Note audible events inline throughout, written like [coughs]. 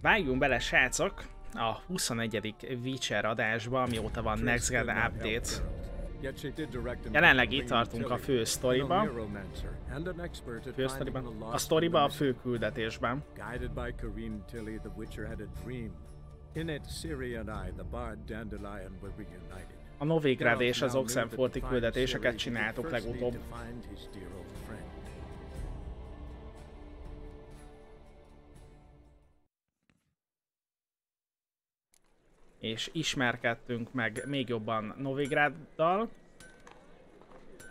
Vágjunk bele, srácok, a 21. Witcher adásba, mióta van Next Gen Update. Jelenleg itt tartunk a fő sztoriba. Fő sztoriban. A sztoriba a fő küldetésben. A Novigrad és az Oxenforti küldetéseket csináltuk legutóbb. És ismerkedtünk meg még jobban Novigráddal.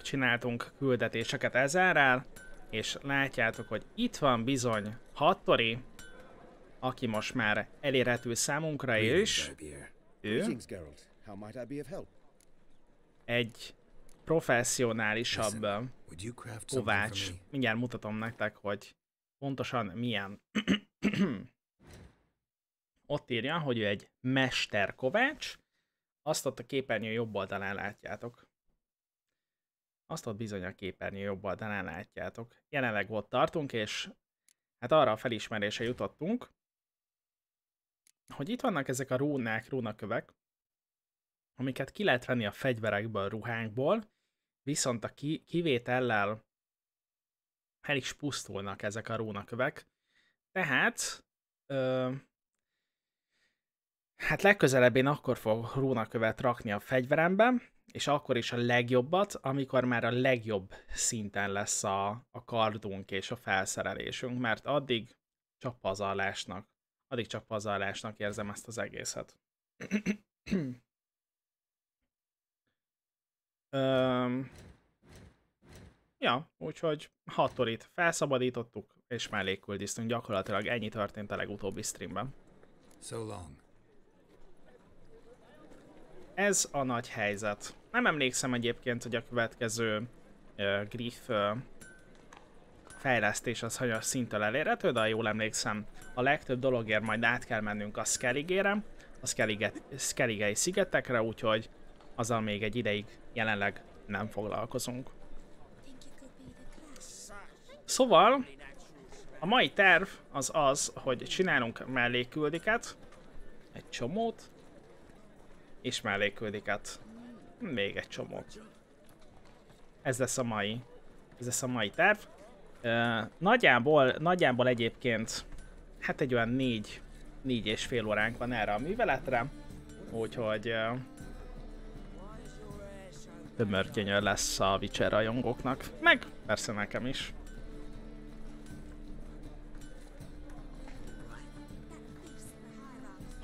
Csináltunk küldetéseket ezerrel, és látjátok, hogy itt van bizony Hattori, aki most már elérhető számunkra is. Ő egy professzionálisabb kovács. Mindjárt mutatom nektek, hogy pontosan milyen [clears throat] ott írja, hogy ő egy mesterkovács, azt ott a képernyő jobb oldalán látjátok. Azt ott bizony a képernyő jobb oldalán látjátok. Jelenleg ott tartunk, és hát arra a felismerése jutottunk, hogy itt vannak ezek a rúnák, rúnakövek, amiket ki lehet venni a fegyverekből, a ruhánkból, viszont a ki- kivétellel el is pusztulnak ezek a rúnakövek. Tehát ö, Hát legközelebb én akkor fogok rúnakövet rakni a fegyverembe, és akkor is a legjobbat, amikor már a legjobb szinten lesz a, a kardunk és a felszerelésünk, mert addig csak pazarlásnak, addig csak pazarlásnak érzem ezt az egészet. [clears throat] Öm, ja, úgyhogy hatorit felszabadítottuk, és melléküldiztünk. Gyakorlatilag ennyi történt a legutóbbi streamben. So long. Ez a nagy helyzet. Nem emlékszem egyébként, hogy a következő uh, Griff uh, fejlesztés az hanyas szintől elérhető, de jól emlékszem, a legtöbb dologért majd át kell mennünk a Skelligére, a Skelligei szigetekre, úgyhogy azzal még egy ideig jelenleg nem foglalkozunk. Szóval, a mai terv az az, hogy csinálunk melléküldiket, egy csomót, és melléküldiket. Még egy csomó. Ez lesz a mai. Ez lesz a mai terv. Uh, nagyjából, nagyjából egyébként hát egy olyan négy, négy és fél óránk van erre a műveletre. Úgyhogy uh, tömörgyönyör lesz a Witcher rajongóknak. Meg persze nekem is.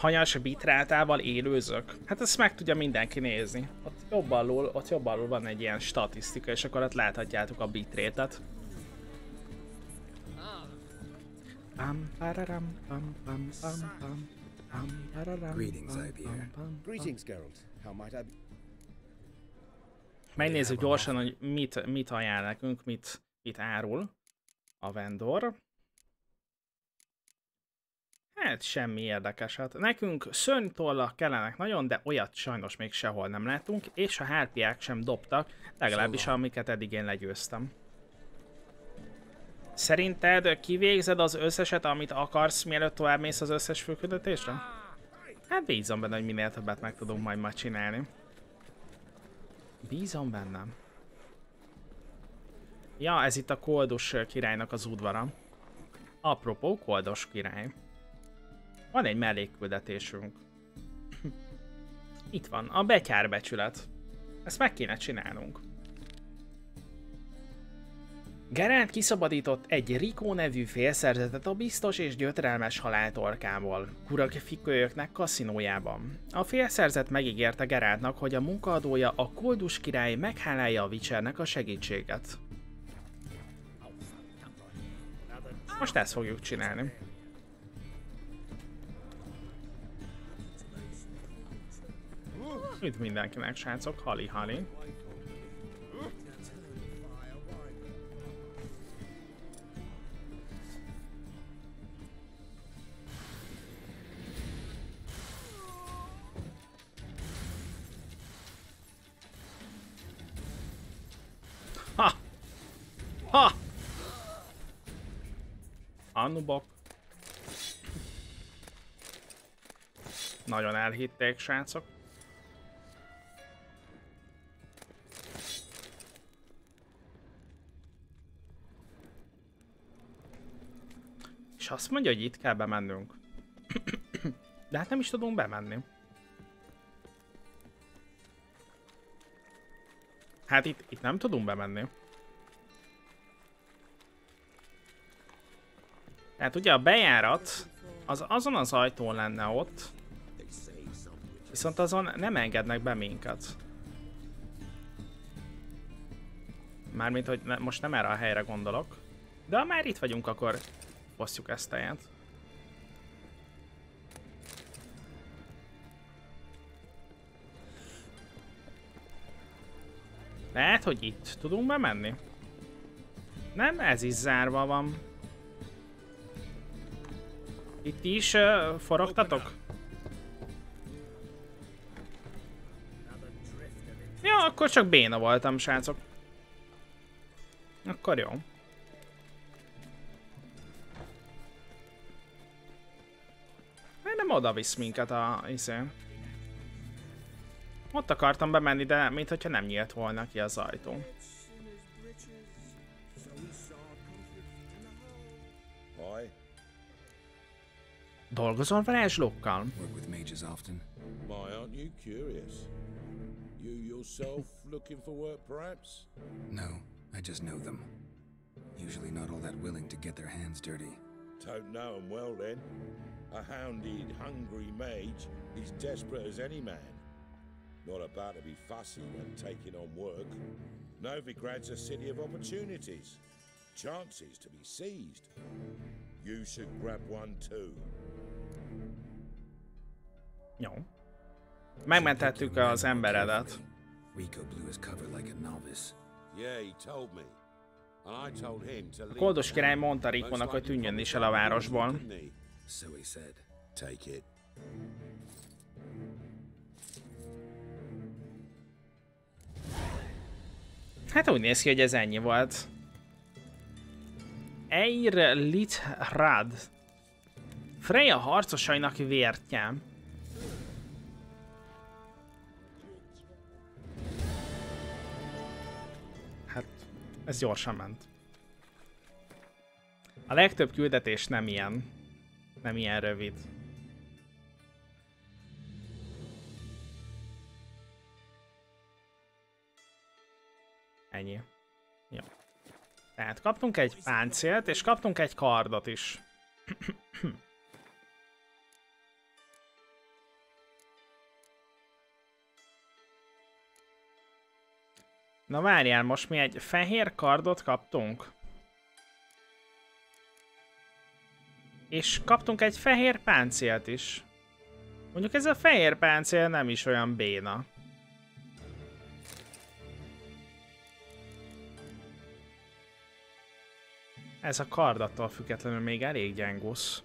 Hanyas bitrátával élőzök? Hát ezt meg tudja mindenki nézni. Ott jobb alul, ott jobb alul van egy ilyen statisztika, és akkor ott láthatjátok a bitrétet. Pararam, pararam, Greetings, IBR. Greetings, Geralt. How might I be... Megnézzük gyorsan, hogy mit, mit ajánl nekünk, mit, mit árul a vendor. Hát semmi érdekeset. Nekünk szörnytollak kellenek nagyon, de olyat sajnos még sehol nem látunk, és a hárpiák sem dobtak, legalábbis amiket eddig én legyőztem. Szerinted kivégzed az összeset, amit akarsz, mielőtt tovább mész az összes főküldetésre? Hát bízom benne, hogy minél többet meg tudunk majd majd csinálni. Bízom bennem. Ja, ez itt a koldus királynak az udvara. Apropó, koldus király. Van egy mellékküldetésünk. Itt van, a betyárbecsület. Ezt meg kéne csinálnunk. Geránt kiszabadított egy Rikó nevű félszerzetet a biztos és gyötrelmes haláltorkából, Kurakifikölyöknek kaszinójában. A félszerzet megígérte Gerántnak, hogy a munkaadója a Koldus király meghálálja a Witchernek a segítséget. Most ezt fogjuk csinálni. Üdv mindenkinek, srácok, hali-hali. Ha! Ha! Anubok. Nagyon elhitték, srácok. Azt mondja, hogy itt kell bemennünk. [coughs] De hát nem is tudunk bemenni. Hát itt, itt nem tudunk bemenni. Tehát ugye a bejárat az azon az ajtón lenne ott, viszont azon nem engednek be minket. Mármint, hogy ne, most nem erre a helyre gondolok. De ha már itt vagyunk, akkor posztjuk ezt a. Lehet, hogy itt tudunk bemenni? Nem, ez is zárva van. Itt is uh, forogtatok? Ja, akkor csak béna voltam, srácok. Akkor jó. Nem oda visz minket a izé. Ott akartam bemenni, de mintha nem nyílt volna ki az ajtó. Dolgozol varázslókkal? Why, aren't you curious? You yourself looking for work, perhaps? No, I just know them. Usually not all that willing to get their hands dirty. Don't know 'em well then. A hounded, hungry mage is desperate as any man. Not about to be fussy when taking on work. Novigrad's a city of opportunities. Chances to be seized. You should grab one too. Jó. Megmentettük az emberedet. Rico blew his cover like a novice. Yeah, he told me. And I told him to A leave Koldos király mondta Rikónak, hogy tűnjön is el a városból. So he said. Take it. Hát úgy néz ki, hogy ez ennyi volt. Eir Litrad. Freya harcosainak vértje. Hát, ez gyorsan ment. A legtöbb küldetés nem ilyen. Nem ilyen rövid. Ennyi. Jó. Tehát kaptunk egy páncélt, és kaptunk egy kardot is. [clears throat] Na várjál, most mi egy fehér kardot kaptunk. És kaptunk egy fehér páncélt is. Mondjuk ez a fehér páncél nem is olyan béna. Ez a kard attól függetlenül még elég gyengusz.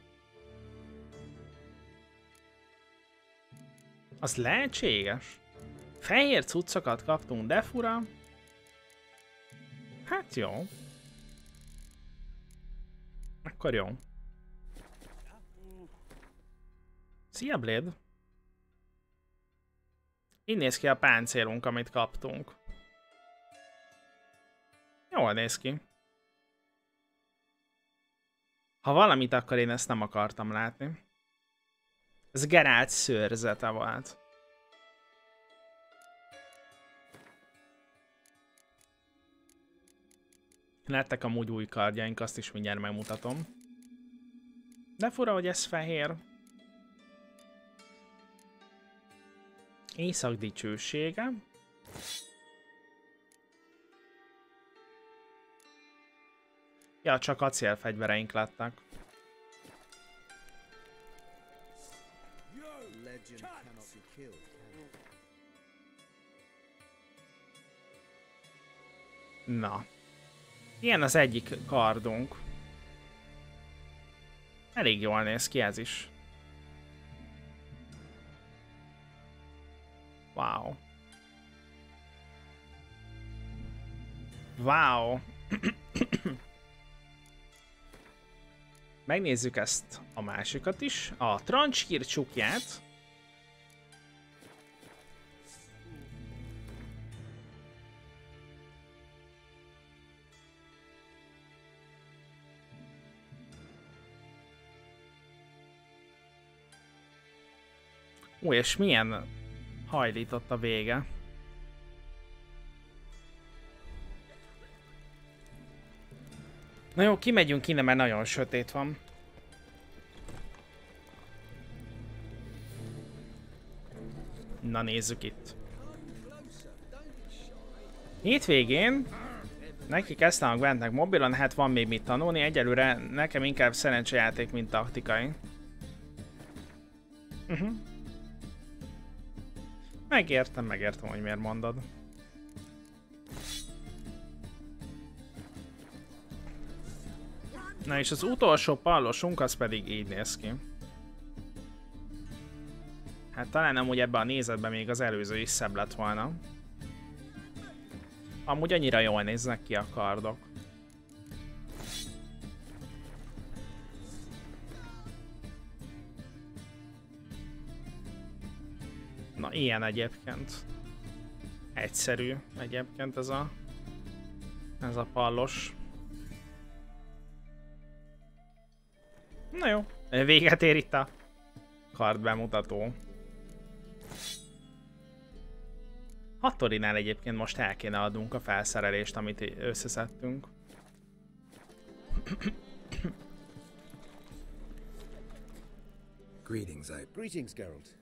Az lehetséges. Fehér cuccokat kaptunk, de fura. Hát jó. Akkor jó. Szia, Blade! Így néz ki a páncélunk, amit kaptunk. Jól néz ki. Ha valamit, akkor én ezt nem akartam látni. Ez Gerált szőrzete volt. Lettek amúgy új kardjaink, azt is mindjárt megmutatom. De fura, hogy ez fehér. Észak dicsősége. Ja, csak acélfegyvereink lettek. Na. Ilyen az egyik kardunk. Elég jól néz ki ez is. Wow. Wow. [coughs] Megnézzük ezt a másikat is. A trancsír csukját. Ó, és milyen hajlított a vége. Na jó, kimegyünk innen, mert nagyon sötét van. Na nézzük itt. Hétvégén neki kezdtem a Gwentnek mobilon, hát van még mit tanulni, egyelőre nekem inkább szerencsejáték, mint taktikai. Uh-huh. Megértem, megértem, hogy miért mondod. Na és az utolsó pallosunk az pedig így néz ki. Hát talán amúgy ebben a nézetben még az előző is szebb lett volna. Amúgy annyira jól néznek ki a kardok. Ilyen egyébként. Egyszerű egyébként ez a... Ez a pallos. Na jó, véget ér itt a kard bemutató. Hattorinál egyébként most el kéne adnunk a felszerelést, amit összeszedtünk. Greetings, I... Greetings, Geralt.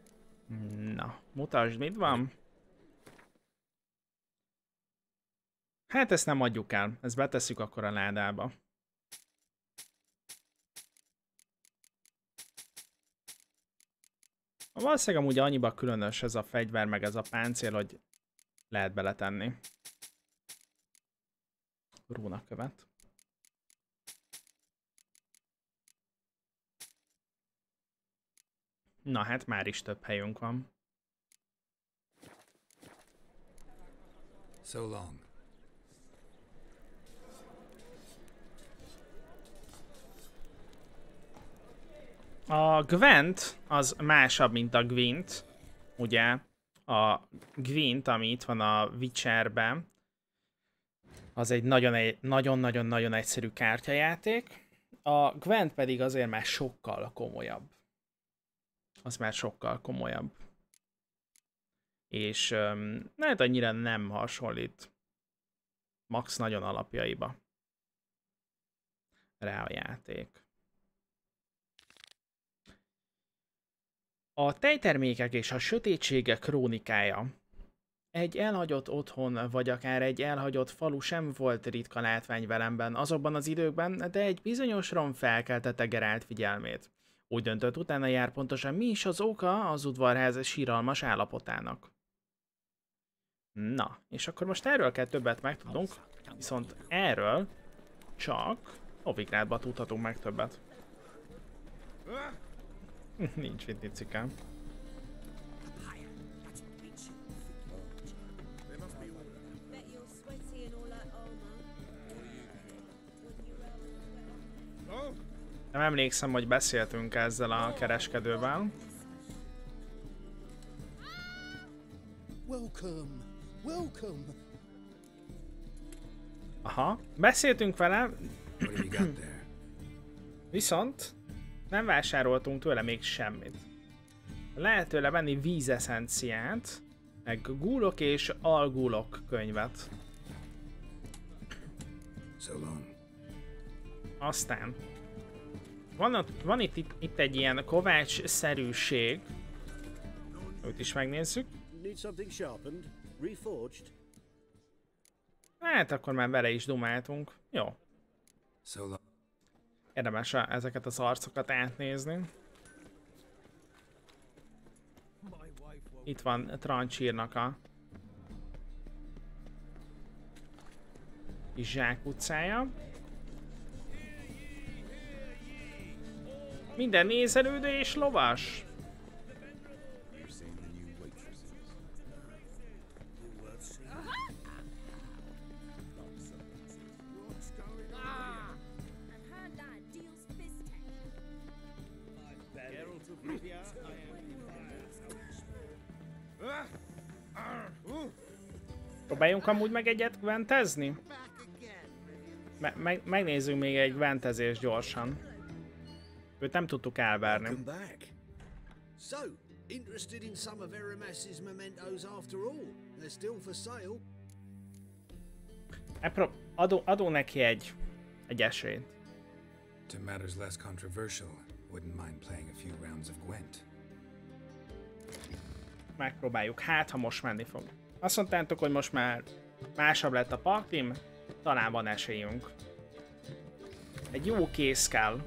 Na, mutasd, mit van. Hát ezt nem adjuk el, ezt betesszük akkor a ládába. Valószínűleg amúgy annyiba különös ez a fegyver, meg ez a páncél, hogy lehet beletenni. Rónakövet. Na hát már is több helyünk van. So long. A Gwent az másabb, mint a Gwent, ugye? A Gwent, ami itt van a Witcherben, az egy nagyon-nagyon-nagyon egyszerű kártyajáték. A Gwent pedig azért már sokkal komolyabb. Az már sokkal komolyabb. És um, lehet annyira nem hasonlít max nagyon alapjaiba rá a játék. A tejtermékek és a sötétségek krónikája. Egy elhagyott otthon, vagy akár egy elhagyott falu sem volt ritka látvány velemben azokban az időkben, de egy bizonyos rom felkeltette Gerált figyelmét. Úgy döntött utána jár pontosan mi is az oka az udvarház síralmas állapotának. Na, és akkor most erről kell többet megtudnunk, viszont erről csak Novigrádba tudhatunk meg többet. Nincs mit nicikám. Nem emlékszem, hogy beszéltünk ezzel a kereskedővel. Welcome. Welcome. Aha, beszéltünk vele, viszont nem vásároltunk tőle még semmit. Lehet tőle venni vízeszenciát, meg gúlok és algulok könyvet. Aztán van, ott, van itt, itt, itt egy ilyen kovács-szerűség. Őt is megnézzük. Hát akkor már vele is dumáltunk. Jó. Érdemes ezeket az arcokat átnézni. Itt van Trancsírnak a kis zsákutcája. Minden nézelődő és am. Próbáljunk amúgy meg egyet ventezni? Me- meg- megnézzünk még egy ventezést gyorsan. Őt nem tudtuk back. So, Interested in some of Aramas's mementos after all? They're still for sale. Megpró- adó, adó neki egy, egy esélyt. To matters less controversial, wouldn't mind playing a few rounds of Gwent. Megpróbáljuk, hát ha most menni fog. Azt mondtátok, hogy most már másabb lett a paklim, talán van esélyünk. Egy jó kész kell.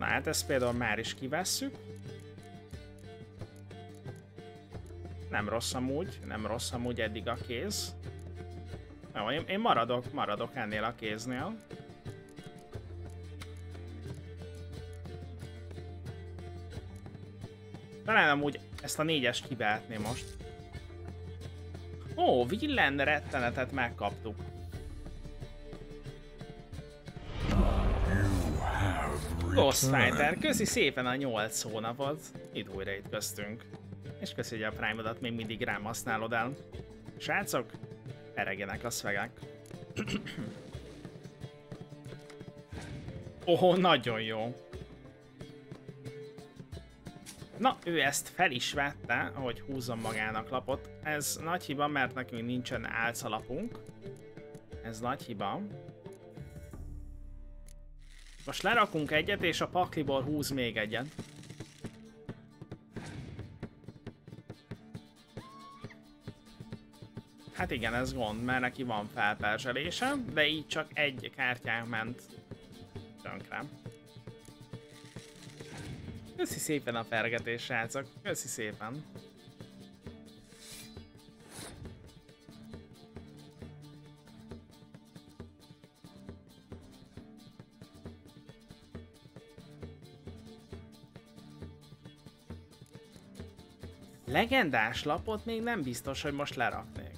Na hát ezt például már is kivesszük. Nem rossz amúgy, nem rossz amúgy eddig a kéz. Jó, én, maradok, maradok ennél a kéznél. Talán amúgy ezt a négyest kivehetném most. Ó, villen rettenetet megkaptuk. Ghostfighter, köszi szépen a 8 hónapot. Itt újra itt köztünk. És köszi, hogy a Prime-odat még mindig rám használod el. Srácok, peregjenek a szvegek. [clears throat] Ó, nagyon jó. Na, ő ezt fel is vette, hogy húzzon magának lapot. Ez nagy hiba, mert nekünk nincsen álcalapunk. Ez nagy hiba. Most lerakunk egyet, és a pakliból húz még egyet. Hát igen, ez gond, mert neki van felperzselése, de így csak egy kártyán ment tönkre. Köszi szépen a fergetés, srácok. Köszi szépen. Legendás lapot még nem biztos, hogy most leraknék.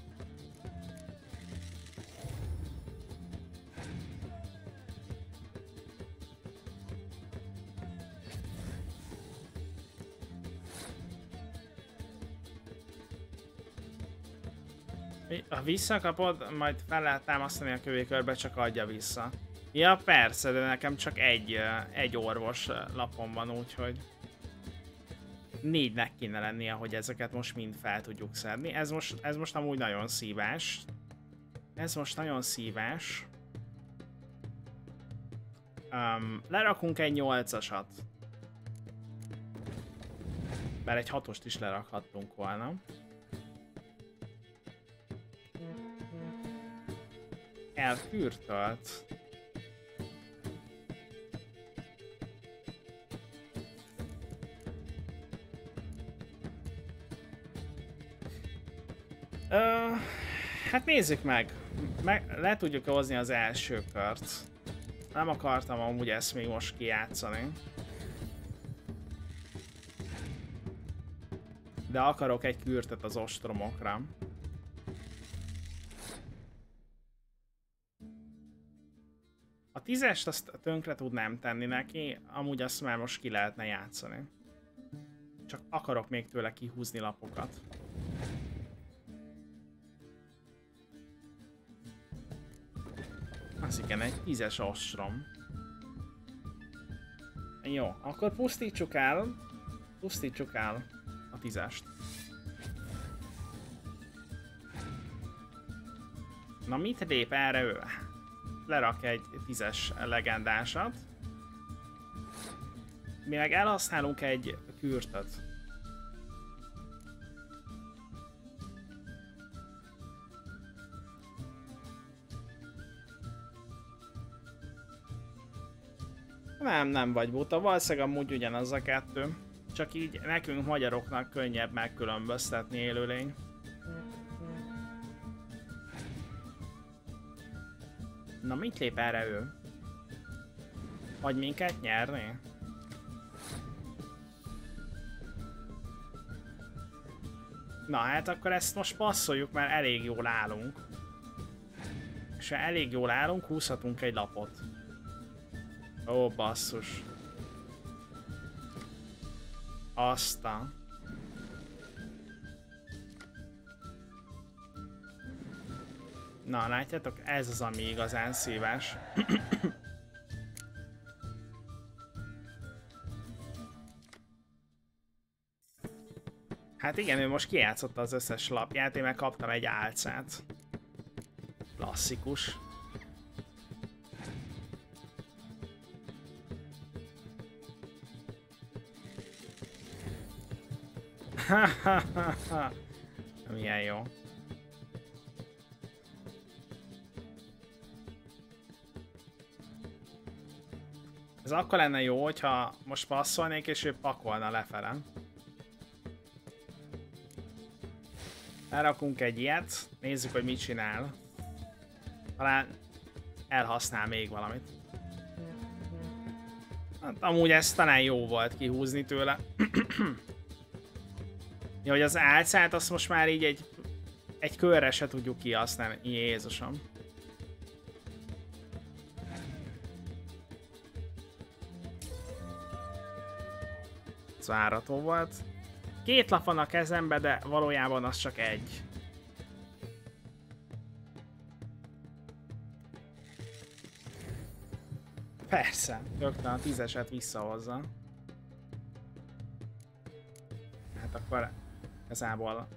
Ha visszakapod, majd fel lehet támasztani a kövékörbe, csak adja vissza. Ja persze, de nekem csak egy, egy orvos lapom van, úgyhogy négynek kéne lennie, hogy ezeket most mind fel tudjuk szedni. Ez most, ez most amúgy nagyon szívás. Ez most nagyon szívás. Um, lerakunk egy 8-asat. Mert egy hatost is lerakhattunk volna. Elkürtölt. Hát nézzük meg. meg. Le tudjuk hozni az első kört. Nem akartam amúgy ezt még most kijátszani. De akarok egy kürtet az ostromokra. A tízest azt tönkre tudnám tenni neki, amúgy azt már most ki lehetne játszani. Csak akarok még tőle kihúzni lapokat. Az igen, egy tízes ostrom. Jó, akkor pusztítsuk el, pusztítsuk el a tízest. Na mit lép erre ő? Lerak egy tízes legendásat. Mi meg elhasználunk egy kürtöt. Nem, nem vagy buta, valószínűleg amúgy ugyanaz a kettő. Csak így nekünk magyaroknak könnyebb megkülönböztetni élőlény. Na mit lép erre ő? Vagy minket nyerni? Na hát akkor ezt most passzoljuk, mert elég jól állunk. És ha elég jól állunk, húzhatunk egy lapot. Ó, basszus. Aztán. Na, látjátok? Ez az, ami igazán szíves. Hát igen, ő most kijátszotta az összes lapját, én meg kaptam egy álcát. Klasszikus. [laughs] Milyen jó. Ez akkor lenne jó, hogyha most passzolnék, és ő pakolna lefele. Elrakunk egy ilyet, nézzük, hogy mit csinál. Talán elhasznál még valamit. Hát amúgy ez talán jó volt kihúzni tőle. [clears throat] ja, hogy az álcát azt most már így egy, egy körre se tudjuk kihasználni. Jézusom. Várató volt. Két lap van a kezembe, de valójában az csak egy. Persze, rögtön a tízeset visszahozza. Hát akkor igazából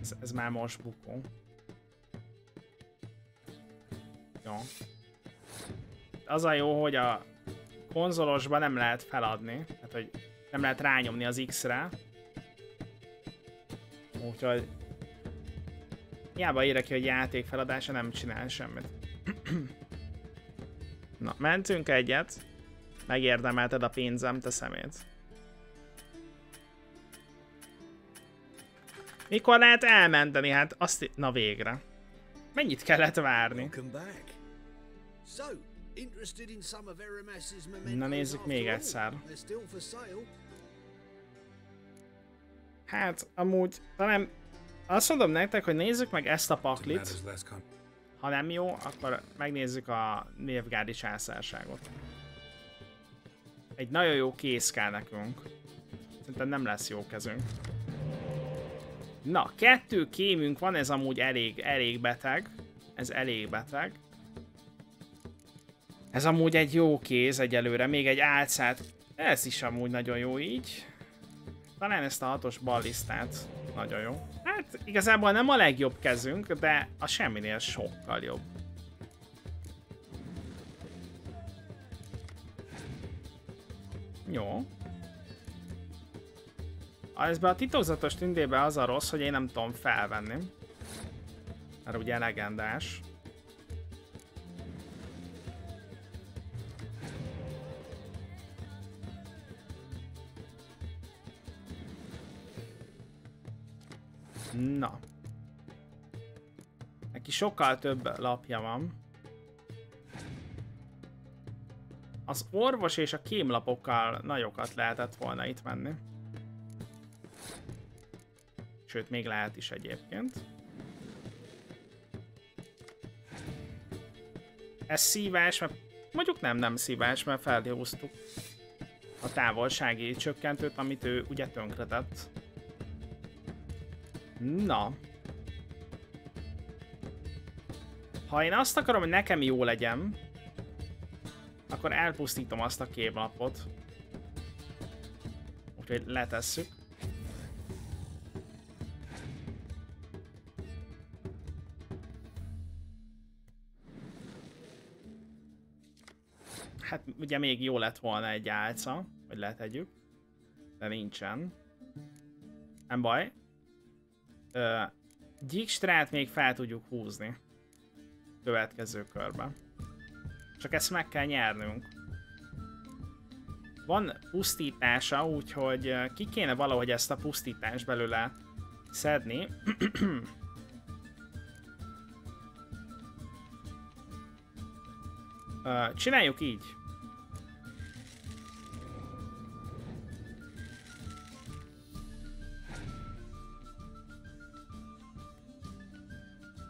ez, ez már most bukó. Jó. Az a jó, hogy a konzolosban nem lehet feladni, hát hogy nem lehet rányomni az X-re. Úgyhogy hiába írek ki, hogy játék feladása nem csinál semmit. [clears throat] Na, mentünk egyet. Megérdemelted a pénzem, te szemét. Mikor lehet elmenteni? Hát azt... Na végre. Mennyit kellett várni? Na nézzük még egyszer. Hát, amúgy talán azt mondom nektek, hogy nézzük meg ezt a It paklit. Ha nem jó, akkor megnézzük a Nilfgaardi császárságot. Egy nagyon jó kész kell nekünk. Szerintem nem lesz jó kezünk. Na, kettő kémünk van, ez amúgy elég, elég beteg. Ez elég beteg. Ez amúgy egy jó kéz egyelőre, még egy álcát. Ez is amúgy nagyon jó így. Talán ezt a hatos ballisztát. Nagyon jó. Hát igazából nem a legjobb kezünk, de a semminél sokkal jobb. Jó. Ezben a titokzatos tündébe az a rossz, hogy én nem tudom felvenni. Mert ugye legendás. Na. Neki sokkal több lapja van. Az orvos és a kémlapokkal nagyokat lehetett volna itt menni. Sőt, még lehet is egyébként. Ez szívás, mert mondjuk nem, nem szívás, mert felhúztuk a távolsági csökkentőt, amit ő ugye tönkretett. Na. Ha én azt akarom, hogy nekem jó legyen, akkor elpusztítom azt a kémlapot. Úgyhogy letesszük. Hát ugye még jó lett volna egy álca, hogy letegyük. De nincsen. Nem baj. Ö, még fel tudjuk húzni. Következő körben. Csak ezt meg kell nyernünk. Van pusztítása, úgyhogy ki kéne valahogy ezt a pusztítást belőle szedni. Csináljuk így.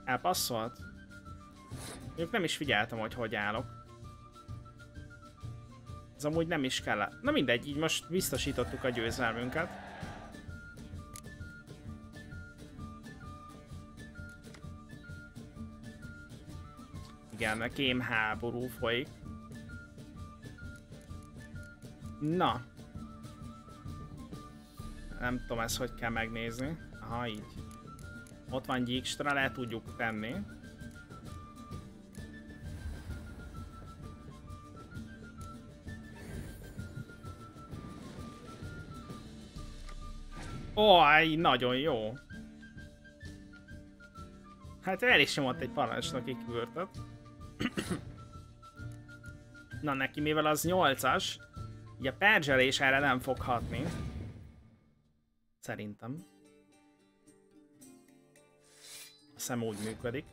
Elpasszolt? Mondjuk nem is figyeltem, hogy hogy állok. Ez amúgy nem is kell. Na mindegy, így most biztosítottuk a győzelmünket. Igen, a kém háború folyik. Na. nem tudom ezt hogy kell megnézni. Aha, így. Ott van Gyíkstra, le tudjuk tenni. Oh, nagyon jó. Hát el is nyomott egy parancsnoki küldött. [clears throat] Na neki, mivel az 8-as, így a perzselés erre nem fog hatni. Szerintem. Szem úgy működik.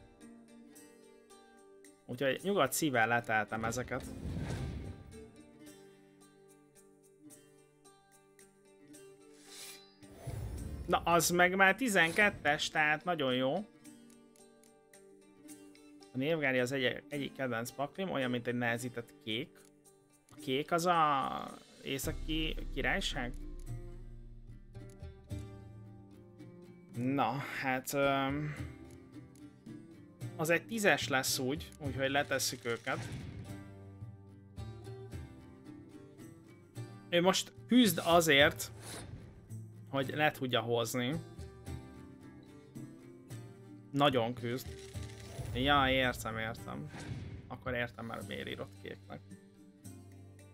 Úgyhogy nyugodt szívvel leteltem ezeket. Na, az meg már 12-es, tehát nagyon jó. A névgári az egy, egyik kedvenc paklim, olyan, mint egy nehezített kék. A kék az a északi királyság? Na, hát... Um, az egy tízes lesz úgy, úgyhogy letesszük őket. Ő most küzd azért, hogy le tudja hozni. Nagyon küzd. Ja, értem, értem. Akkor értem már, miért írott kéknek.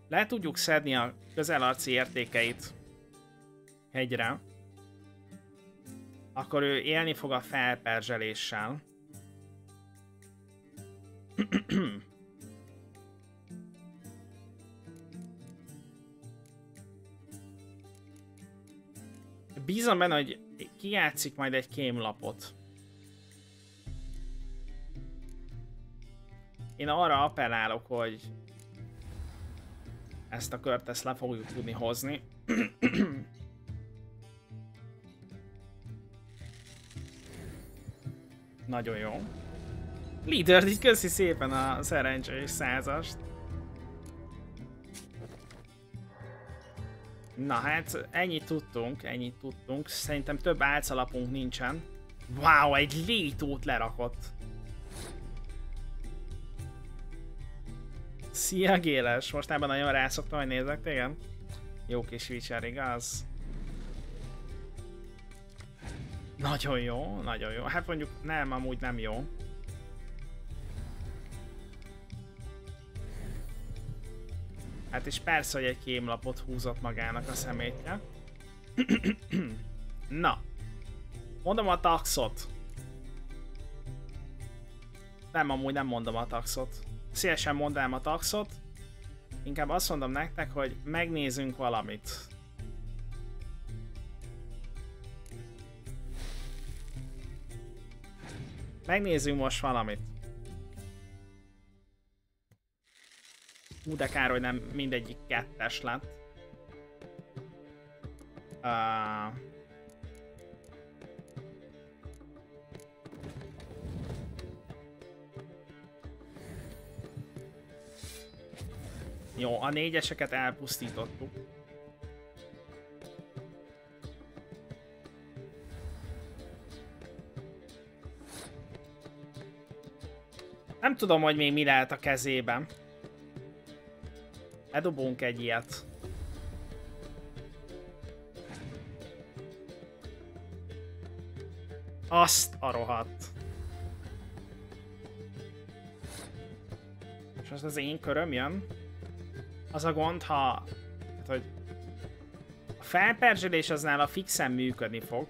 Le tudjuk szedni a közelarci értékeit hegyre. Akkor ő élni fog a felperzseléssel. [clears throat] Bízom benne, hogy kijátszik majd egy kémlapot. Én arra appellálok, hogy ezt a kört ezt le fogjuk tudni hozni. [clears throat] Nagyon jó. Leader, így köszi szépen a szerencsés százast. Na hát, ennyit tudtunk, ennyit tudtunk. Szerintem több álcalapunk nincsen. Wow, egy létót lerakott. Szia Géles, mostában nagyon rászoktam, hogy nézek téged. Jó kis Witcher, igaz? Nagyon jó, nagyon jó. Hát mondjuk nem, amúgy nem jó. Hát és persze, hogy egy kémlapot húzott magának a szemétje. [clears throat] Na. Mondom a taxot. Nem, amúgy nem mondom a taxot. Szívesen mondanám a taxot. Inkább azt mondom nektek, hogy megnézzünk valamit. Megnézzünk most valamit. Hú, de kár, hogy nem mindegyik kettes lett. Uh... Jó, a négyeseket elpusztítottuk. Nem tudom, hogy még mi lehet a kezében. Bedobunk egy ilyet. Azt a rohadt. És az az én köröm jön. Az a gond, ha... Hát, hogy a felperzselés az nála fixen működni fog.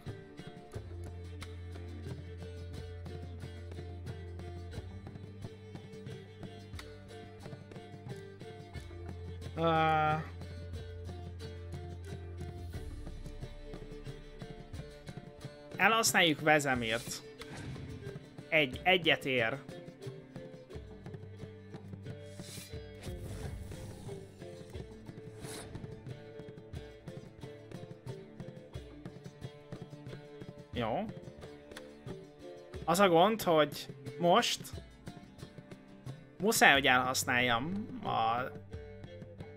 Elhasználjuk vezemért. Egy, egyet ér. Jó. Az a gond, hogy most muszáj, hogy elhasználjam a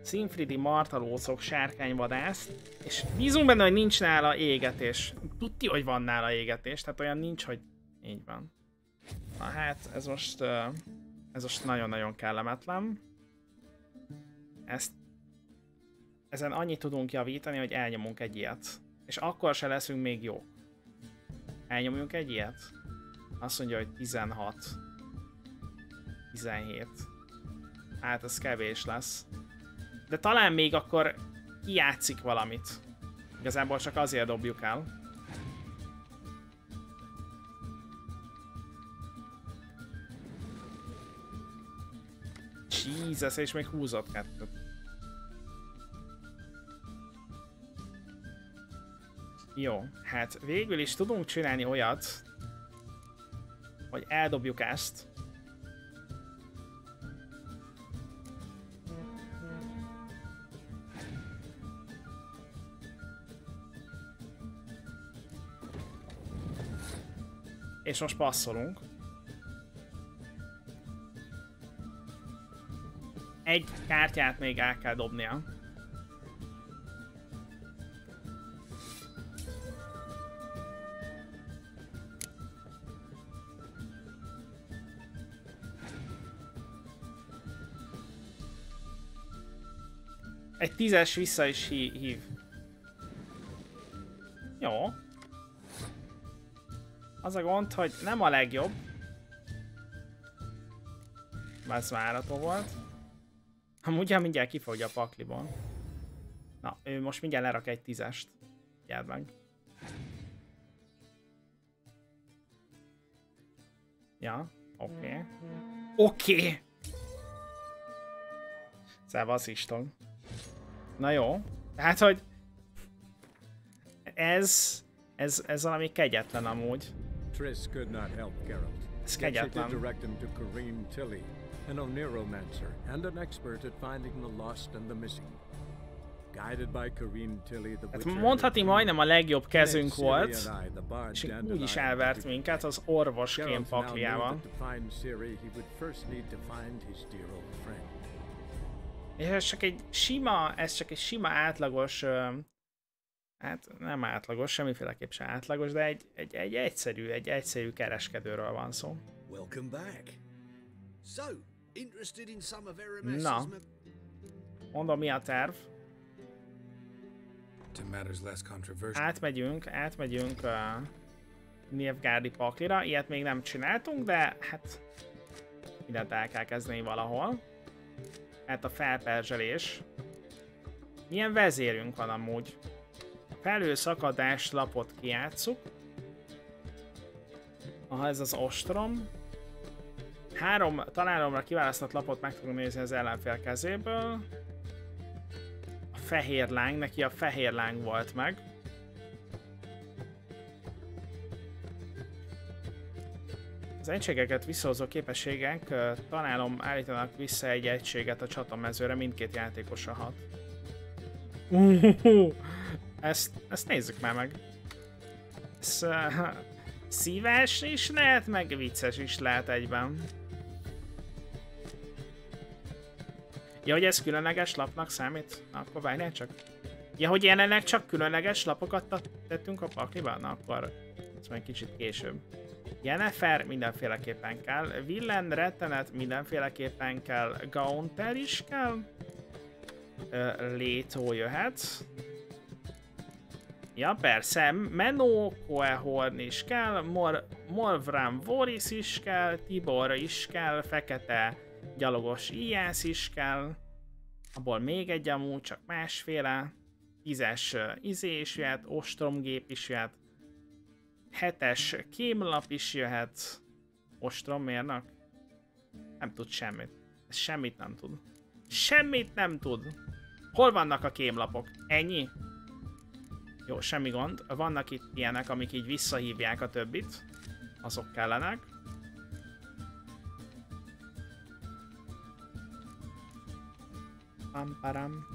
Színfridi martalócok sárkányvadász, és bízunk benne, hogy nincs nála égetés. Tudti, hogy van nála égetés, tehát olyan nincs, hogy így van. Na hát, ez most, ez most nagyon-nagyon kellemetlen. Ezt, ezen annyit tudunk javítani, hogy elnyomunk egy ilyet. És akkor se leszünk még jók. Elnyomjunk egy ilyet? Azt mondja, hogy 16. 17. Hát ez kevés lesz. De talán még akkor kijátszik valamit. Igazából csak azért dobjuk el. Jesus, és még húzott kettőt. Jó, hát végül is tudunk csinálni olyat, hogy eldobjuk ezt. És most passzolunk. Egy kártyát még el kell dobnia. Egy tízes vissza is hí- hív. Jó. Az a gond, hogy nem a legjobb. Már ez várható volt. Amúgy hát mindjárt kifogja a pakliból. Na, ő most mindjárt lerak egy tízest. Figyeld meg. Ja, oké. Okay. Oké! Okay. Szevasz Iston. Na jó. Hát, hogy... Ez... Ez, ez valami kegyetlen amúgy. Triss could not help Geralt. Ez Yet she did kegyetlen. direct him to Kareem Tilly, an Oniromancer and an expert at finding the lost and the missing. Guided by Kareem Tilly, the Hát mondhatni majdnem a legjobb kezünk volt. És úgy is elvert minket az orvosként friend. És ez csak egy sima, ez csak egy sima átlagos, hát nem átlagos, semmiféleképp sem átlagos, de egy, egy, egy egyszerű, egy egyszerű kereskedőről van szó. Welcome back. So, interested in some of. Na. Mondom, mi a terv? To matters less controversial. Átmegyünk, átmegyünk uh, Nilfgaardi paklira, ilyet még nem csináltunk, de hát mindent el kell kezdeni valahol. Hát a felperzselés. Milyen vezérünk van amúgy? Felőszakadás lapot kijátszuk. Aha, ez az ostrom. Három találomra kiválasztott lapot meg tudunk nézni az ellenfél kezéből. A fehér láng, neki a fehér láng volt meg. Az egységeket visszahozó képességek találom állítanak vissza egy egységet a csatamezőre, mindkét játékosra hat. [laughs] ezt, ezt nézzük már meg. Ez uh, [laughs] szíves is lehet, meg vicces is lehet egyben. Ja, hogy ez különleges lapnak számít? Na, akkor várjál csak. Ja, hogy jelenleg csak különleges lapokat tettünk a pakliban? Na, akkor ez majd kicsit később. Jennifer mindenféleképpen kell, Villen Rettenet mindenféleképpen kell, Gaunter is kell, Létó jöhet. Ja, persze, Menó Coehorn is kell, Mor Morvram Voris is kell, Tibor is kell, Fekete Gyalogos Ijász is kell, abból még egy amúgy, csak másféle, tízes izé is jöhet, ostromgép is jöhet, hetes kémlap is jöhet, ostrommérnök, nem tud semmit, Ez semmit nem tud. Semmit nem tud. Hol vannak a kémlapok? Ennyi? Jó, semmi gond. Vannak itt ilyenek, amik így visszahívják a többit. Azok kellenek. Pam param.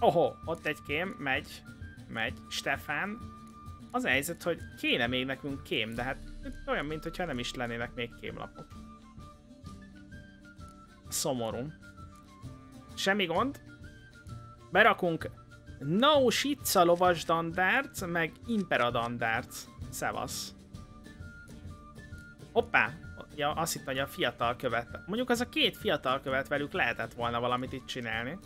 Oho, ott egy kém, megy, megy. Stefán. Az a helyzet, hogy kéne még nekünk kém, de hát olyan, mintha nem is lennének még kémlapok. Szomorú. Semmi gond. Berakunk Nausica lovas dandárt, meg Impera dandárt. Szevasz. Hoppá! Ja, azt hittem, hogy a fiatal követ. Mondjuk az a két fiatal követ velük lehetett volna valamit itt csinálni.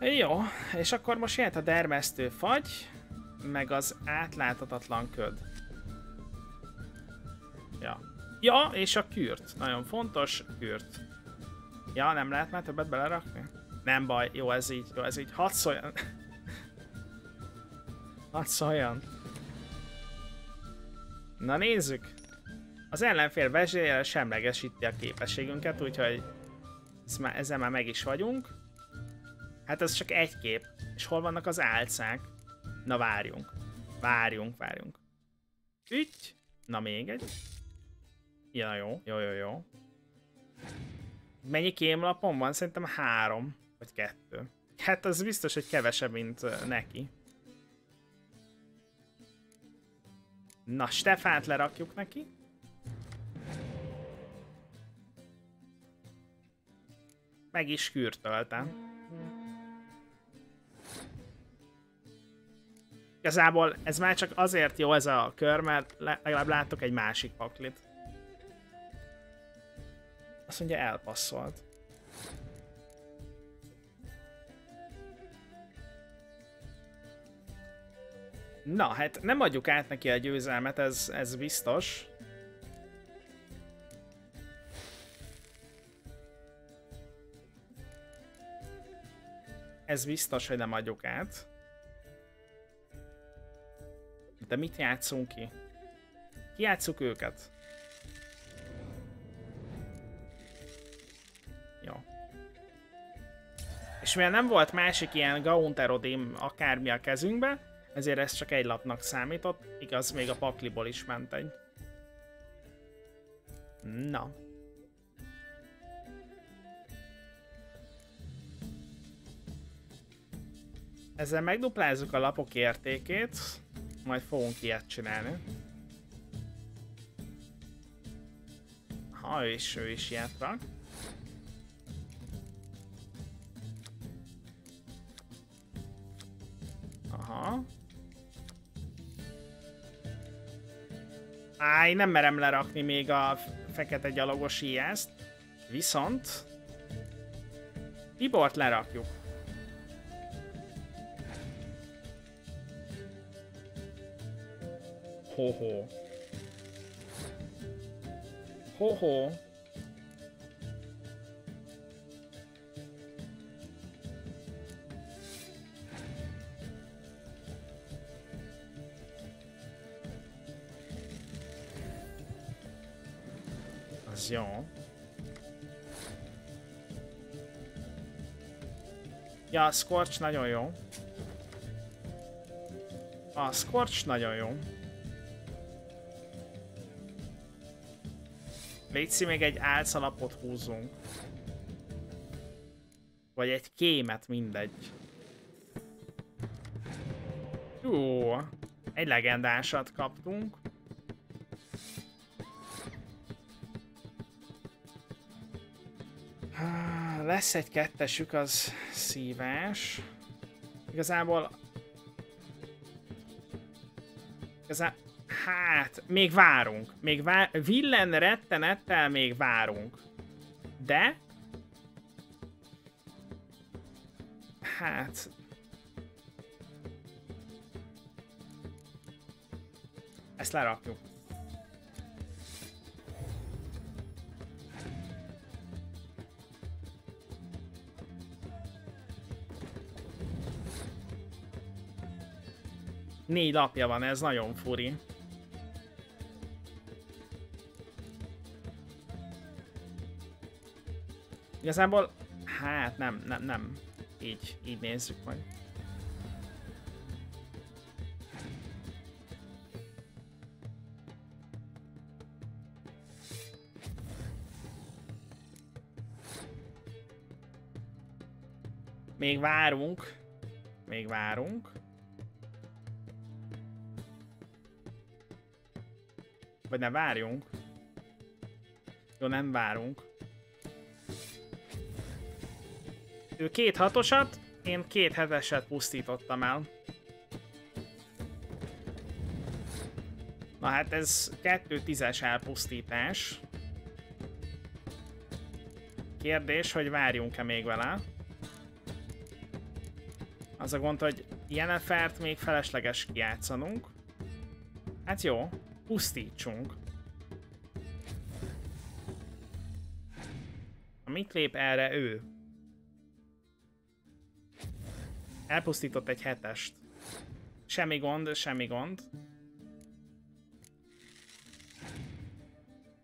Jó, és akkor most jöhet a dermesztő fagy. meg az átláthatatlan köd. Ja. Ja, és a kürt. Nagyon fontos, kürt. Ja, nem lehet már többet belerakni? Nem baj, jó ez így, jó ez így. Hadd szóljon. Hadd szóljon. Na nézzük. Az ellenfél vezérje semlegesíti a képességünket, úgyhogy ezzel már meg is vagyunk. Hát ez csak egy kép. És hol vannak az álcák? Na várjunk. Várjunk, várjunk. Ügy. Na még egy. Ja, jó, jó, jó, jó. Mennyi kémlapon van? Szerintem három. Vagy kettő. Hát az biztos, hogy kevesebb, mint neki. Na, Stefánt lerakjuk neki. Meg is kürtöltem. Igazából ez már csak azért jó ez a kör, mert legalább láttok egy másik paklit. Azt mondja elpasszolt. Na, hát nem adjuk át neki a győzelmet, ez, ez biztos. Ez biztos, hogy nem adjuk át. De mit játszunk ki? Ki játszuk őket? Jó. És mivel nem volt másik ilyen Gaunterodim akármi a kezünkbe, ezért ez csak egy lapnak számított, igaz, még a pakliból is ment egy. Na. Ezzel megduplázzuk a lapok értékét, majd fogunk ilyet csinálni. Ha ő is, ő is ilyet rak. Aha. Áj, nem merem lerakni még a fekete gyalogos ijeszt. Viszont... Tibort lerakjuk. Ho-ho. Ho-ho. Jó. Ja, Scorch nagyon jó. A Scorch nagyon jó. Légy még egy álcalapot húzunk. Vagy egy kémet, mindegy. Jó. Egy legendásat kaptunk. Lesz egy kettesük, az szívás. Igazából... Igazából... Hát, még várunk. Még vár... Villen rettenettel még várunk. De... Hát... Ezt lerakjuk. Négy lapja van, ez nagyon furi. Igazából, hát nem, nem, nem. Így, így nézzük majd. Még várunk. Még várunk. Vagy ne várjunk. Jó, nem várunk. Ő két hatosat, én két heteset pusztítottam el. Na hát ez kettő tízes elpusztítás. Kérdés, hogy várjunk-e még vele. Az a gond, hogy Jenefert még felesleges kijátszanunk. Hát jó, pusztítsunk. Mit lép erre ő? Elpusztított egy hetest. Semmi gond, semmi gond.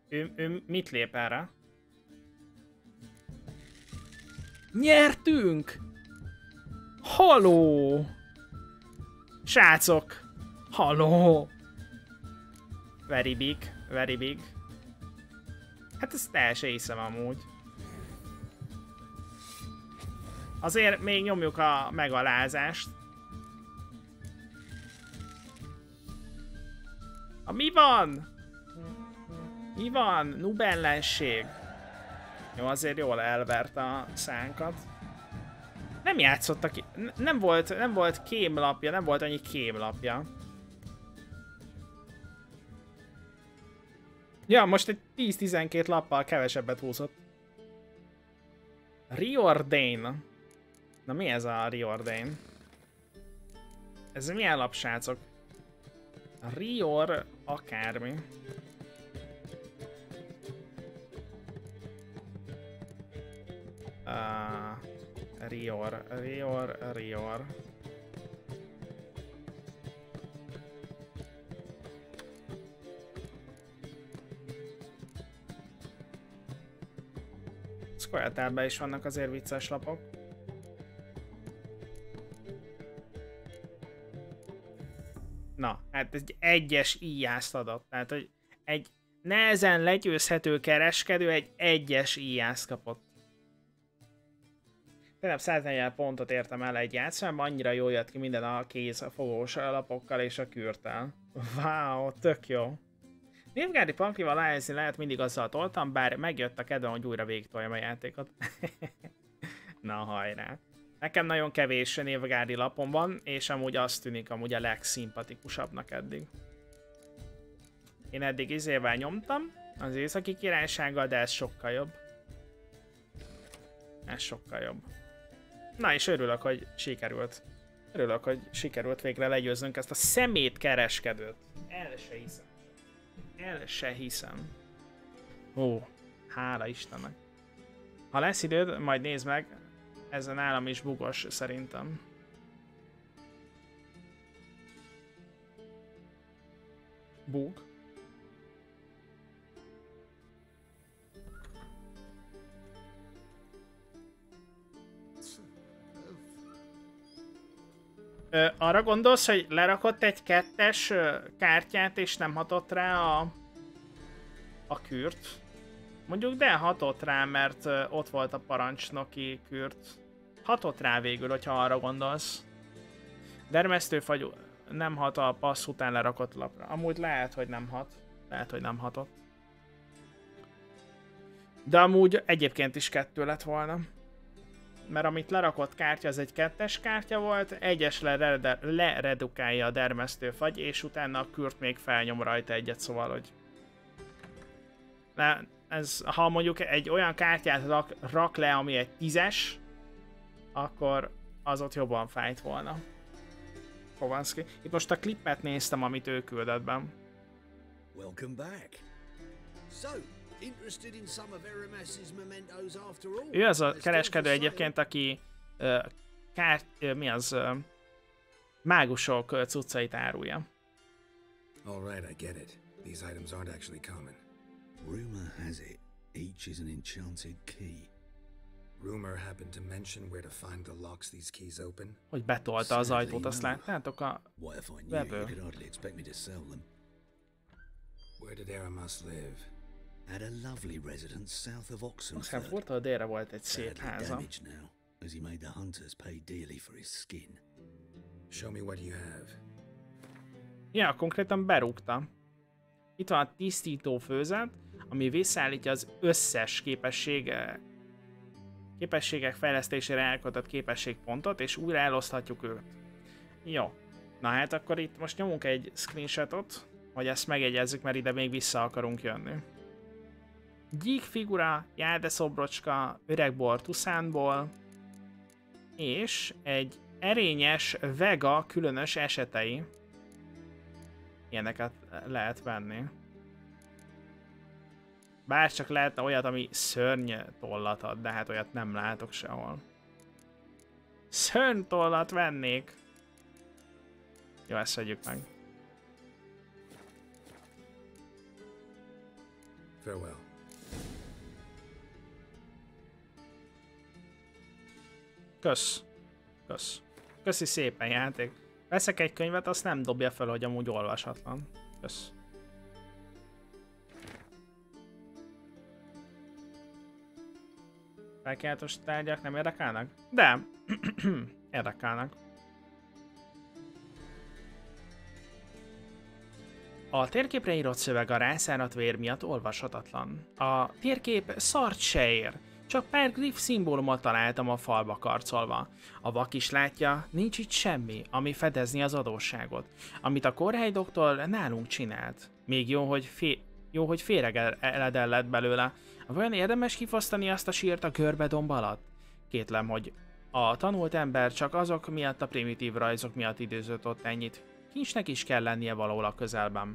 Ő, ő mit lép erre? Nyertünk! Haló! Srácok! Haló! Very big, very big. Hát ezt el se hiszem amúgy. Azért még nyomjuk a megalázást. A mi van? Mi van? Noob ellenség. Jó, azért jól elvert a szánkat. Nem játszottak, nem volt, nem volt kémlapja, nem volt annyi kémlapja. Ja, most egy 10-12 lappal kevesebbet húzott. Riordain. Na mi ez a Riordain? Ez milyen lap, srácok? Rior akármi. Uh, Rior, Rior, Rior. Square is vannak azért vicces lapok. Na, hát egy egyes íjást adott. Tehát, hogy egy nehezen legyőzhető kereskedő egy egyes íjást kapott. Tényleg 140 pontot értem el egy játszmában, annyira jól jött ki minden a kéz a fogós lapokkal és a kürtel. Wow, tök jó. Névgári Panklival lájzni lehet mindig azzal toltam, bár megjött a kedvem, hogy újra végtoljam a játékot. [laughs] Na hajrá. Nekem nagyon kevés névgári lapom van, és amúgy azt tűnik amúgy a legszimpatikusabbnak eddig. Én eddig izével nyomtam, az északi királysággal, de ez sokkal jobb. Ez sokkal jobb. Na és örülök, hogy sikerült. Örülök, hogy sikerült végre legyőznünk ezt a szemét kereskedőt. El se hiszem. El se hiszem. Ó, hála Istennek. Ha lesz időd, majd nézd meg, ezen állam is bugos szerintem. Bug. Ö, arra gondolsz, hogy lerakott egy kettes kártyát, és nem hatott rá a, a kürt? Mondjuk de hatott rá, mert ott volt a parancsnoki kürt. Hatott rá végül, hogyha arra gondolsz. Dermesztőfagy nem hat a passz után lerakott lapra. Amúgy lehet, hogy nem hat. Lehet, hogy nem hatott. De amúgy egyébként is kettő lett volna mert amit lerakott kártya, az egy kettes kártya volt, egyes leredukálja a dermesztő fagy, és utána a kürt még felnyom rajta egyet, szóval, hogy... Le, ez, ha mondjuk egy olyan kártyát rak, rak le, ami egy tízes, akkor az ott jobban fájt volna. Kovanski. Itt most a klippet néztem, amit ő küldött be. Welcome back. So, ő az a kereskedő egyébként, aki uh, kár, uh, mi az uh, mágusok uh, cuccait árulja. All right, I get it. These items aren't actually common. Rumor has it each is an enchanted key. Rumor happened to mention where to find the locks these keys open. Hogy betolta az ajtót, azt láttátok a weből. Where did Aramas live? Had a lovely residence south of Oxenford. Oxenfordtól délre volt egy szép háza. Now, as he made the hunters pay dearly for his skin. Show me what you have. Ja, konkrétan berúgta. Itt van a tisztító főzet, ami visszaállítja az összes képessége, képességek fejlesztésére elkötött képességpontot, és újra eloszthatjuk őt. Jó. Na hát akkor itt most nyomunk egy screenshotot, hogy ezt megjegyezzük, mert ide még vissza akarunk jönni gyík figura, Jáde öreg bor Tuszánból, és egy erényes vega különös esetei. Ilyeneket lehet venni. Bár csak lehetne olyat, ami szörny tollat ad, de hát olyat nem látok sehol. Szörny tollat vennék. Jó, ezt vegyük meg. Farewell. Kösz. Kösz. Köszi szépen játék. Veszek egy könyvet, azt nem dobja fel, hogy amúgy olvashatlan. Kösz. Felkiáltós tárgyak nem érdekelnek? De, [clears throat] érdekelnek. A térképre írott szöveg a rászáradt vér miatt olvashatatlan. A térkép szart se ér, csak pár griff szimbólumot találtam a falba karcolva. A vak is látja, nincs itt semmi, ami fedezni az adósságot, amit a kórhány doktor nálunk csinált. Még jó, hogy, fé- jó, hogy féregeledel lett belőle. Vajon érdemes kifosztani azt a sírt a görbedomb alatt? Kétlem, hogy a tanult ember csak azok miatt a primitív rajzok miatt időzött ott ennyit. Kincsnek is kell lennie valahol a közelben.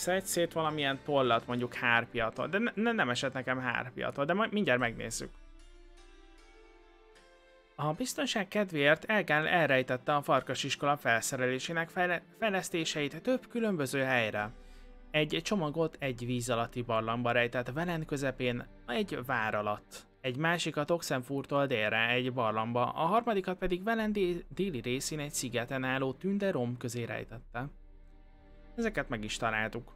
Szedj szét valamilyen tollat, mondjuk hárpiatól, de ne, nem esett nekem hárpiatól, de majd mindjárt megnézzük. A biztonság kedvéért Elgán elrejtette a farkasiskola felszerelésének fejle- fejlesztéseit több különböző helyre. Egy csomagot egy víz alatti barlangba rejtett Velen közepén, egy vár alatt. Egy másikat Oxenfurtól délre egy barlangba, a harmadikat pedig Velen dé- déli részén egy szigeten álló tünde rom közé rejtette. Ezeket meg is találtuk.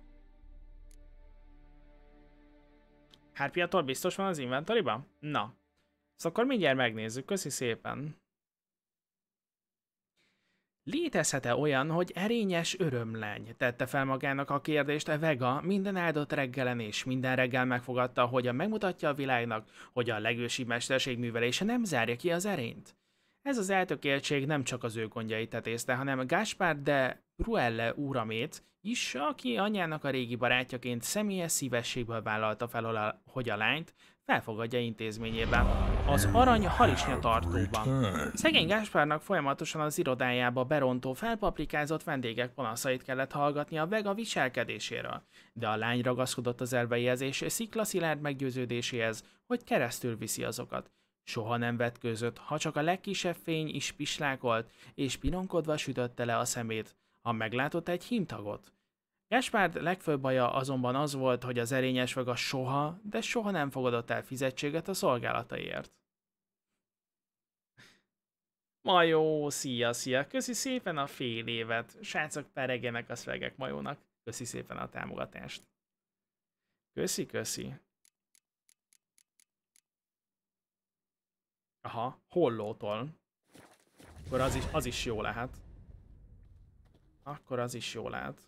Hárpiatól biztos van az inventoriban? Na. Szóval akkor mindjárt megnézzük, köszi szépen. Létezhet-e olyan, hogy erényes örömlány? Tette fel magának a kérdést a Vega minden áldott reggelen és minden reggel megfogadta, hogy a megmutatja a világnak, hogy a legősibb mesterség művelése nem zárja ki az erényt. Ez az eltökéltség nem csak az ő gondjait tetézte, hanem Gaspard de Bruelle úramét is, aki anyjának a régi barátjaként személyes szívességből vállalta fel, hogy a lányt felfogadja intézményében, az arany harisnya tartóban. Szegény Gáspárnak folyamatosan az irodájába berontó felpaprikázott vendégek panaszait kellett hallgatni a Vega viselkedéséről, de a lány ragaszkodott az elveihez és sziklaszilárd meggyőződéséhez, hogy keresztül viszi azokat. Soha nem vetkőzött, ha csak a legkisebb fény is pislákolt, és pinonkodva sütötte le a szemét, ha meglátott egy hímtagot. Gaspard legfőbb baja azonban az volt, hogy az erényes vaga soha, de soha nem fogadott el fizetséget a szolgálataiért. [laughs] Majó, szia, szia, köszi szépen a fél évet. Srácok peregenek a szvegek majónak. Köszi szépen a támogatást. Köszi, köszi. Aha, hollótól. Akkor az is, az is jó lehet. Akkor az is jó lehet.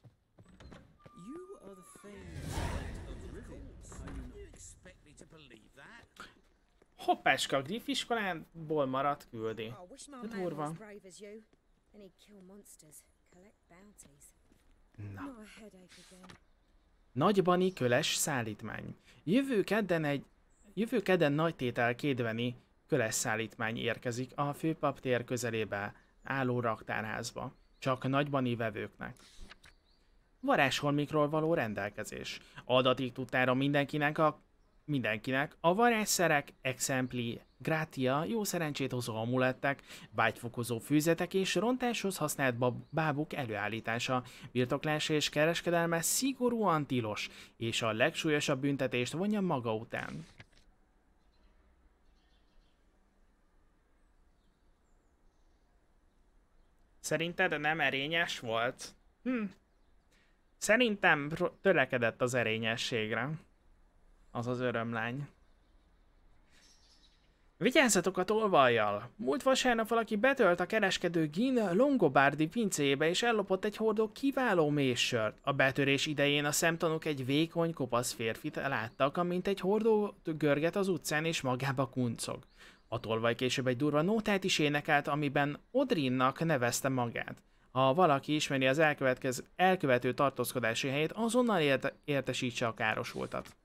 Hoppáska, Griff iskolából maradt küldi. De durva. Na. Nagybani köles szállítmány. Jövő kedden egy jövő kedden nagy tétel kédveni köles érkezik a főpap tér közelébe álló raktárházba. Csak nagybani vevőknek. Varázsholmikról való rendelkezés. Adatik tudtára mindenkinek a mindenkinek a varázsszerek, exempli, gratia, jó szerencsét hozó amulettek, vágyfokozó fűzetek és rontáshoz használt bab- bábuk előállítása, birtoklása és kereskedelme szigorúan tilos, és a legsúlyosabb büntetést vonja maga után. Szerinted nem erényes volt? Hm. Szerintem törekedett az erényességre. Az az örömlány. Vigyázzatok a tolvajjal! Múlt vasárnap valaki betölt a kereskedő Gin Longobardi pincéjébe és ellopott egy hordó kiváló méssört. A betörés idején a szemtanúk egy vékony, kopasz férfit láttak, amint egy hordó görget az utcán és magába kuncog. A tolvaj később egy durva nótát is énekelt, amiben Odrinnak nevezte magát. Ha valaki ismeri az elkövetkez, elkövető tartózkodási helyét, azonnal érte, értesítse a károsultat.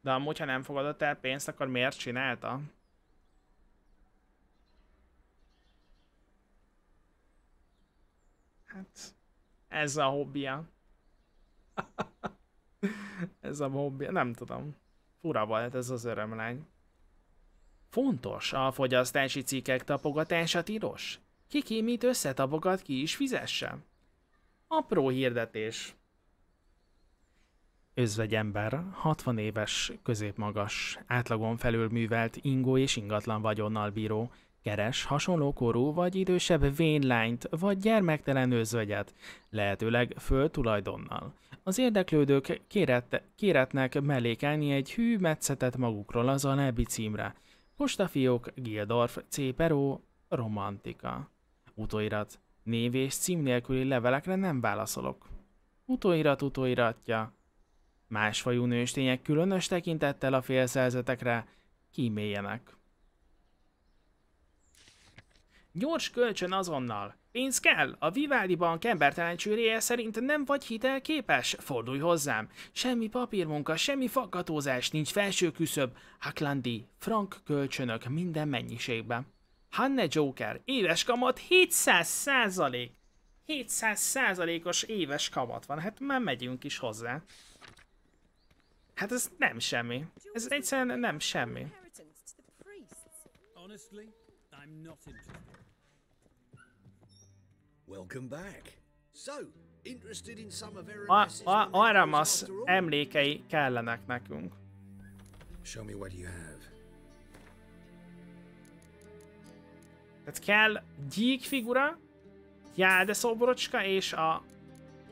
De amúgy, ha nem fogadott el pénzt, akkor miért csinálta? Hát, ez a hobbija. [laughs] ez a hobbija, nem tudom. Fura volt ez az örömlány. Fontos a fogyasztási cikkek tapogatása tilos. Ki mit összetapogat, ki is fizesse. Apró hirdetés. Özvegyember, 60 éves, középmagas, átlagon felülművelt, ingó és ingatlan vagyonnal bíró, keres hasonló korú vagy idősebb vénlányt vagy gyermektelen özvegyet, lehetőleg földtulajdonnal. Az érdeklődők kérette, kéretnek mellékelni egy hű metszetet magukról az alábbi címre. Postafiók, Gildorf, C. Peró, Romantika. Utóirat. Név és cím nélküli levelekre nem válaszolok. Utóirat utóiratja. Másfajú nőstények különös tekintettel a félszerzetekre kíméljenek. Gyors kölcsön azonnal! Pénz kell! A Vivaldi Bank embertelen csőréje szerint nem vagy hitelképes? Fordulj hozzám! Semmi papírmunka, semmi fakkatózás, nincs felső küszöb. Haklandi, frank kölcsönök minden mennyiségben. Hanne Joker, éves kamat 700 százalék! 700 százalékos éves kamat van, hát már megyünk is hozzá. Hát ez nem semmi. Ez egyszerűen nem semmi. Honestly, I'm not interested. Welcome back. So, interested in some of Aramas emlékei kellenek nekünk. Show me what you have. Tehát kell gyík figura, Jáde szobrocska és a...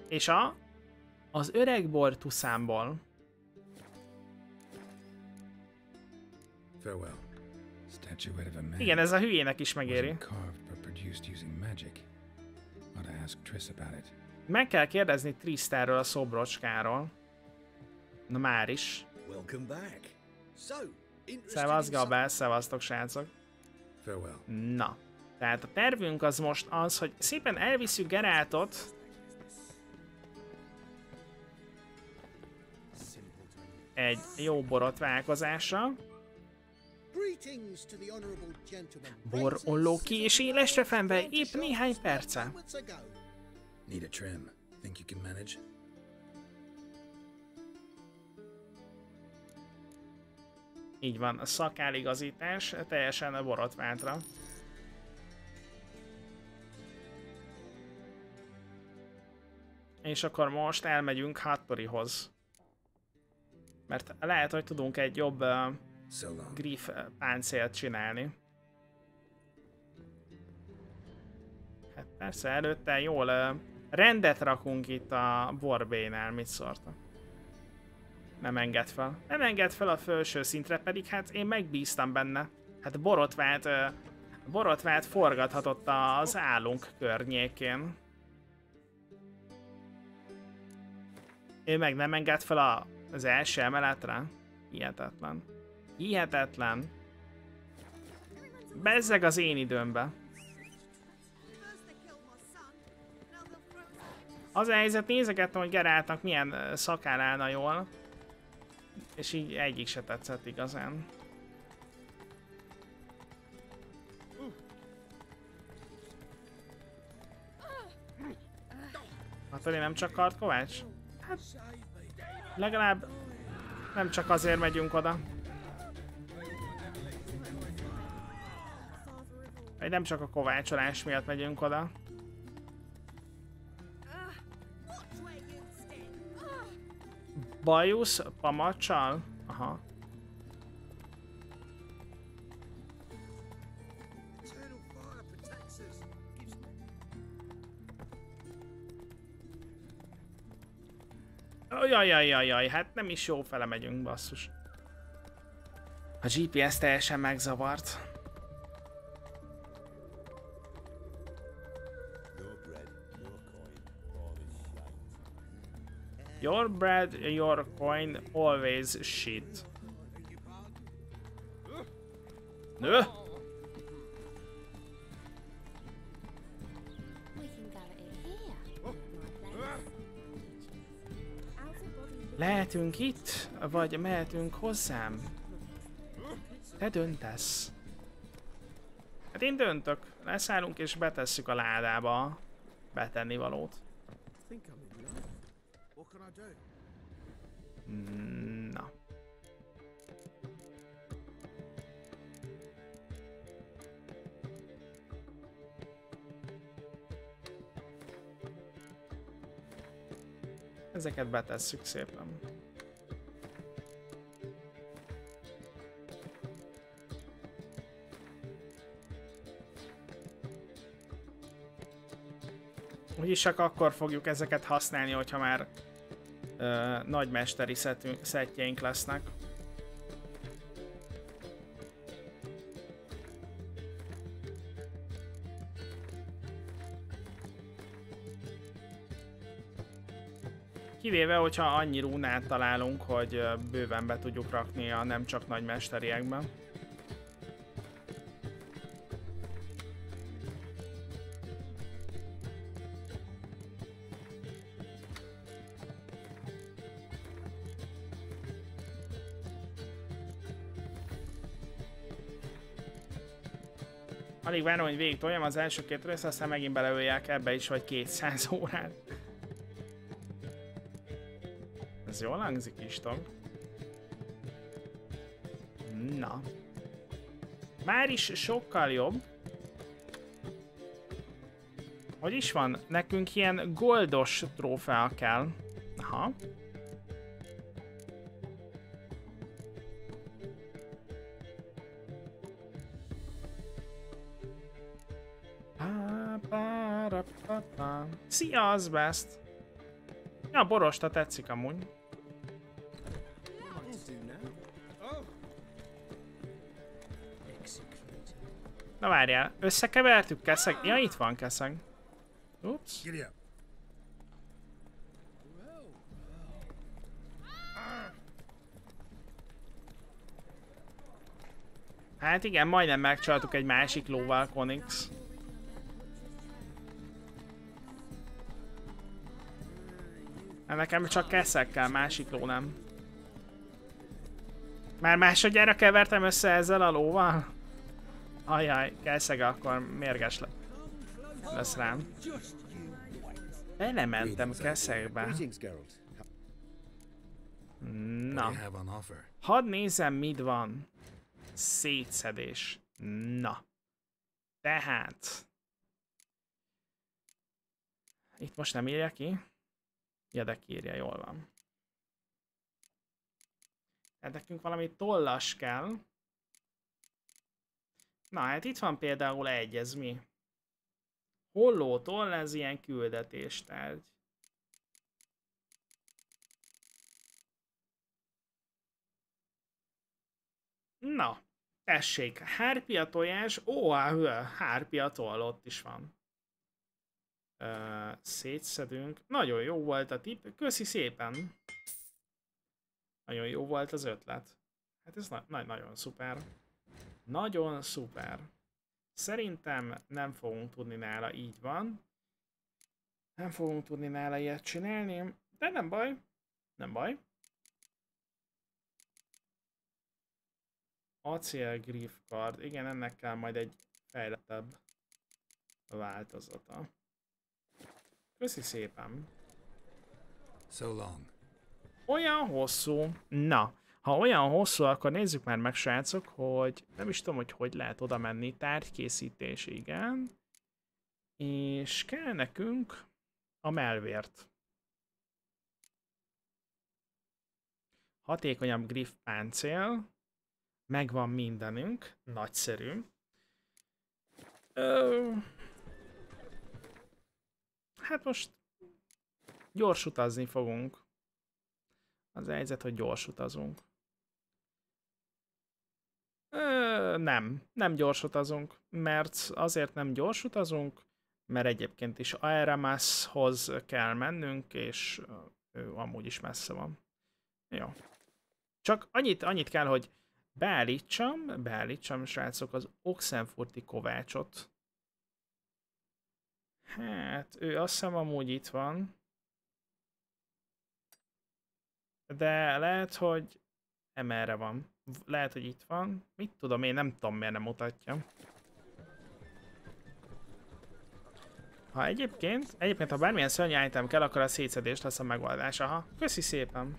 És a... Az öreg. Farewell. Of a man. Igen, ez a hülyének is megéri. Carved but produced using magic. Meg kell kérdezni Trisztáról a szobrocskáról. Na már is. Welcome back. So, interested Szevasz in some... Gabel, szevasztok srácok. Farewell. Na. Tehát a tervünk az most az, hogy szépen elviszük Geráltot egy jó borotválkozásra. Bor olló ki és élesre fenve épp néhány perce. Need a trim. Think you can manage? Így van, a szakáligazítás teljesen a borotváltra. És akkor most elmegyünk Hattorihoz. Mert lehet, hogy tudunk egy jobb uh, So griff uh, páncélt csinálni. Hát persze, előtte jól uh, rendet rakunk itt a borbénál, mit szórtak. Nem enged fel. Nem enged fel a felső szintre, pedig hát én megbíztam benne. Hát borotvát, uh, borotvát forgathatott az állunk környékén. Ő meg nem enged fel a, az első emeletre? Hihetetlen. Hihetetlen. Bezzeg az én időmbe. Az a helyzet, nézegettem, hogy Geráltnak milyen ö, szakál állna jól. És így egyik se tetszett igazán. Hattori nem csak kart Kovács? Hát, legalább nem csak azért megyünk oda. Vagy nem csak a kovácsolás miatt megyünk oda. Bajusz pamacsal? Aha. Jajajajajaj, hát nem is jó fele megyünk, basszus. A GPS teljesen megzavart. Your bread, your coin, always shit. Nő? Lehetünk itt, vagy mehetünk hozzám? Te döntesz. Hát én döntök. Leszállunk és betesszük a ládába betenni valót can I do? Na. Ezeket betesszük szépen. Úgyis csak akkor fogjuk ezeket használni, hogyha már ö, nagymesteri szetünk, szettjeink lesznek. Kivéve, hogyha annyi rúnát találunk, hogy bőven be tudjuk rakni a nem csak nagymesteriekben. Alig várom, hogy végig toljam az első két részt, aztán megint beleöljek ebbe is, vagy 200 [laughs] órát. Ez jól hangzik, Istog. Na. Már is sokkal jobb. Hogy is van? Nekünk ilyen goldos trófea kell. Aha. Szia, az best. Ja, borosta tetszik amúgy. Na várjál, összekevertük keszeg? Ja, itt van keszeg. Ups. Hát igen, majdnem megcsaltuk egy másik lóval, Konix. Nekem csak keszek másik ló nem. Már másodjára kevertem össze ezzel a lóval? Ajaj, keszeg akkor mérges le. lesz rám. Belementem keszegbe. Na. Hadd nézem, mit van. Szétszedés. Na. Tehát. Itt most nem írja ki. Jedek írja, jól van. Tehát nekünk valami tollas kell. Na hát itt van például egy, ez mi? Holló toll, ez ilyen küldetéstárgy. Na, tessék, hárpia tojás, ó, hárpia toll, ott is van. Ö, szétszedünk. Nagyon jó volt a tip, köszi szépen. Nagyon jó volt az ötlet. Hát ez na- na- nagyon szuper. Nagyon szuper. Szerintem nem fogunk tudni nála, így van. Nem fogunk tudni nála ilyet csinálni, de nem baj. Nem baj. Acél Griff Card. Igen, ennek kell majd egy fejlettebb változata. Köszi szépen. So long. Olyan hosszú. Na, ha olyan hosszú, akkor nézzük már meg, srácok, hogy nem is tudom, hogy hogy lehet oda menni. Tárgykészítés, igen. És kell nekünk a melvért. Hatékonyabb griff páncél. Megvan mindenünk. Nagyszerű. Ö... Hát most gyors utazni fogunk. Az a helyzet, hogy gyors utazunk. Ö, nem, nem gyors utazunk, mert azért nem gyors utazunk, mert egyébként is Aeramashoz kell mennünk, és ő amúgy is messze van. Jó. Csak annyit, annyit kell, hogy beállítsam, beállítsam, srácok, az Oxenfurti kovácsot. Hát, ő azt hiszem amúgy itt van. De lehet, hogy emerre van. Lehet, hogy itt van. Mit tudom, én nem tudom, miért nem mutatja. Ha egyébként, egyébként ha bármilyen szörny item kell, akkor a szétszedés lesz a megoldás. Aha, köszi szépen.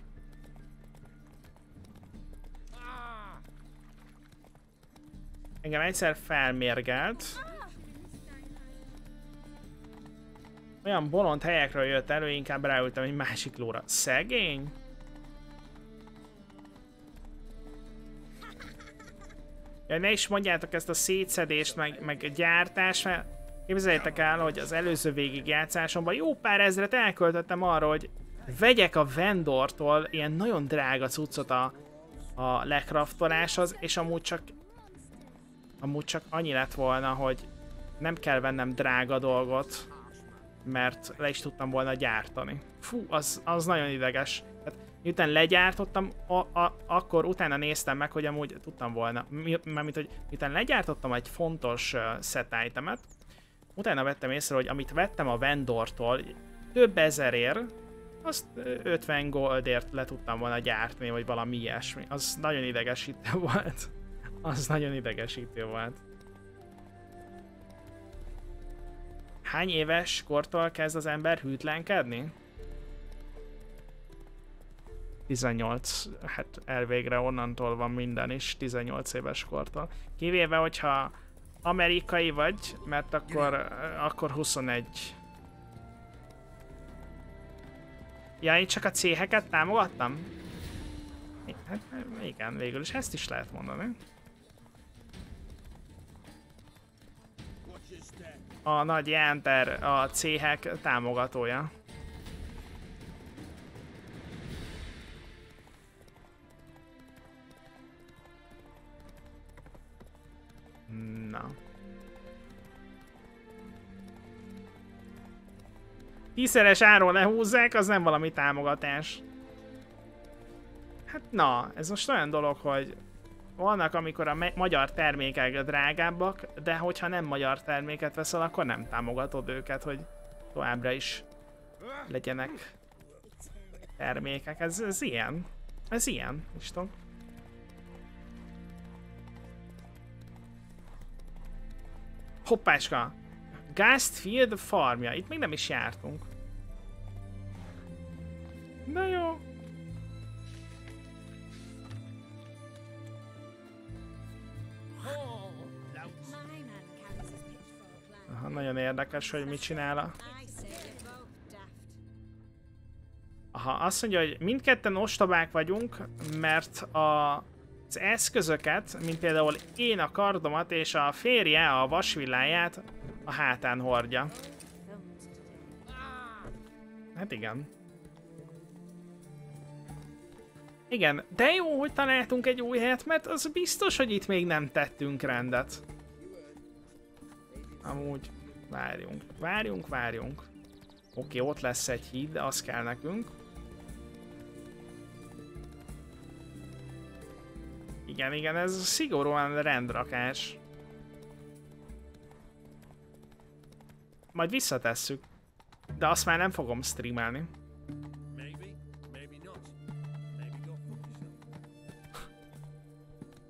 Engem egyszer felmérgelt. Olyan bolond helyekről jött elő, inkább ráültem egy másik lóra. Szegény? Ja, ne is mondjátok ezt a szétszedést, meg, meg gyártást, mert képzeljétek el, hogy az előző végigjátszásomban jó pár ezret elköltöttem arra, hogy vegyek a vendortól ilyen nagyon drága cuccot a, a lekraftoláshoz, és amúgy csak amúgy csak annyi lett volna, hogy nem kell vennem drága dolgot, mert le is tudtam volna gyártani. Fú, az, az nagyon ideges. Tehát, miután legyártottam, a, a, akkor utána néztem meg, hogy amúgy tudtam volna, mi, mármint, hogy miután legyártottam egy fontos uh, set itemet, utána vettem észre, hogy amit vettem a vendortól több ezerért, azt ö, 50 goldért le tudtam volna gyártani, vagy valami ilyesmi. Az nagyon idegesítő [laughs] volt. Az nagyon idegesítő volt. Hány éves kortól kezd az ember hűtlenkedni? 18, hát elvégre onnantól van minden is, 18 éves kortól. Kivéve, hogyha amerikai vagy, mert akkor, akkor 21. Ja, én csak a céheket támogattam? Hát igen, végül is ezt is lehet mondani. A nagy Jánter a céhek támogatója. Na. Tízszeres áron lehúzzák, az nem valami támogatás. Hát na, ez most olyan dolog, hogy vannak, amikor a magyar termékek drágábbak, de hogyha nem magyar terméket veszel, akkor nem támogatod őket, hogy továbbra is legyenek termékek. Ez, ez ilyen. Ez ilyen, is tudom. Hoppáska! Gastfield farmja. Itt még nem is jártunk. Na jó. Aha, nagyon érdekes, hogy mit csinál a... Aha, azt mondja, hogy mindketten ostobák vagyunk, mert a, az eszközöket, mint például én a kardomat és a férje a vasvilláját a hátán hordja. Hát igen. Igen, de jó, hogy találtunk egy új helyet, mert az biztos, hogy itt még nem tettünk rendet. Amúgy, várjunk, várjunk, várjunk. Oké, ott lesz egy híd, de az kell nekünk. Igen, igen, ez szigorúan rendrakás. Majd visszatesszük. De azt már nem fogom streamelni.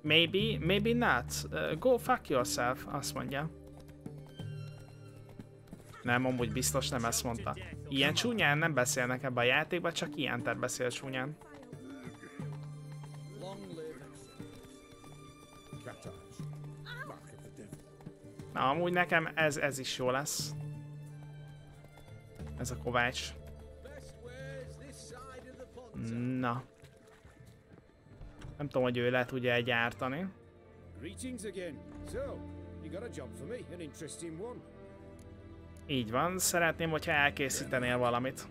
Maybe, maybe not. Uh, go fuck yourself, azt mondja. Nem, amúgy biztos nem ezt mondta. Ilyen csúnyán nem beszélnek ebbe a játékba, csak ilyen ter beszél csúnyán. Na, amúgy nekem ez, ez is jó lesz. Ez a Kovács. Na. Nem tudom, hogy ő le tudja gyártani. Interesting one. Így van, szeretném, hogyha elkészítenél valamit.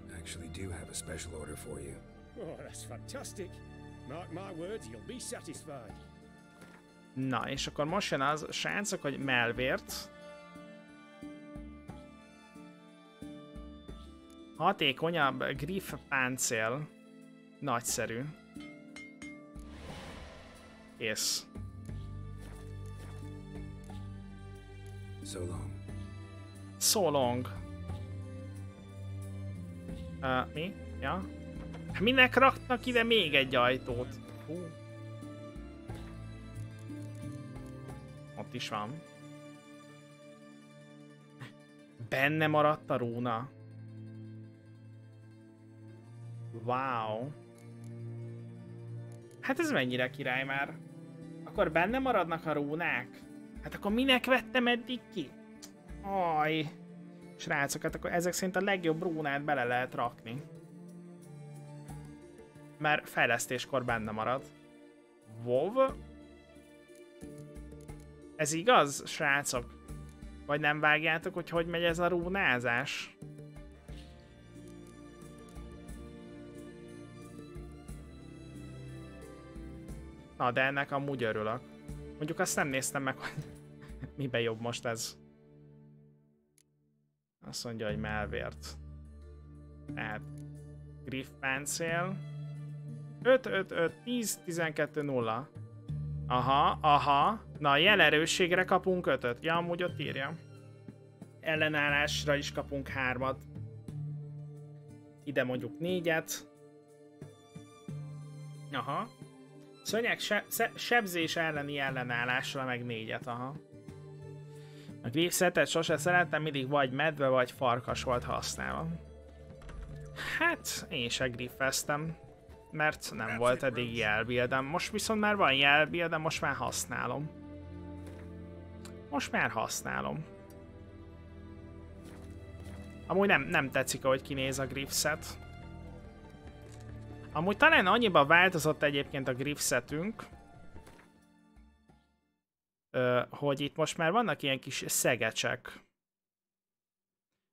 Oh. Na, és akkor most jön az, srácok, hogy melvért. Hatékonyabb griff páncél. Nagyszerű. Kész. So long. So long. Uh, mi? Ja? Minek raknak ide még egy ajtót? Hú. Ott is van. Benne maradt a rúna. Wow. Hát ez mennyire király már. Akkor benne maradnak a rúnák? Hát akkor minek vettem eddig ki? Aj. Srácok, hát akkor ezek szerint a legjobb rúnát bele lehet rakni. Mert fejlesztéskor benne marad. WoW? Ez igaz, srácok? Vagy nem vágjátok, hogy hogy megy ez a rúnázás? Na, de ennek amúgy örülök. Mondjuk azt nem néztem meg, hogy [laughs] miben jobb most ez. Azt mondja, hogy melvért. Tehát Griff páncél. 5, 5, 5, 10, 12, 0. Aha, aha. Na, jelerősségre kapunk 5 Ja, amúgy ott írja. Ellenállásra is kapunk 3 Ide mondjuk 4-et. Aha. Szönyeg se, se, sebzés elleni ellenállásra meg 4-et, aha. A griffszetet sose szerettem, mindig vagy medve, vagy farkas volt használva. Hát, én se griffeztem, mert nem volt eddig jelbildem. Most viszont már van jelbildem, most már használom. Most már használom. Amúgy nem, nem tetszik, ahogy kinéz a griffset. Amúgy talán annyiban változott egyébként a griffsetünk, hogy itt most már vannak ilyen kis szegecsek.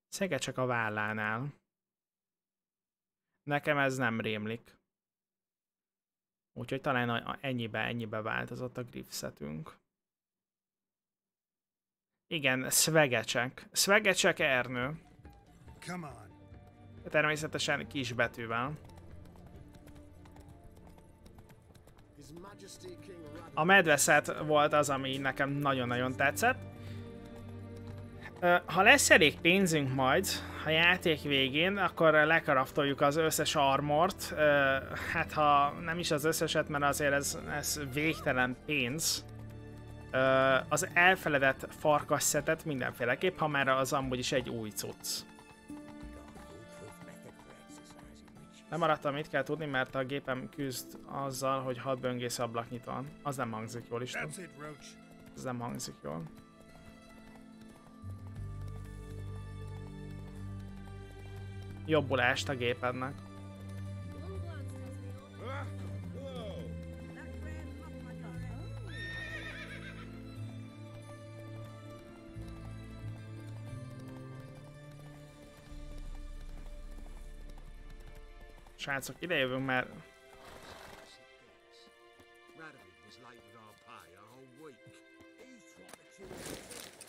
Szegecsek a vállánál. Nekem ez nem rémlik. Úgyhogy talán ennyibe, ennyibe változott a griffsetünk. Igen, szvegecsek. Szvegecsek Ernő. Természetesen kisbetűvel. A medveszet volt az, ami nekem nagyon-nagyon tetszett. Ha lesz elég pénzünk majd a játék végén, akkor lekaraftoljuk az összes armort. Hát ha nem is az összeset, mert azért ez, ez végtelen pénz. Az elfeledett farkas szetet mindenféleképp, ha már az amúgy is egy új cucc. Nem maradtam, mit kell tudni, mert a gépem küzd azzal, hogy hat böngész ablaknyit van. Az nem hangzik jól is. Ez nem hangzik jól. Jobbulást a gépednek. Srácok, ide jövünk, mert...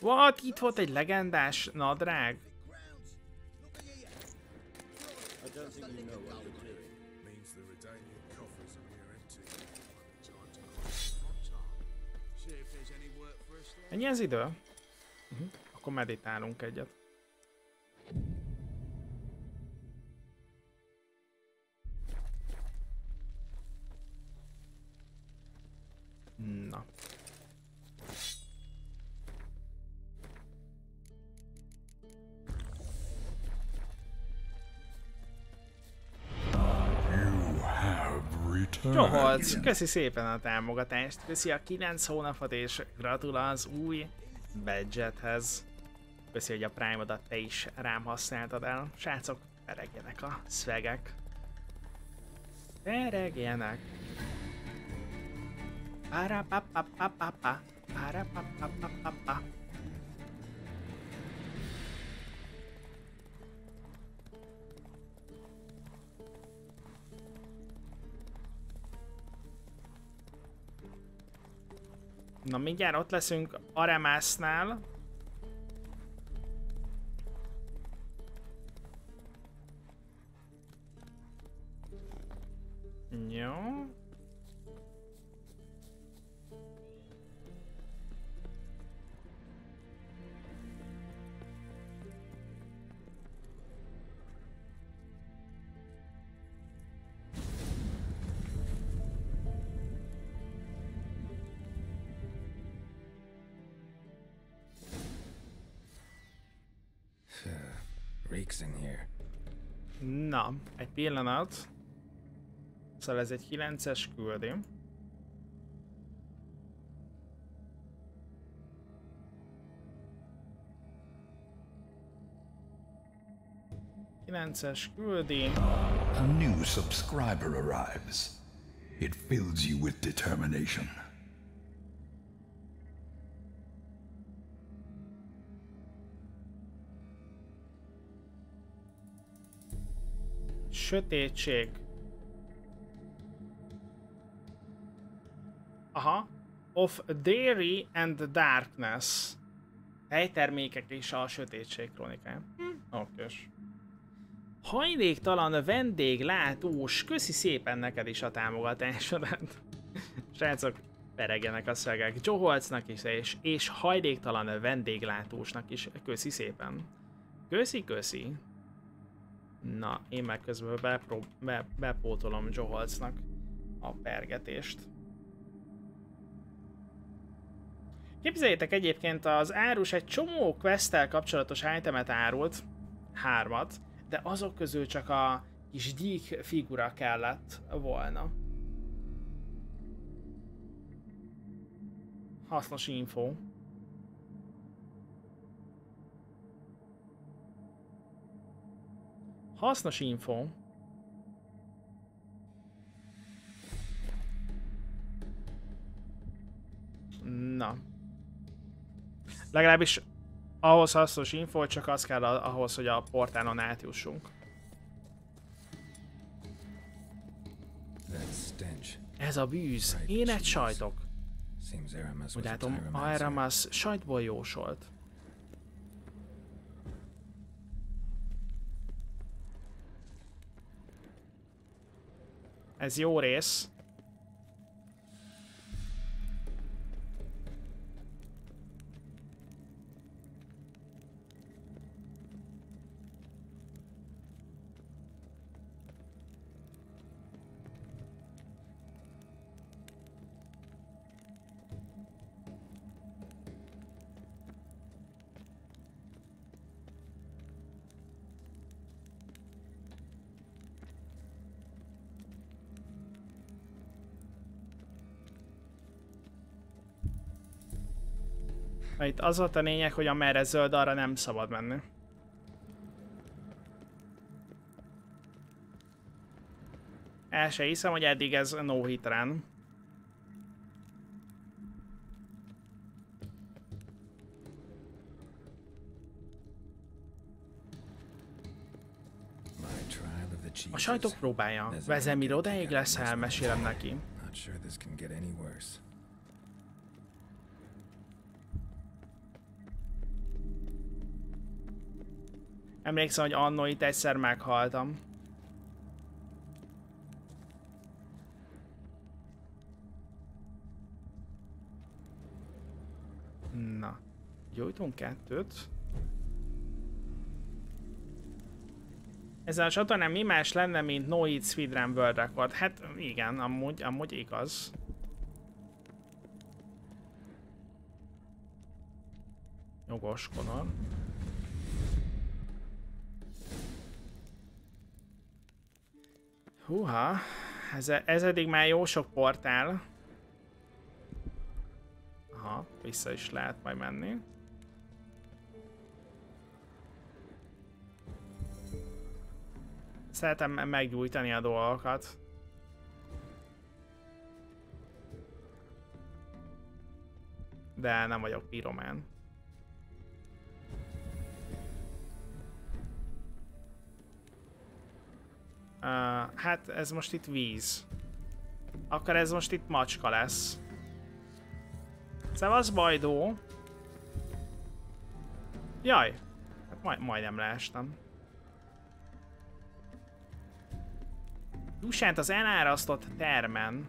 What? Itt volt egy legendás nadrág? Ennyi az idő? Uh-huh. Akkor meditálunk egyet. Na. Csoholc, köszi szépen a támogatást, köszi a 9 hónapot és gratulál az új badgethez. Köszi, hogy a Prime-odat te is rám használtad el. Srácok, peregjenek a szvegek. Peregjenek. Para pa pa pa pa pa. Para pa pa pa pa pa. Na mindjárt ott leszünk Aremásznál. Jó. Na, egy pillanat. Szóval ez egy 9-es küldi. A new subscriber arrives. It fills you with determination. Sötétség. Aha. Of Dairy and Darkness. Tejtermékek és a sötétség kronikája. Hm. Okkés. Hajléktalan vendéglátós. Köszi szépen neked is a támogatásodat. [laughs] Srácok, peregenek a szögek. Joholcnak is, és, és hajléktalan vendéglátósnak is. Köszi szépen. Köszi, köszi. Na, én meg közben be, bepótolom Joholcnak a pergetést. Képzeljétek egyébként az árus egy csomó questtel kapcsolatos itemet árult, hármat, de azok közül csak a kis gyík figura kellett volna. Hasznos info. Hasznos info. Na. Legalábbis ahhoz hasznos info, csak az kell ahhoz, hogy a portálon átjussunk. Ez a bűz. Én egy sajtok. Úgy látom, Aramas sajtból jósolt. Ez jó Na itt az volt a lényeg, hogy amerre zöld, arra nem szabad menni. El se hiszem, hogy eddig ez no hit run. A sajtok próbálja. Vezemir odáig lesz, elmesélem neki. Emlékszem, hogy annó itt egyszer meghaltam. Na, gyújtunk kettőt. Ezen a csatornán mi más lenne, mint No Eat Speedrun World Record? Hát igen, amúgy, amúgy igaz. Jogos, Húha, ez, ez eddig már jó sok portál. Aha, vissza is lehet majd menni. Szeretem meggyújtani a dolgokat. De nem vagyok piromán. Uh, hát ez most itt víz. Akkor ez most itt macska lesz. Szevasz bajdó. Jaj. Hát majd, majdnem leestem. Dusát az elárasztott termen.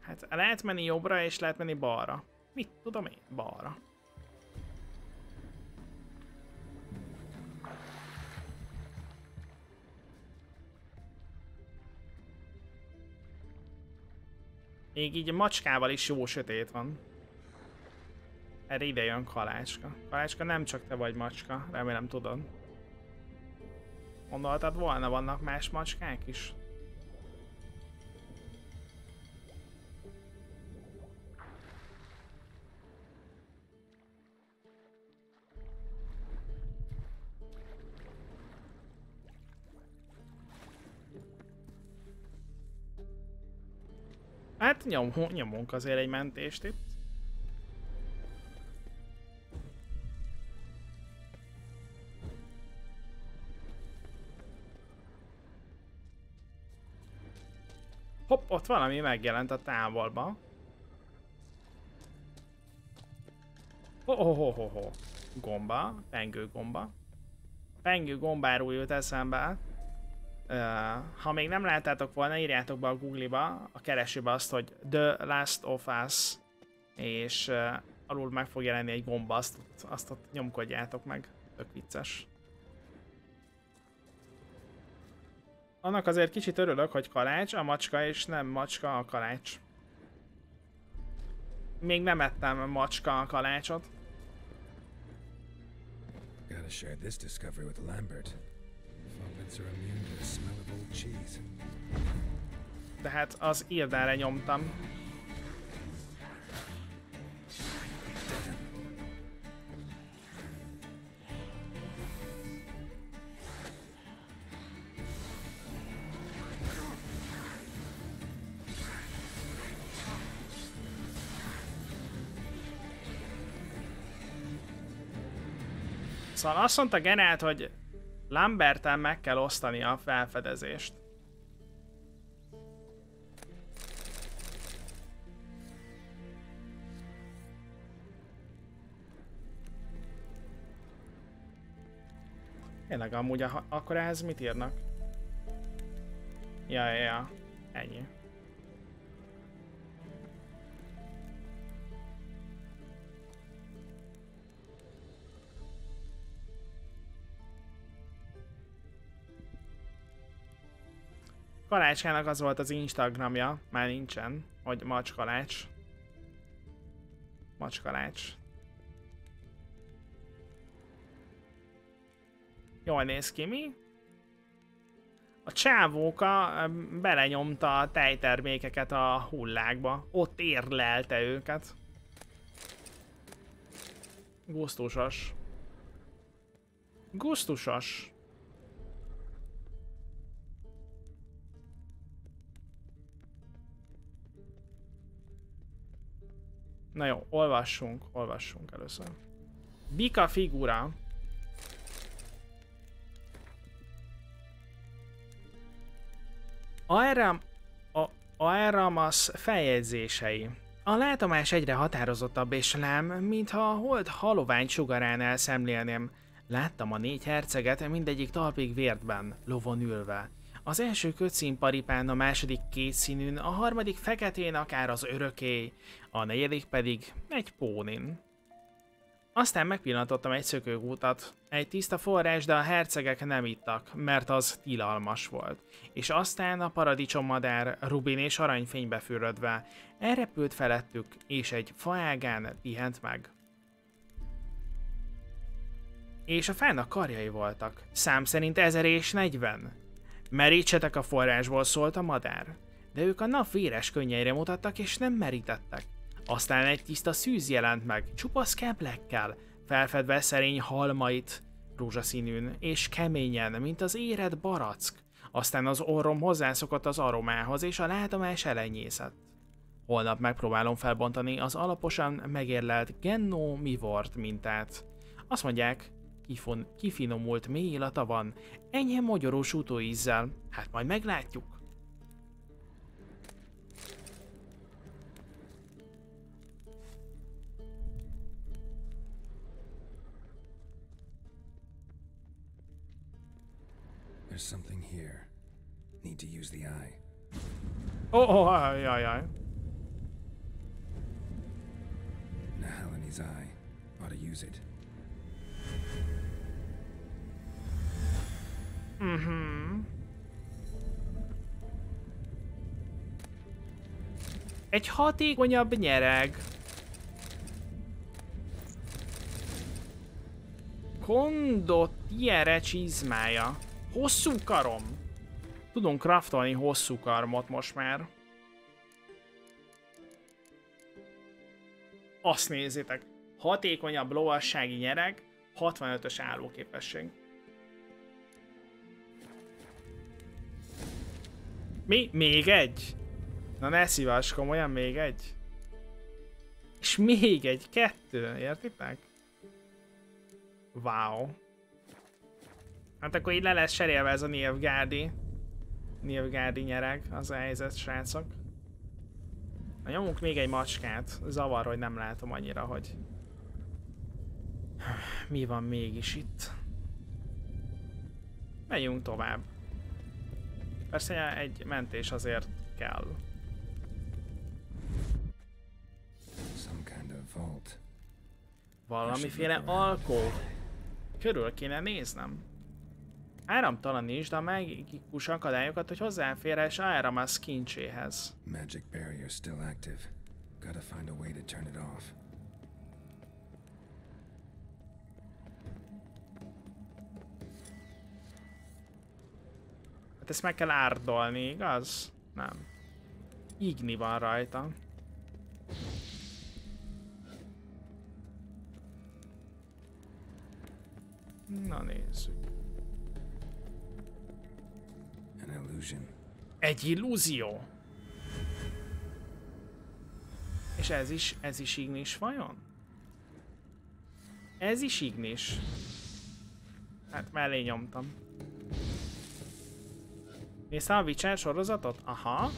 Hát lehet menni jobbra és lehet menni balra. Mit tudom én? Balra. Még így macskával is jó sötét van. Erre ide jön Kalácska. Kalácska nem csak te vagy macska, remélem tudod. Gondoltad volna, vannak más macskák is? Hát nyom, nyomunk azért egy mentést itt. Hopp, ott valami megjelent a távolba. Ho, ho, ho, ho, ho. Gomba, pengő gomba. Pengő gombáról jut eszembe. Ha még nem láttátok volna, írjátok be a Google-ba, a keresőbe azt, hogy The Last of Us, és uh, alul meg fog jelenni egy gomba, azt, azt ott nyomkodjátok meg. Tök vicces. Annak azért kicsit örülök, hogy kalács a macska, és nem macska a kalács. Még nem ettem macska a kalácsot. Gotta share this discovery with Lambert. De hát az írdára nyomtam. Szóval azt mondta Gerált, hogy Lamberten meg kell osztani a felfedezést. Tényleg amúgy akkor ehhez mit írnak? Ja, ja, ja. Ennyi. Kalácsának az volt az Instagramja, már nincsen, hogy Macskalács. Macskalács. Jól néz ki, mi? A csávóka belenyomta a tejtermékeket a hullákba. Ott érlelte őket. Gusztusos. Gusztusos. Na jó, olvassunk, olvassunk először. Bika figura. Aeram, a, Aeramas feljegyzései. A látomás egyre határozottabb és lám, mintha a hold halovány sugaránál szemlélném. Láttam a négy herceget mindegyik talpig vértben, lovon ülve. Az első kötszínparipán, a második kétszínűn, a harmadik feketén akár az öröké, a negyedik pedig egy pónin. Aztán megpillantottam egy szökőkútat, egy tiszta forrás, de a hercegek nem ittak, mert az tilalmas volt. És aztán a paradicsommadár rubin és aranyfénybe fürödve elrepült felettük, és egy faágán pihent meg. És a fának karjai voltak, szám szerint ezer és negyven. Merítsetek a forrásból, szólt a madár. De ők a nap véres könnyeire mutattak, és nem merítettek. Aztán egy tiszta szűz jelent meg, csupasz keblekkel, felfedve szerény halmait, rózsaszínűn, és keményen, mint az éred barack. Aztán az orrom hozzászokott az aromához, és a látomás elenyészett. Holnap megpróbálom felbontani az alaposan megérlelt Genno Mivort mintát. Azt mondják, kifon, kifinomult mély illata van, enyhe magyarós utóízzel. Hát majd meglátjuk. There's something here. Need to use the eye. Oh, oh, aj, aj, aj. Nahalani's eye. Ought to use it. Mhm. Egy hatékonyabb nyereg. Condottiere csizmája. Hosszú karom. Tudunk craftolni hosszú karmot most már. Azt nézzétek. Hatékonyabb lovassági nyereg, 65-ös állóképesség. Mi? Még egy? Na ne szívass, komolyan még egy? És még egy, kettő, értitek? Wow. Hát akkor így le lesz cserélve ez a Nilfgaardi. Nilfgaardi nyereg, az a helyzet, srácok. Na nyomunk még egy macskát. Zavar, hogy nem látom annyira, hogy... Mi van mégis itt? Megyünk tovább. Persze egy mentés azért kell. Valamiféle alkó. Körül kéne néznem. Áramtalanítsd a magikus akadályokat, hogy hozzáférhess Áramas kincséhez. Magic barrier still active. Gotta find a way to turn it off. Hát ezt meg kell árdolni, igaz? Nem. Igni van rajta. Na nézzük. Egy illúzió. És ez is, ez is ignis vajon? Ez is ignis. Hát mellé nyomtam. Néztem a Witcher sorozatot? Aha.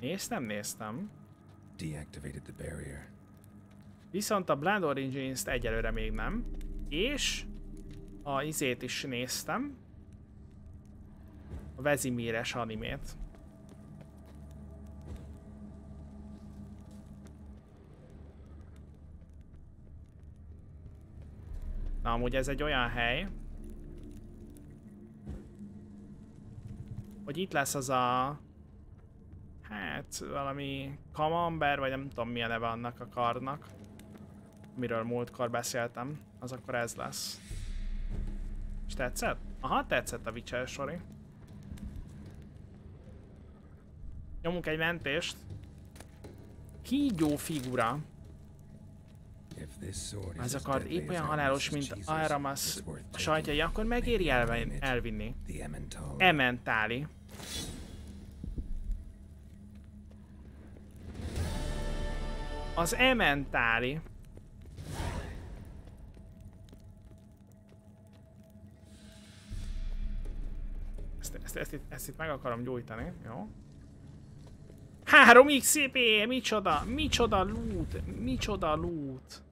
Néztem, néztem. Deactivated the barrier. Viszont a Blood Origins-t egyelőre még nem. És a izét is néztem. A Vezimíres animét. Na, amúgy ez egy olyan hely, hogy itt lesz az a hát valami kamember, vagy nem tudom mi a neve annak a kardnak, miről múltkor beszéltem, az akkor ez lesz. És tetszett? Aha, tetszett a Witcher sori. Nyomunk egy mentést. Kígyó figura. Ez a kard épp olyan halálos, mint Aramas taking. sajtjai, akkor megéri elvin elvinni. Ementáli. Az Ementáli. Ezt, ezt, ezt, itt, ezt itt meg akarom gyújtani, jó? 3 XP! Micsoda, micsoda loot, micsoda loot.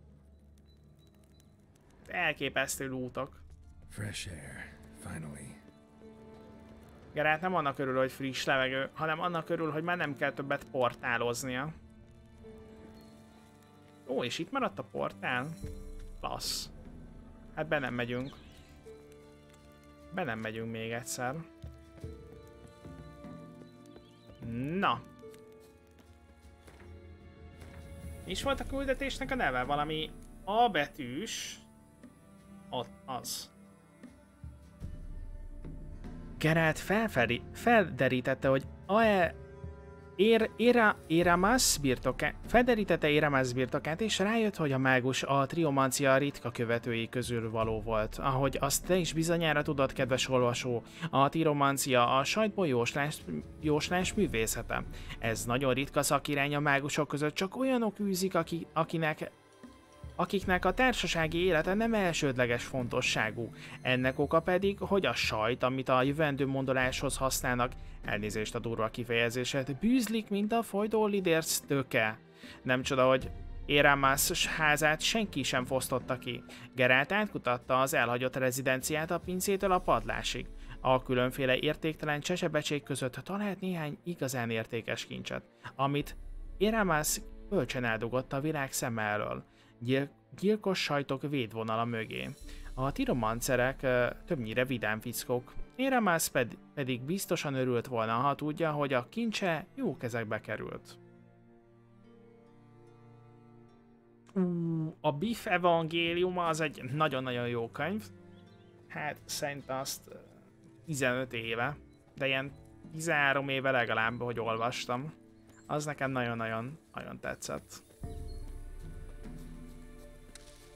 Elképesztő lootok. Fresh air. Finally. Gerát nem annak örül, hogy friss levegő, hanem annak örül, hogy már nem kell többet portáloznia. Ó, és itt maradt a portál? Klassz. Hát be nem megyünk. Be nem megyünk még egyszer. Na. Is volt a küldetésnek a neve? Valami A betűs. Ott az. Geralt felfedi, felderítette, hogy Ae Ér, Éra, Éramas birtokát, felderítette Éramas birtokát, és rájött, hogy a mágus a triomancia ritka követői közül való volt. Ahogy azt te is bizonyára tudod, kedves olvasó, a tiromancia a sajtból jóslás, jóslás művészete. Ez nagyon ritka szakirány a mágusok között, csak olyanok űzik, aki, akinek akiknek a társasági élete nem elsődleges fontosságú. Ennek oka pedig, hogy a sajt, amit a jövendő mondoláshoz használnak, elnézést a durva kifejezéset, bűzlik, mint a folytó lidérc töke. Nem csoda, hogy Érámász házát senki sem fosztotta ki. Gerált átkutatta az elhagyott rezidenciát a pincétől a padlásig. A különféle értéktelen csesebecsék között talált néhány igazán értékes kincset, amit Érámász bölcsen eldugott a világ szeme elől gyil- gyilkos sajtok védvonala mögé. A tiromancerek többnyire vidám fickók. Éremász ped- pedig biztosan örült volna, ha tudja, hogy a kincse jó kezekbe került. A Biff Evangéliuma az egy nagyon-nagyon jó könyv. Hát szerintem azt ö, 15 éve, de ilyen 13 éve legalább, hogy olvastam. Az nekem nagyon-nagyon nagyon tetszett.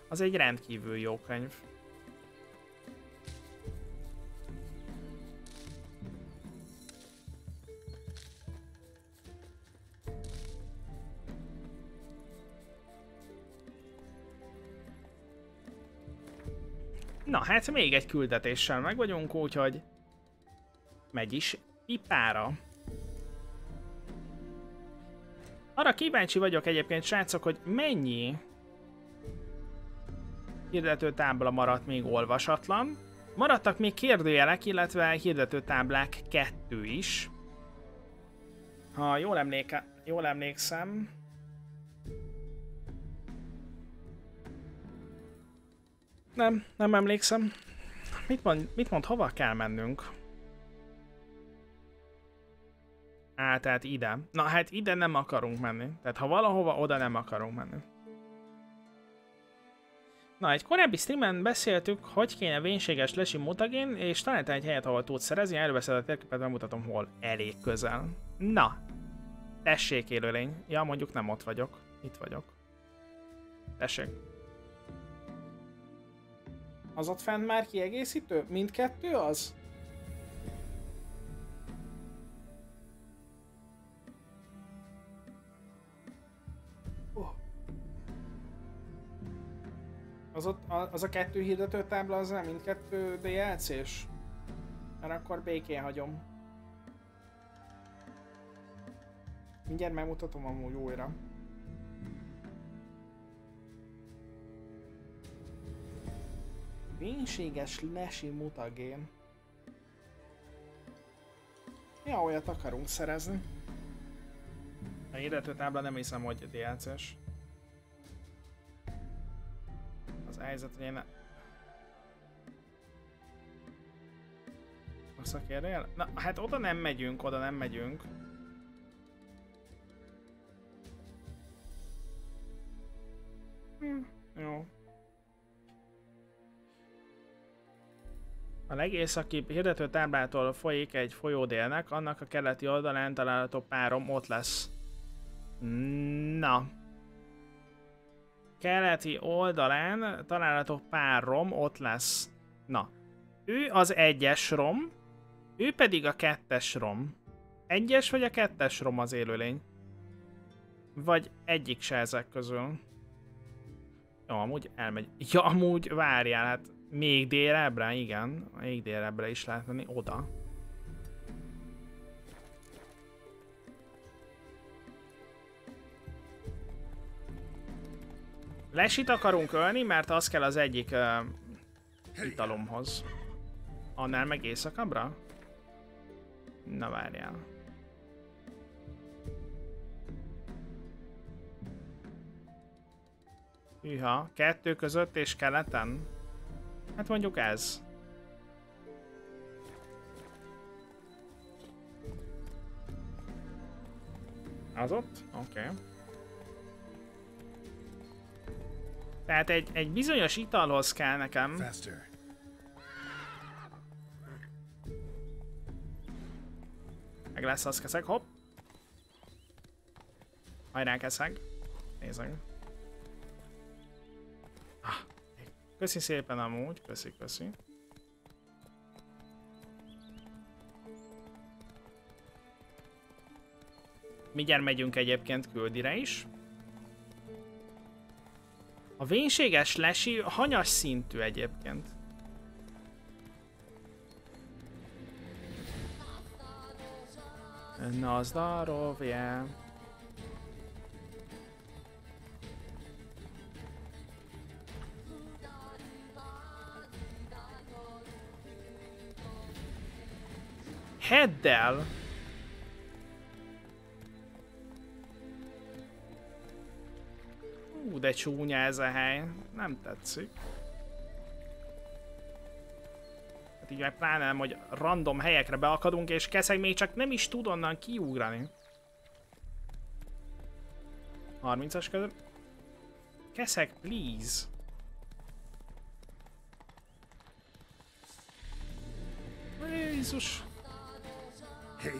Az egy rendkívül jó könyv. Na hát még egy küldetéssel meg vagyunk, úgyhogy megy is pipára. Arra kíváncsi vagyok egyébként, srácok, hogy mennyi hirdető tábla maradt még olvasatlan. Maradtak még kérdőjelek, illetve hirdető táblák kettő is. Ha jól, emléke, jól emlékszem, Nem, nem emlékszem. Mit mond, mit mond, hova kell mennünk? Á, tehát ide. Na hát ide nem akarunk menni. Tehát ha valahova, oda nem akarunk menni. Na, egy korábbi streamen beszéltük, hogy kéne vénséges lesi mutagén, és találtam egy helyet, ahol tudsz szerezni, a térképet, megmutatom, hol elég közel. Na, tessék élőlény. Ja, mondjuk nem ott vagyok. Itt vagyok. Tessék. Az ott fent már kiegészítő? Mindkettő az? Az, ott, az a kettő hirdető tábla az nem mindkettő DLC-s? Mert akkor békén hagyom. Mindjárt megmutatom amúgy újra. Vénységes lesi mutagén. Ja, olyat akarunk szerezni. A hirdető tábla nem hiszem, hogy DLC-s. Az helyzet, hogy én... Ne... A szakérjel? Na, hát oda nem megyünk, oda nem megyünk. Hm, jó. A legészakibb hirdető táblától folyik egy folyó délnek, annak a keleti oldalán található párom ott lesz. Na. Keleti oldalán található párom ott lesz. Na. Ő az egyes rom, ő pedig a kettes rom. Egyes vagy a kettes rom az élőlény? Vagy egyik se ezek közül? Jó, amúgy elmegy. Ja, amúgy várjál, hát még délebbre, igen. Még délebbre is lehet menni. Oda. Lesit akarunk ölni, mert az kell az egyik uh, italomhoz. Annál meg éjszakabbra? Na várjál. Hűha, kettő között és keleten? Hát mondjuk ez. Az ott? Oké. Okay. Tehát egy, egy bizonyos italhoz kell nekem. Faster. Meg lesz az keszeg, hopp. Hajrá keszeg. Nézzük. Köszi szépen amúgy, köszi, köszi. Mindjárt megyünk egyébként küldire is. A vénséges lesi hanyas szintű egyébként. Na, yeah. Heddel? De csúnya ez a hely. Nem tetszik. Hát így meg pláne hogy random helyekre beakadunk, és Keszeg még csak nem is tud onnan kiugrani. 30-as között. keszek, please. Jézus. Hey.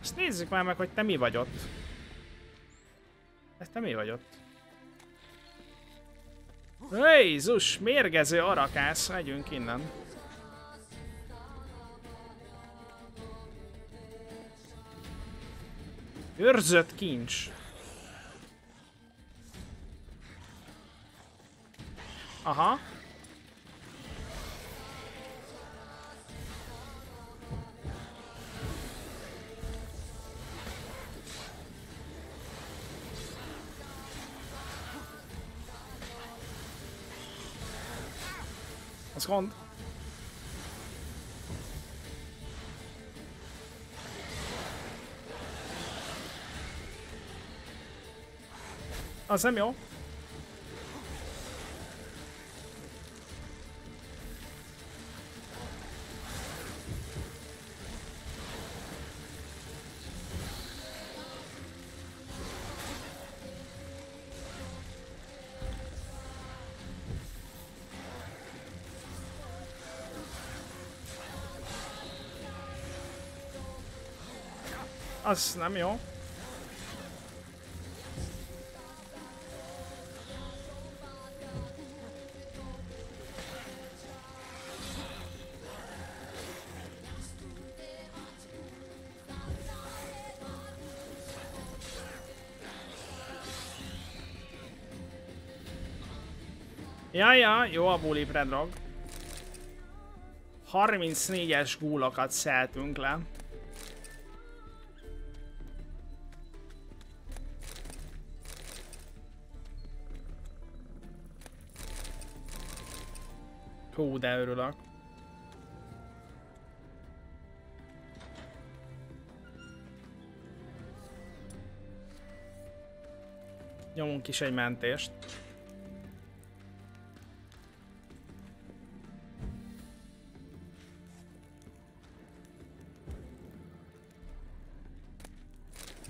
Ezt nézzük már meg, hogy te mi vagy ott. Ez te mi vagy ott? Jézus, mérgező arakász, megyünk innen. Őrzött kincs. Aha. Az gond. Az nem Az nem jó. Ja, ja, jó a buli predrog. 34-es gúlokat szeltünk le. De örülök. Nyomunk is egy mentést.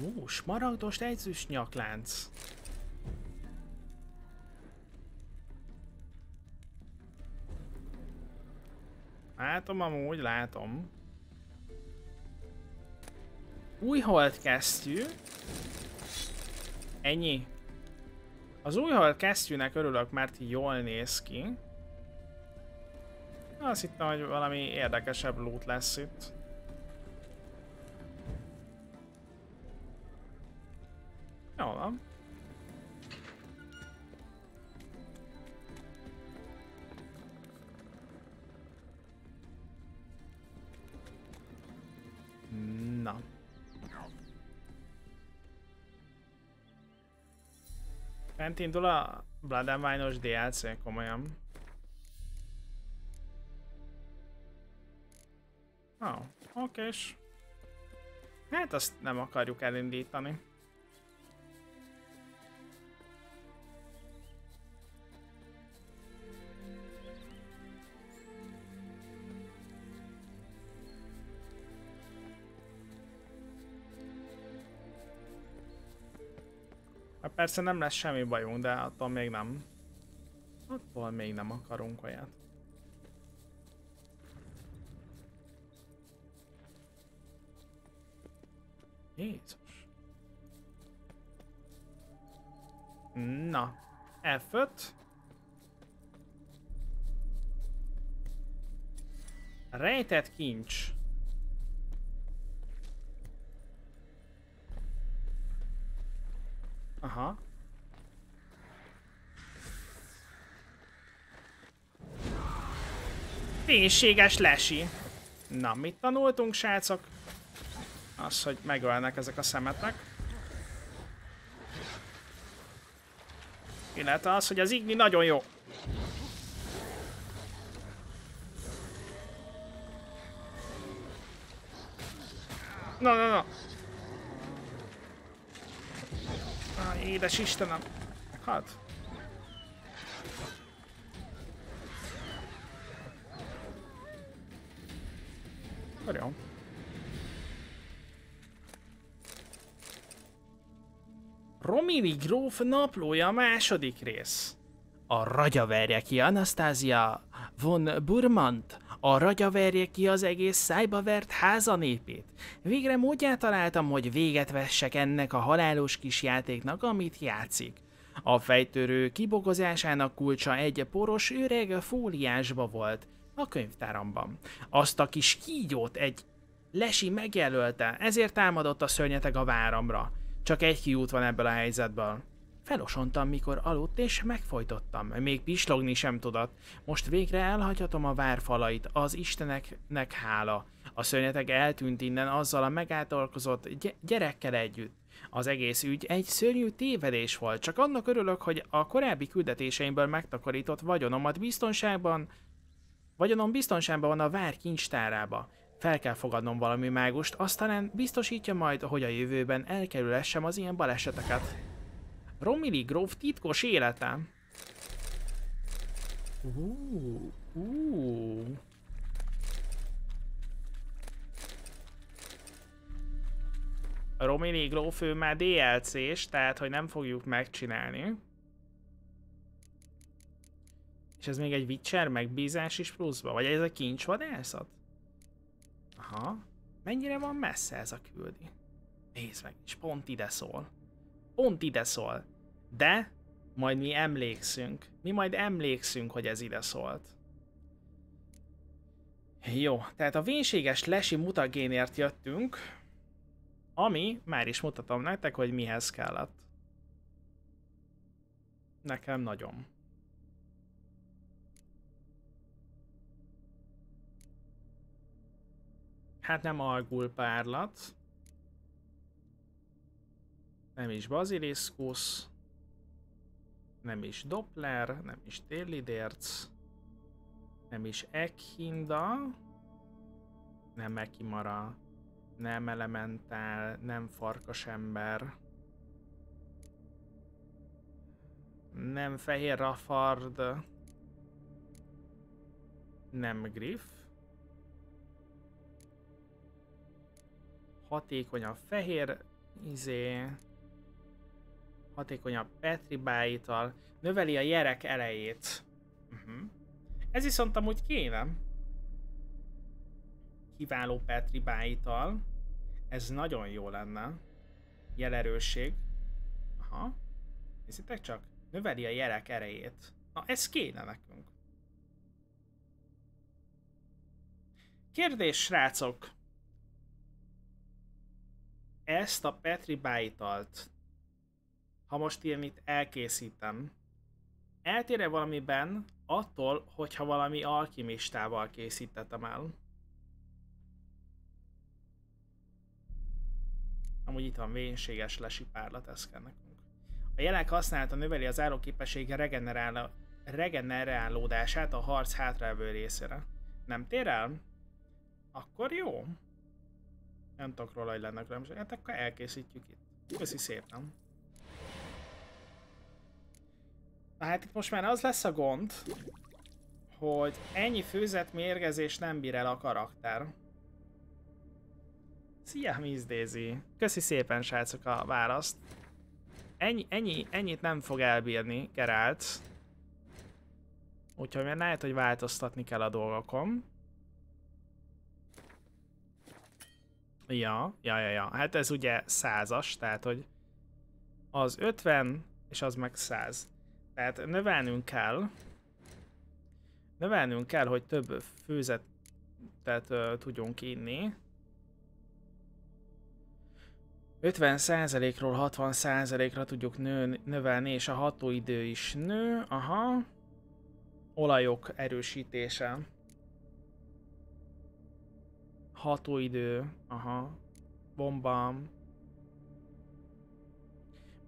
Ú, smaragdos egyzős nyaklánc. Látom amúgy, látom. Új hold kesztyű. Ennyi. Az új hold kesztyűnek örülök, mert jól néz ki. Azt hittem, hogy valami érdekesebb loot lesz itt. Fent indul a Blood and Wine-os DLC, komolyan. Ó, oh, okés. Hát azt nem akarjuk elindítani. Persze nem lesz semmi bajunk, de attól még nem. Attól még nem akarunk olyat. Jézus. Na, F5. Rejtett kincs. Aha. Fénységes lesi. Na, mit tanultunk, srácok? Az, hogy megölnek ezek a szemetek. Illetve az, hogy az igni nagyon jó. Na, na, na. Á, édes Istenem. Hát. Jó. Romini gróf naplója második rész. A ragya verje ki Anastasia von Burmant, a ragya verje ki az egész szájba vert házanépét. Végre módját találtam, hogy véget vessek ennek a halálos kis játéknak, amit játszik. A fejtörő kibogozásának kulcsa egy poros öreg fóliásba volt a könyvtáramban. Azt a kis kígyót egy lesi megjelölte, ezért támadott a szörnyeteg a váramra. Csak egy kiút van ebből a helyzetből. Felosontam, mikor aludt, és megfojtottam. Még pislogni sem tudott. Most végre elhagyhatom a várfalait, az isteneknek hála. A szörnyeteg eltűnt innen azzal a megáltalkozott gy- gyerekkel együtt. Az egész ügy egy szörnyű tévedés volt, csak annak örülök, hogy a korábbi küldetéseimből megtakarított vagyonomat biztonságban, vagyonom biztonságban van a vár kincstárába. Fel kell fogadnom valami mágust, aztán biztosítja majd, hogy a jövőben elkerülhessem az ilyen baleseteket. Romilly gróf titkos élete. Uh, uh. Romilly gróf ő már DLC-s, tehát hogy nem fogjuk megcsinálni. És ez még egy Witcher megbízás is pluszba? Vagy ez a kincsvadászat? Aha. Mennyire van messze ez a küldi? Nézd meg, és pont ide szól. Pont ide szól. De majd mi emlékszünk. Mi majd emlékszünk, hogy ez ide szólt. Jó, tehát a vénséges lesi mutagénért jöttünk, ami, már is mutatom nektek, hogy mihez kellett. Nekem nagyon. Hát nem algul párlat. Nem is baziliszkusz. Nem is Doppler, nem is Télidérc. Nem is Ekhinda. Nem Ekimara. Nem Elementál, nem Farkasember. Nem Fehér Rafard. Nem Griff. Hatékonyabb fehér izé hatékonyabb Petri bájital, növeli a jerek elejét. Uh-huh. Ez viszont amúgy kéne. Kiváló Petri bájital. Ez nagyon jó lenne. Jelerősség. Aha. Nézzétek csak. Növeli a jerek erejét. Na, ez kéne nekünk. Kérdés, srácok. Ezt a Petri bájitalt ha most én itt elkészítem, eltére valamiben attól, hogyha valami alkimistával készítettem el. Amúgy itt van vénséges lesipárlat, ez kell nekünk. A jelek használata növeli az állóképesség regenerál regenerálódását a harc hátrávő részére. Nem tér el? Akkor jó. Nem tudok róla, hogy lenne különbség. Hát akkor elkészítjük itt. Köszi szépen. Na hát itt most már az lesz a gond, hogy ennyi főzet mérgezés nem bír el a karakter. Szia, Miss Daisy! Köszi szépen, srácok, a választ. Ennyi, ennyi, ennyit nem fog elbírni Geralt. Úgyhogy már lehet, hogy változtatni kell a dolgokon. Ja, ja, ja, ja. Hát ez ugye százas, tehát hogy az 50 és az meg 100. Tehát növelnünk kell. Növelnünk kell, hogy több főzetet uh, tudjunk inni. 50%-ról 60%-ra tudjuk nő, növelni, és a hatóidő is nő. Aha. Olajok erősítése. Hatóidő. Aha. Bomba.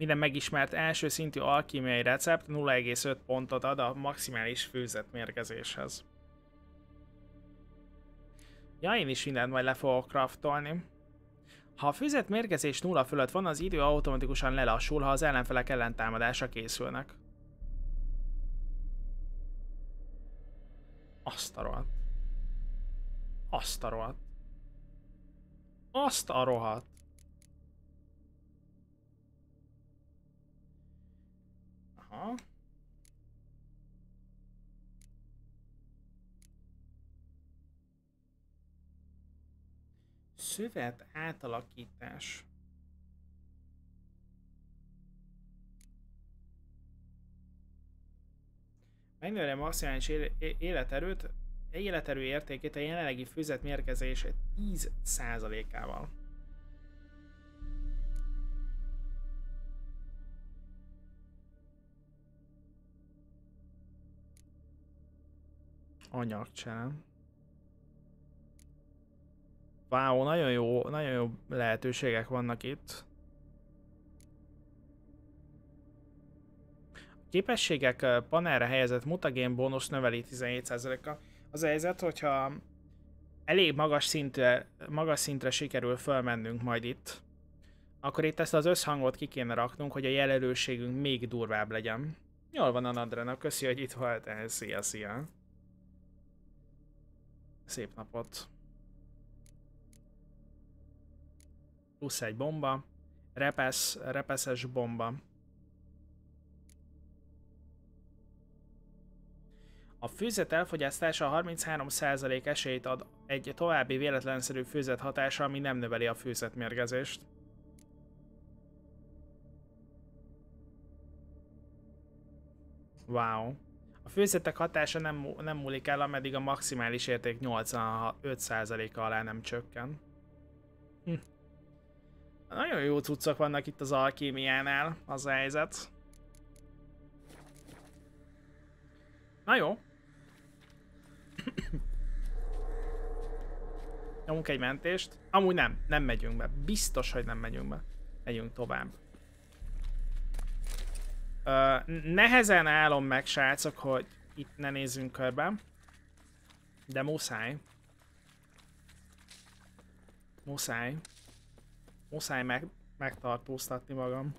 Minden megismert első szintű alkímiai recept 0,5 pontot ad a maximális főzet mérgezéshez. Ja, én is mindent majd le fogok craftolni. Ha a főzet mérgezés nulla fölött van, az idő automatikusan lelassul, ha az ellenfelek ellentámadásra készülnek. Azt a rohadt. Azt a rohadt. Azt a rohadt. Aha. Szövet átalakítás. Megnöveli a maximális éle- életerőt, életerő értékét a jelenlegi főzet mérgezése 10%-ával. Anyagcselem. Wow, nagyon jó, nagyon jó lehetőségek vannak itt. Képességek ö, panelre helyezett mutagén bónusz növeli 17%-kal. Az a helyzet, hogyha elég magas szintre, magas szintre sikerül fölmennünk majd itt, akkor itt ezt az összhangot ki kéne raknunk, hogy a jelölőségünk még durvább legyen. Jól van a Nadrena, köszi, hogy itt voltál. Szia, szia. Szép napot. Plusz egy bomba. Repesz, repeszes bomba. A főzet elfogyasztása 33% esélyt ad egy további véletlenszerű főzet hatása, ami nem növeli a főzet mérgezést. Wow. A főzetek hatása nem, nem múlik el, ameddig a maximális érték 85%-a alá nem csökken. Hm. Nagyon jó cuccok vannak itt az alkémiánál, az helyzet. Na jó. Nyomunk egy mentést. Amúgy nem, nem megyünk be. Biztos, hogy nem megyünk be. Megyünk tovább. Ö, nehezen állom meg, srácok, hogy itt ne nézzünk körbe. De muszáj. Muszáj. Muszáj meg, megtartóztatni magam.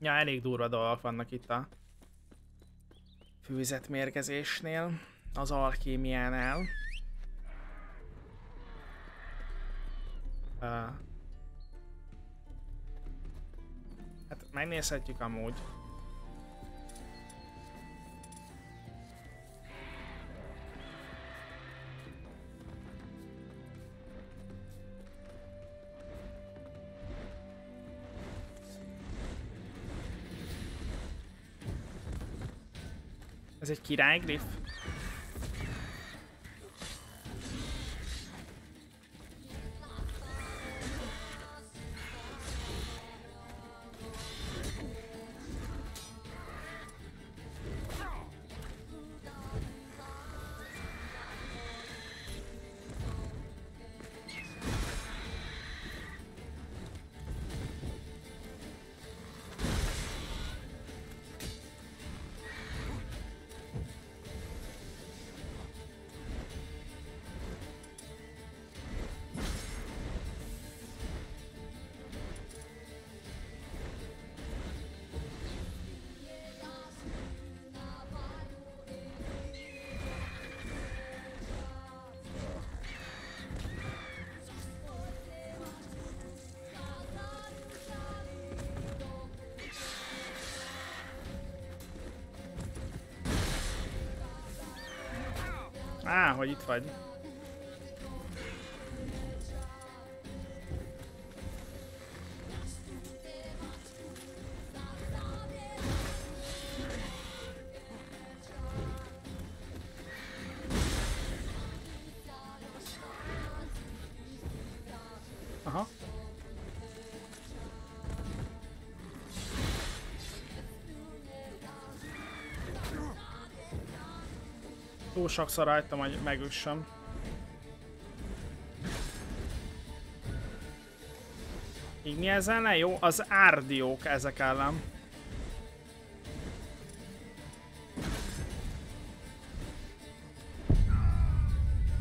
Ja, elég durva dolgok vannak itt a főzetmérgezésnél, az alkémiánál. Uh, hát megnézhetjük amúgy. Ez egy királygriff? Hogy itt vagy. Túl sokszor rajtam, hogy megüssem. Így mi ez ellen jó? Az árdiók ezek ellen.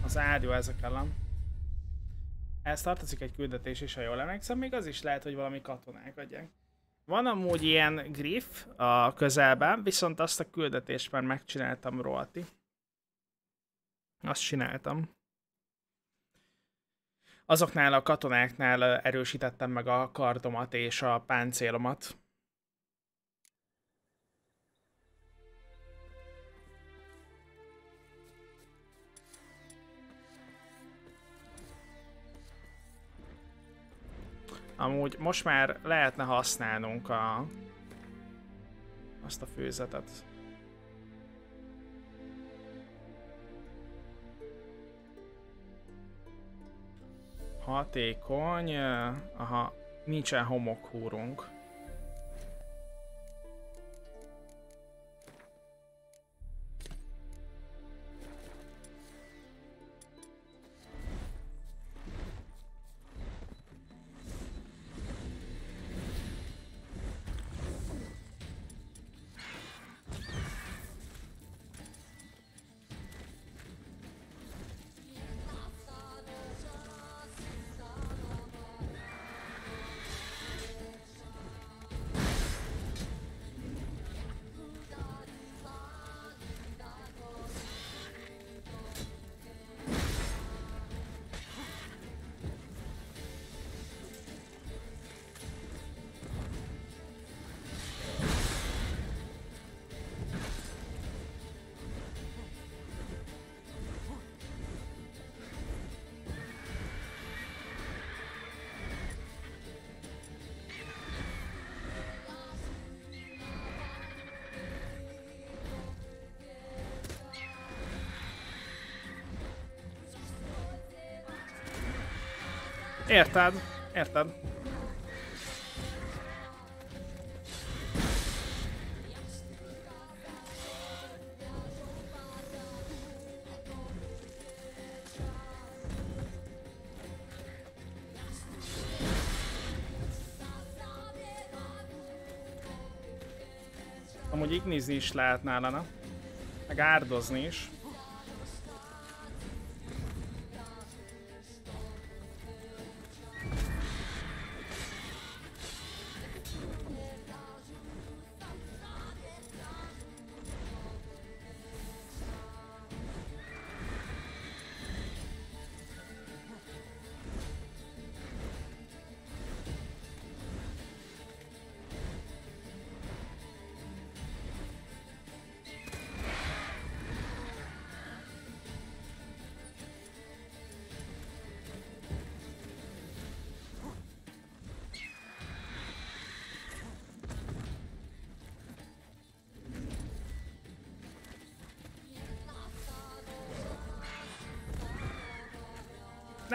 Az árdió ezek ellen. Ez tartozik egy küldetés is, ha jól emlékszem, még az is lehet, hogy valami katonák adják. Van amúgy ilyen griff a közelben, viszont azt a küldetést már megcsináltam rohati. Azt csináltam. Azoknál a katonáknál erősítettem meg a kardomat és a páncélomat. Amúgy most már lehetne használnunk a, azt a főzetet. Hatékony, ö, aha, nincsen homokhúrunk. Érted? Érted? Amúgy ignizni is lehet nálana. Meg árdozni is.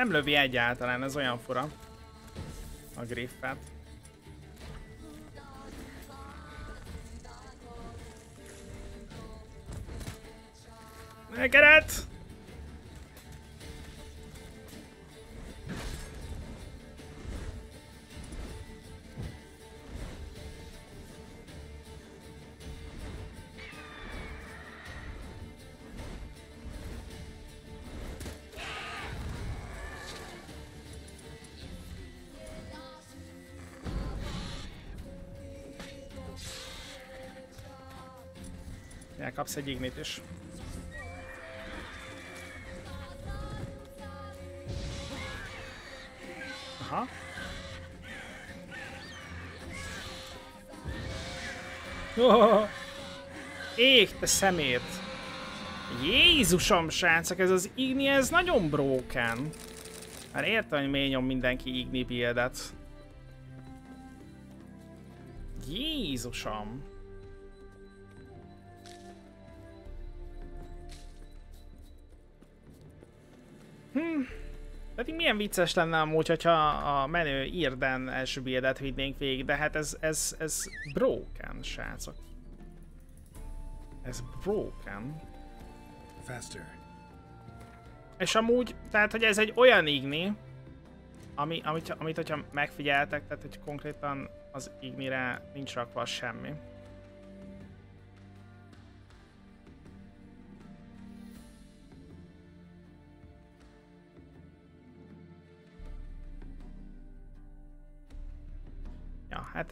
Nem lövi egyáltalán, ez olyan fura. A griffet. Elkapsz egy ignit is. Aha. Oh, ég, te szemét! Jézusom, srácok, ez az Igni, ez nagyon broken. Hát értem, hogy miért nyom mindenki Igni buildet. Jézusom! Milyen vicces lenne amúgy, hogyha a menő Irden első buildet vinnénk végig, de hát ez, ez, ez broken, srácok. Ez broken. Faster. És amúgy, tehát, hogy ez egy olyan igni, ami, amit, amit hogyha megfigyeltek, tehát, hogy konkrétan az ignire nincs rakva semmi.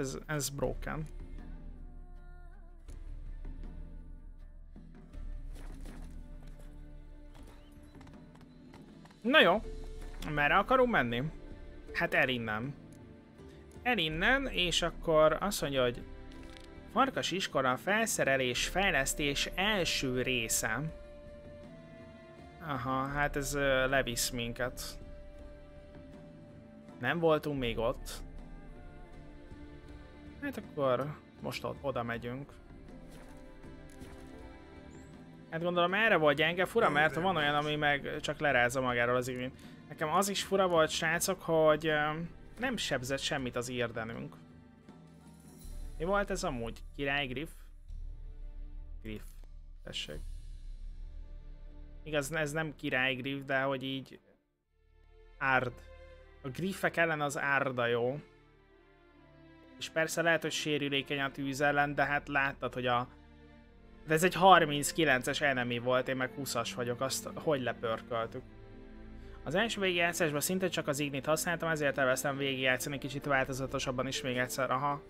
Hát ez, ez broken. Na jó. Merre akarunk menni? Hát el innen. El innen, és akkor azt mondja, hogy Farkas iskola felszerelés fejlesztés első része. Aha, hát ez levisz minket. Nem voltunk még ott. Hát akkor most oda megyünk. Hát gondolom erre volt gyenge, fura, mert van olyan, ami meg csak lerázza magáról az igényt. Nekem az is fura volt, srácok, hogy nem sebzett semmit az érdenünk. Mi volt ez amúgy? Király Griff? Griff. Tessék. Igaz, ez nem király Griff, de hogy így... Árd. A griffek ellen az árda jó. És persze lehet, hogy sérülékeny a tűz ellen, de hát láttad, hogy a... De ez egy 39-es enemy volt, én meg 20-as vagyok, azt hogy lepörköltük. Az első végigjátszásban szinte csak az Ignit használtam, ezért elvesztem végigjátszani kicsit változatosabban is még egyszer, aha.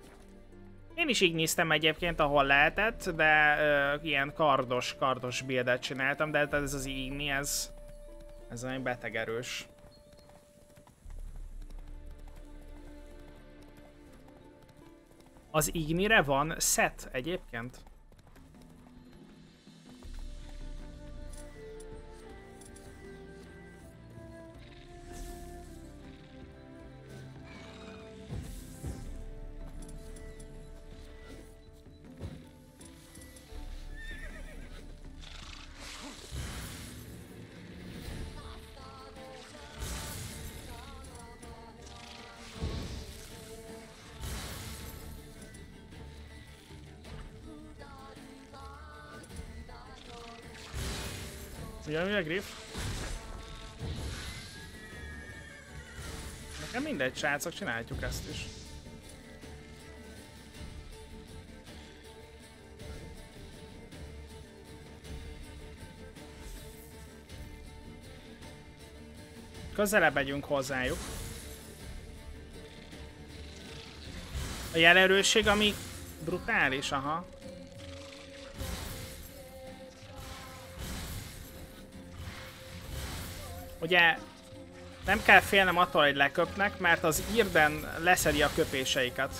Én is ignisztem egyébként, ahol lehetett, de ö, ilyen kardos, kardos buildet csináltam, de hát ez az igni, ez, ez olyan beteg erős. Az ignire van set egyébként? Figyelj, a Griff. Nekem mindegy, srácok, csináljuk ezt is. Közelebb megyünk hozzájuk. A jelerősség, ami brutális, aha. Ugye nem kell félnem attól, hogy leköpnek, mert az írden leszedi a köpéseiket.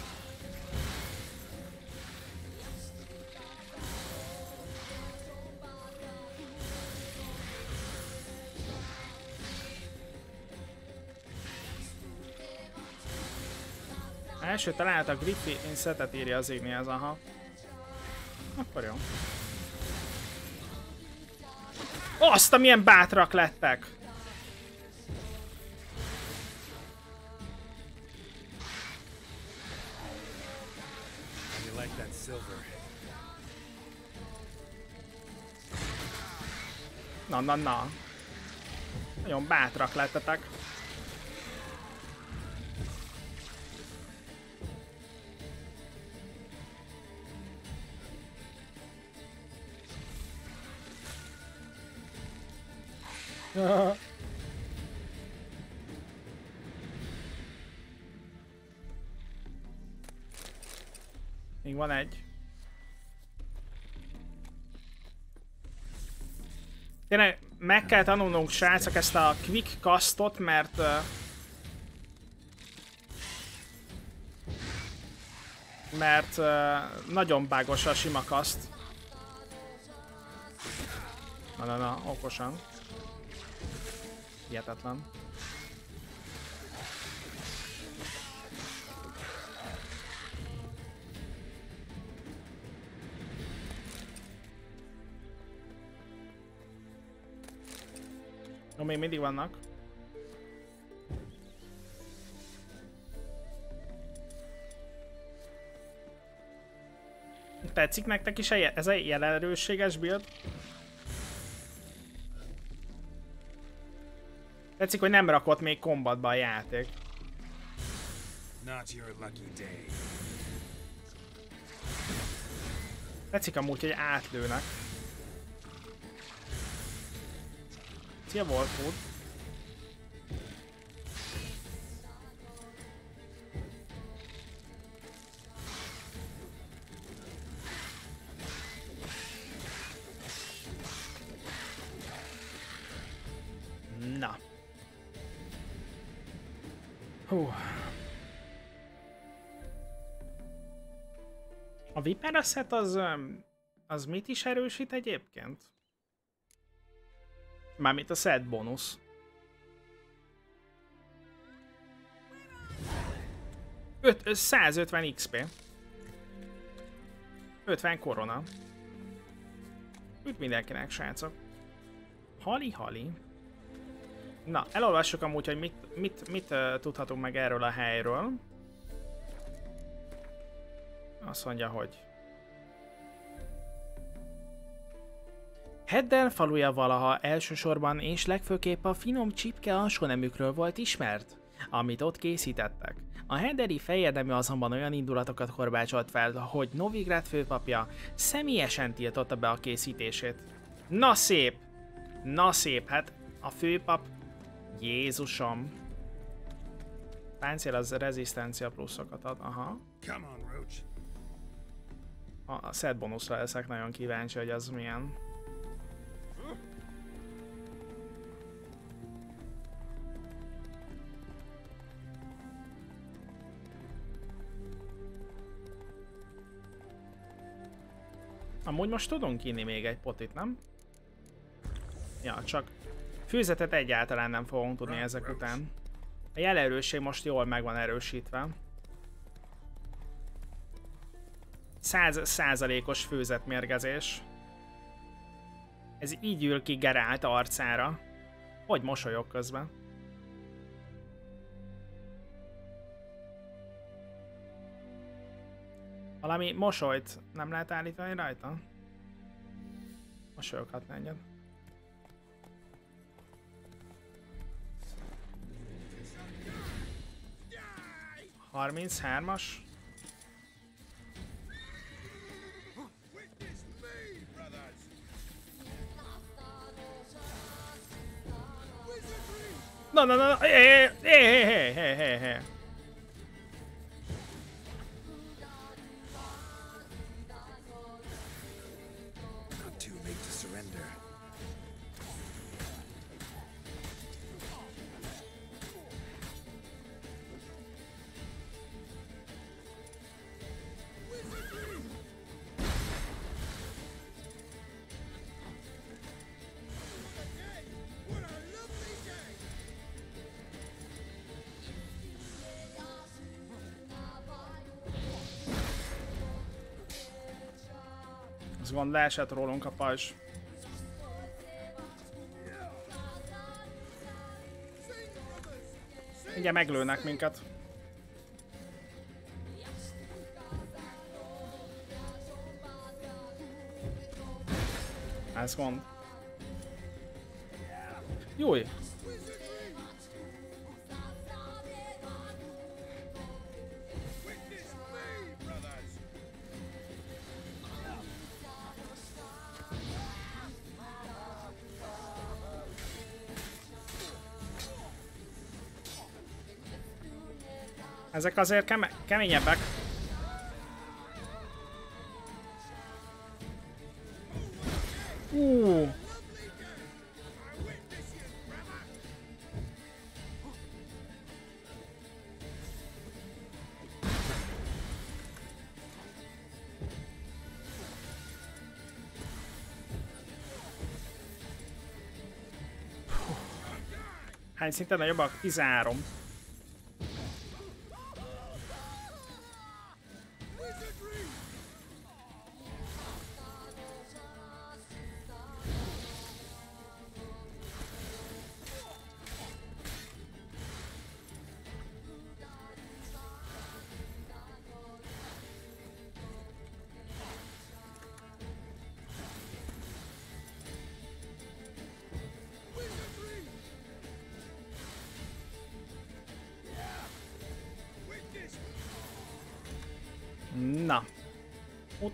Első találat a Griffy Insetet írja az ez aha. Akkor jó. Azt, milyen bátrak lettek! Na, na, na. Nagyon bátrak lettetek. [laughs] Még van egy. Tényleg meg kell tanulnunk srácok ezt a quick castot, mert mert nagyon bágos a sima kaszt. Na, na, na, okosan. Hihetetlen. Jó, még mindig vannak. Tetszik nektek is ez a jelenlőséges build? Tetszik, hogy nem rakott még kombatba a játék. Tetszik amúgy, hogy átlőnek. Szia Wolfwood! Na. Hú. A Viper az, az mit is erősít egyébként? Mármint a set bónusz. Öt, ö, 150 XP. 50 korona. Üt mindenkinek, srácok. Hali-hali. Na, elolvassuk amúgy, hogy mit, mit, mit uh, tudhatunk meg erről a helyről. Azt mondja, hogy... Heddel faluja valaha elsősorban és legfőképp a finom csipke alsónemükről volt ismert, amit ott készítettek. A Hedderi fejedelmi azonban olyan indulatokat korbácsolt fel, hogy Novigrad főpapja személyesen tiltotta be a készítését. Na szép! Na szép, hát a főpap... Jézusom. Páncél az rezisztencia pluszokat ad, aha. Come on, Roach. A, a set bónuszra leszek nagyon kíváncsi, hogy az milyen. Amúgy most tudunk inni még egy potit, nem? Ja, csak fűzetet egyáltalán nem fogunk tudni ezek után. A jelerősség most jól meg van erősítve. 100 százalékos főzetmérgezés. Ez így ül ki Gerált arcára. Hogy mosolyog közben. Valami mosolyt nem lehet állítani rajta? Mosolyoghatna egyet. Harminc hármas. No, no, no, hey, hey, hey, hey, hey, hey, hey. Gond leesett rólunk a pajzs. Ugye meglőnek minket. Ez gond. Júj! Ezek azért keme keményebbek. Uh. Hány szinten nagyobbak? 13.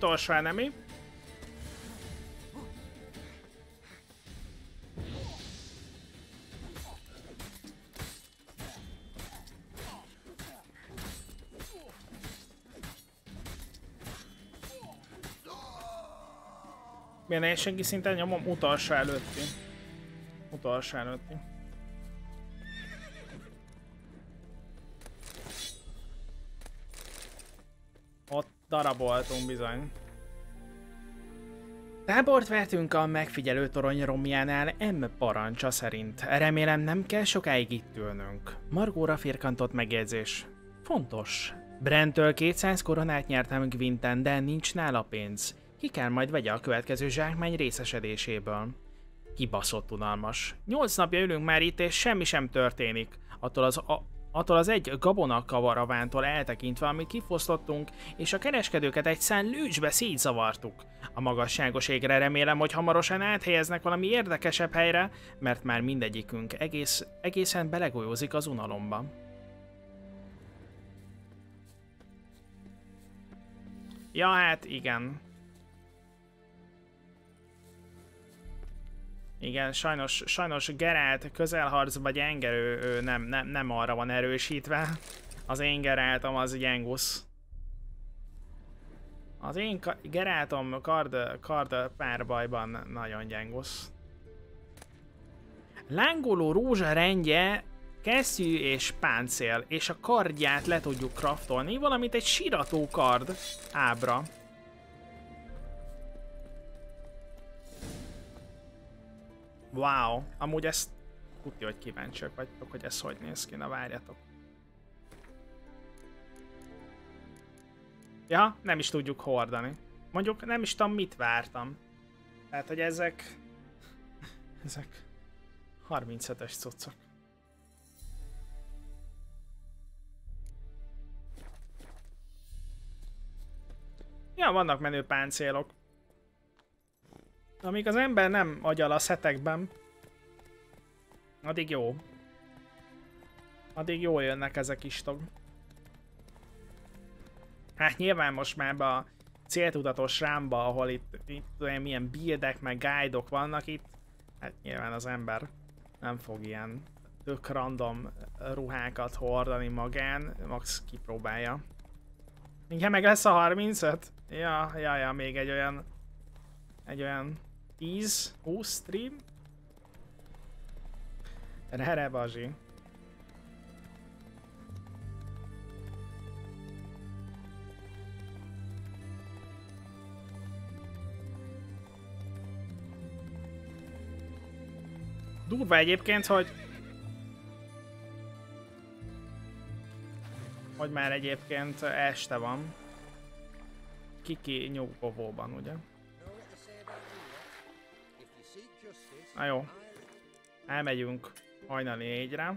Utolsó enemy. Milyen nehézségi szinten nyomom utolsó előtti. Utolsó előtti. Daraboltunk bizony. Tábort vertünk a megfigyelő torony romjánál M parancsa szerint. Remélem nem kell sokáig itt ülnünk. Margóra firkantott megjegyzés. Fontos. Brentől 200 koronát nyertem Gwinten, de nincs nála pénz. Ki kell majd vegye a következő zsákmány részesedéséből. Kibaszott unalmas. Nyolc napja ülünk már itt, és semmi sem történik. Attól az, a, attól az egy gabona kavarávántól eltekintve, amit kifosztottunk, és a kereskedőket egy szán lőcsbe szétzavartuk. A magasságos égre remélem, hogy hamarosan áthelyeznek valami érdekesebb helyre, mert már mindegyikünk egész, egészen belegolyózik az unalomba. Ja, hát igen. Igen, sajnos, sajnos Gerált közelharcba gyenge, ő, ő nem, nem, nem arra van erősítve. Az én Geráltom az gyengusz. Az én Geráltom kard, kard párbajban nagyon gyengusz. Lángoló rózsa rendje, kesztyű és páncél, és a kardját le tudjuk kraftolni, valamint egy sirató kard ábra. Wow, amúgy ezt tudja, hogy kíváncsiak vagytok, hogy ez hogy néz ki, na várjatok. Ja, nem is tudjuk hordani. Mondjuk nem is tudom mit vártam. Tehát, hogy ezek... [laughs] Ezek... 37-es cuccok. Ja, vannak menő páncélok. Amíg az ember nem agyal a szetekben, addig jó. Addig jól jönnek ezek is tog. Hát nyilván most már be a céltudatos rámba, ahol itt, itt olyan milyen buildek meg guide-ok vannak itt, hát nyilván az ember nem fog ilyen tök random ruhákat hordani magán, max kipróbálja. Inkább meg lesz a 35? Ja, ja, ja, még egy olyan egy olyan 10, 20 stream. Rere, Bazsi. Durva egyébként, hogy... Hogy már egyébként este van. Kiki nyugovóban, ugye? Na jó. Elmegyünk hajnali négyre.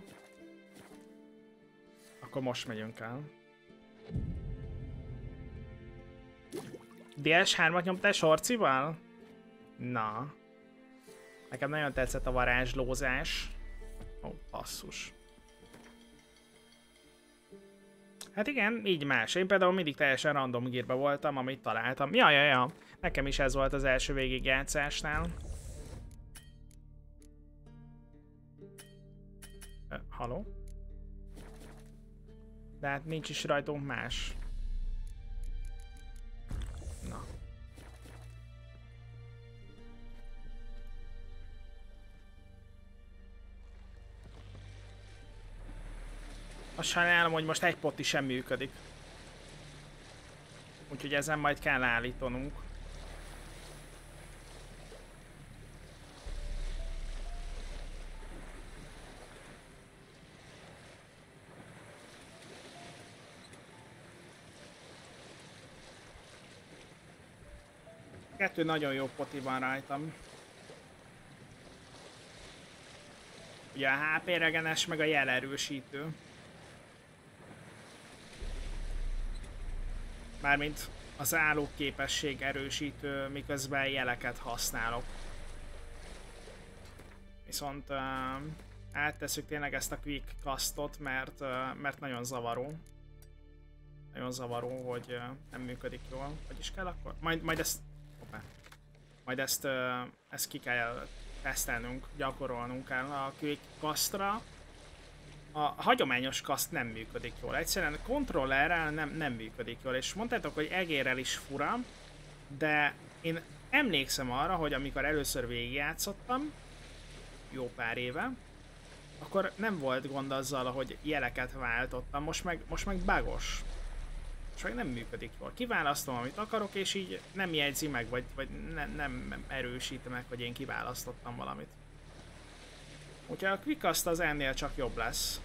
Akkor most megyünk el. DS3-at nyomtál sorcival? Na. Nekem nagyon tetszett a varázslózás. Ó, oh, passzus. Hát igen, így más. Én például mindig teljesen random gírbe voltam, amit találtam. Ja, ja, ja. Nekem is ez volt az első végigjátszásnál. Haló? De hát nincs is rajtunk más. Na. Azt sajnálom, hogy most egy potti sem működik. Úgyhogy ezen majd kell állítanunk. Kettő nagyon jó poti van rajtam. Ugye a HP regenes, meg a jelerősítő. Mármint az álló képesség erősítő, miközben jeleket használok. Viszont uh, áttesszük tényleg ezt a quick castot, mert, uh, mert nagyon zavaró. Nagyon zavaró, hogy uh, nem működik jól. Hogy is kell akkor? Majd, majd ezt majd ezt, ezt ki kell tesztelnünk, gyakorolnunk kell a Quick kasztra. A hagyományos kaszt nem működik jól. Egyszerűen kontrollerrel nem, nem működik jól. És mondtátok, hogy egérrel is fura, de én emlékszem arra, hogy amikor először végigjátszottam, jó pár éve, akkor nem volt gond azzal, hogy jeleket váltottam, most meg, most meg bagos. Csak nem működik jól. Kiválasztom, amit akarok, és így nem jegyzi meg, vagy, vagy ne, nem erősíti meg, hogy én kiválasztottam valamit. Úgyhogy a Quickast az ennél csak jobb lesz.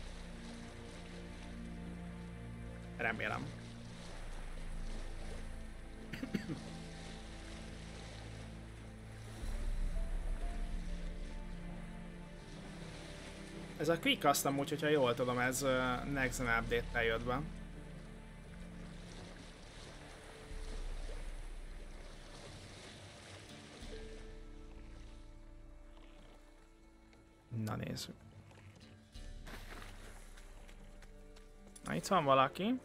Remélem. Ez a Quickast amúgy, hogyha jól tudom, ez uh, Next Update-tel jött be. Na nézzük. Na itt van valaki.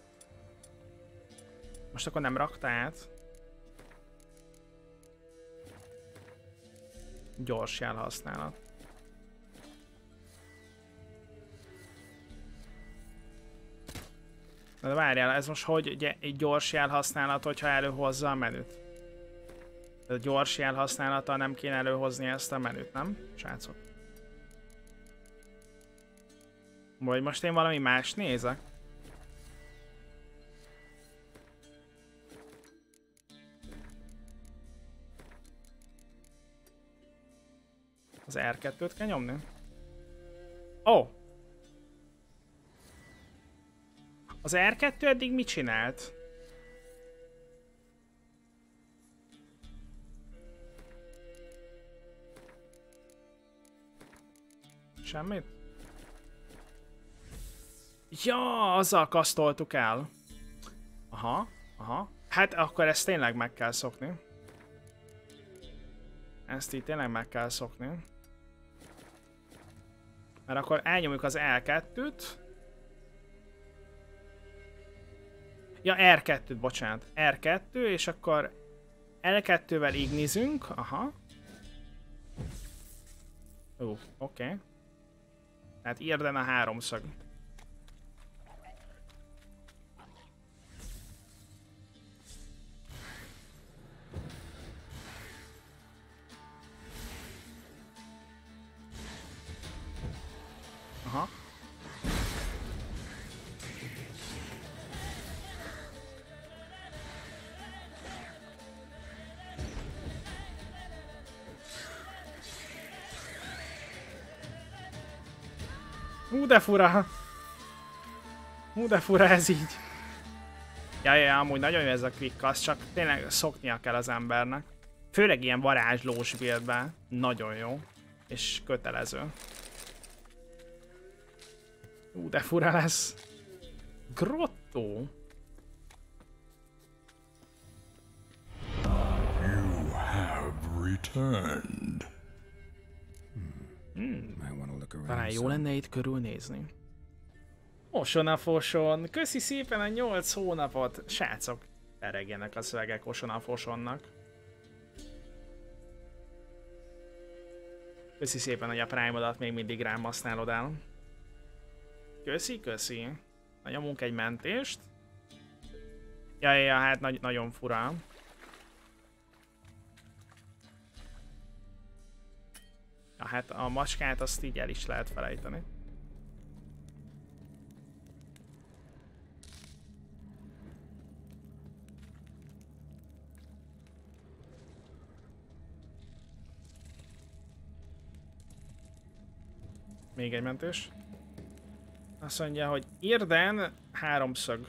Most akkor nem rakta át. Gyors jelhasználat. Na de várjál, ez most hogy egy gyors jelhasználat, hogyha előhozza a menüt? A gyors jelhasználattal nem kéne előhozni ezt a menüt, nem, srácok? Vagy most én valami más nézek? Az R2-t kell nyomni? Ó! Oh. Az R2 eddig mit csinált? Semmit? Ja, azzal kasztoltuk el. Aha, aha. Hát akkor ezt tényleg meg kell szokni. Ezt így tényleg meg kell szokni. Mert akkor elnyomjuk az L2-t. Ja, R2-t, bocsánat. R2, és akkor L2-vel ignizünk. Aha. Ó, oké. Okay. Tehát írden a háromszög. De fura. Hú, de fura ez így. Ja, ja, amúgy nagyon jó ez a quick az csak tényleg szoknia kell az embernek. Főleg ilyen varázslós buildben. Nagyon jó. És kötelező. Ú, de fura lesz. Grotto. You have returned. Hmm. Might want to. Talán jó lenne itt körülnézni. Moson a foson. Köszi szépen a 8 hónapot. Srácok, eregjenek a szövegek Oson a fosonnak. Köszi szépen, hogy a Prime-odat még mindig rám használod el. Köszi, köszi. Na, nyomunk egy mentést. Ja, ja, ja, hát nagy, nagyon fura. Ja, hát a macskát azt így el is lehet felejteni. Még egy mentés. Azt mondja, hogy Irden háromszög.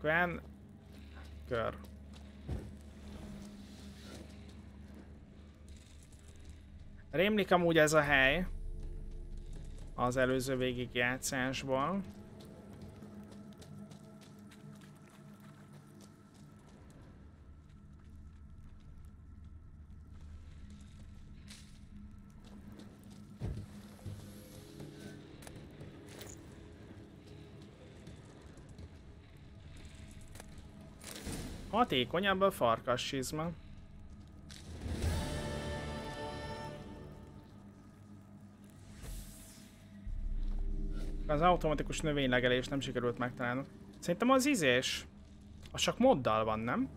Quen kör. Rémlik amúgy ez a hely az előző végigjátszásból. Hatékonyabb a farkas csizma. az automatikus növénylegelés nem sikerült megtalálnod. Szerintem az ízés, az csak moddal van, nem?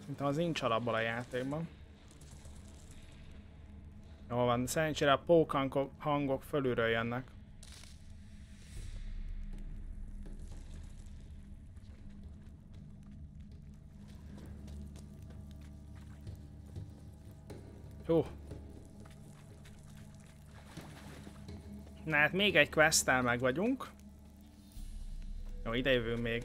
Szerintem az nincs alapból a játékban. Jó van, szerencsére a pók hangok fölülről jönnek. Jó. Na hát még egy questtel meg vagyunk. Jó, ide jövünk még.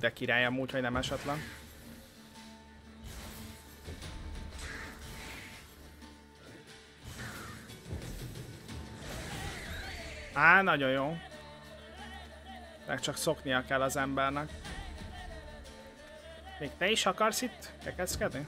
De király amúgy, hogy nem esetlen. Á, nagyon jó. Meg csak szoknia kell az embernek. Még te is akarsz itt kekeckedni?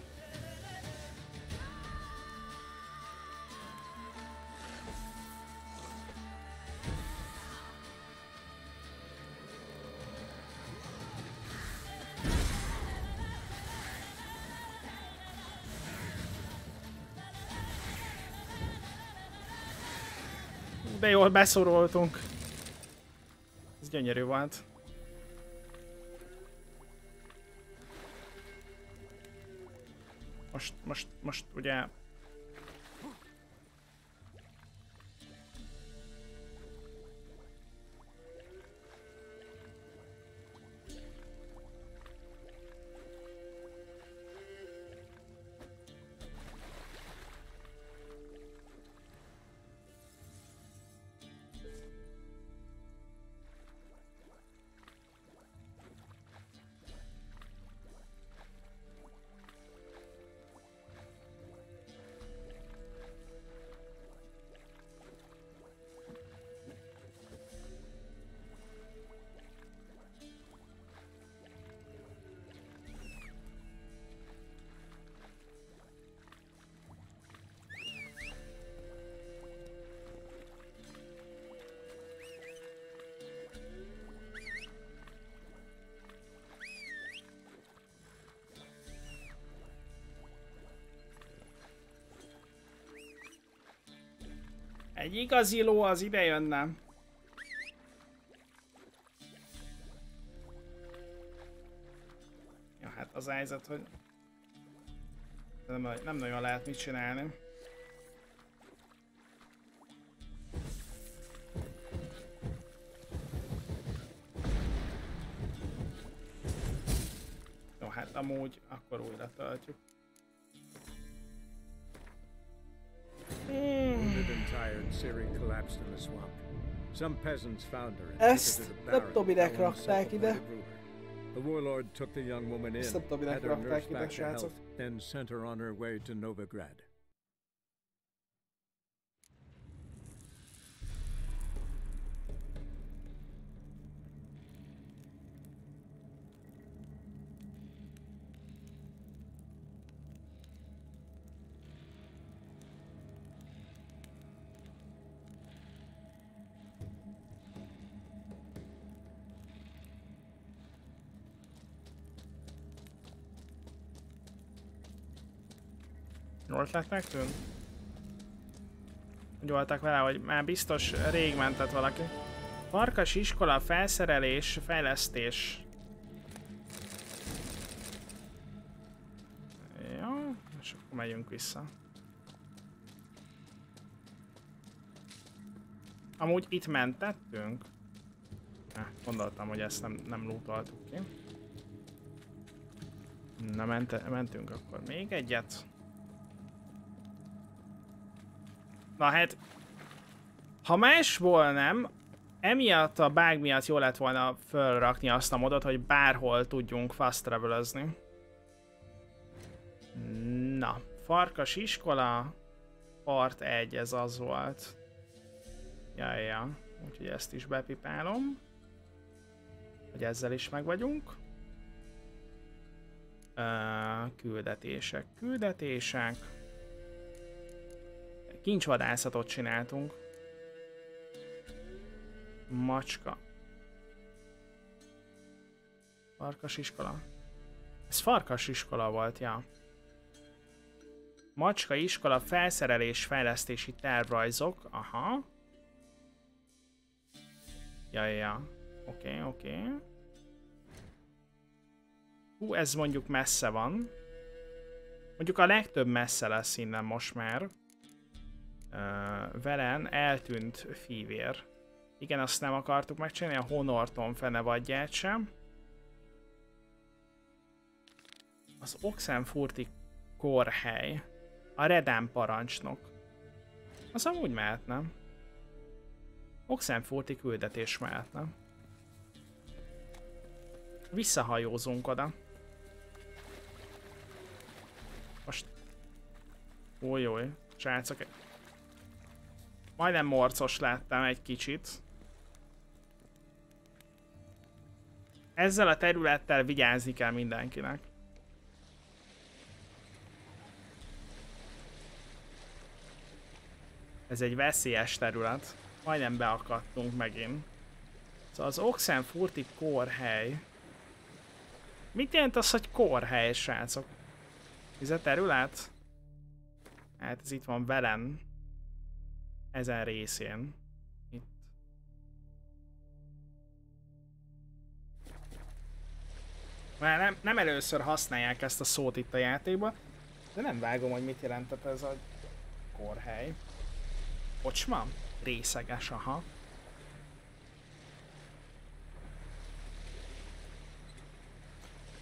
De jól beszoroltunk. Ez gyönyörű volt. Most, most, most ugye... Egy igazi ló az ide jönne. Ja, hát az helyzet, hogy nem, nem nagyon lehet mit csinálni. Jó, hát amúgy akkor újra töltjük. And tired, Siri collapsed in the swamp. Some peasants found her and Ezt took her to the nem tudom, minek rakták ide. The warlord took the young woman in, Ezt nem tudom, minek had her rakták nursed ide, back srácok. health, then sent her on her way to Novigrad. Ötletnek tűnt? Úgy voltak vele, hogy már biztos rég mentett valaki. Farkas iskola, felszerelés, fejlesztés. Jó, és akkor megyünk vissza. Amúgy itt mentettünk? Eh, gondoltam, hogy ezt nem, nem lootoltuk ki. Na, mente, mentünk akkor még egyet. Na hát, ha másból nem, emiatt a bug miatt jó lett volna fölrakni azt a modot, hogy bárhol tudjunk fast travelezni. Na, farkas iskola, part 1, ez az volt. Ja, ja, úgyhogy ezt is bepipálom. Hogy ezzel is meg vagyunk. Uh, küldetések, küldetések. Kincsvadászatot csináltunk. Macska. Farkas iskola. Ez farkas iskola volt, ja. Macska iskola felszerelés fejlesztési tervrajzok. Aha. Ja, ja. Oké, oké. Hú, ez mondjuk messze van. Mondjuk a legtöbb messze lesz innen most már. Uh, Velen eltűnt fivér. Igen, azt nem akartuk megcsinálni, a Honorton fene vadját sem. Az Oxenfurti kórhely. A Redán parancsnok. Az amúgy mehetne. Oxenfurti küldetés mehetne. Visszahajózunk oda. Most... Új, új, srácok. Majdnem morcos láttam egy kicsit. Ezzel a területtel vigyázni kell mindenkinek. Ez egy veszélyes terület. Majdnem beakadtunk megint. Szóval az Oxenfurti kórhely. Mit jelent az, hogy kórhely, srácok? Ez a terület? Hát ez itt van velem. Ezen részén. Itt. Már nem, nem először használják ezt a szót itt a játékban, de nem vágom, hogy mit jelentett ez a kórhely. Ocsma? Részeges, aha.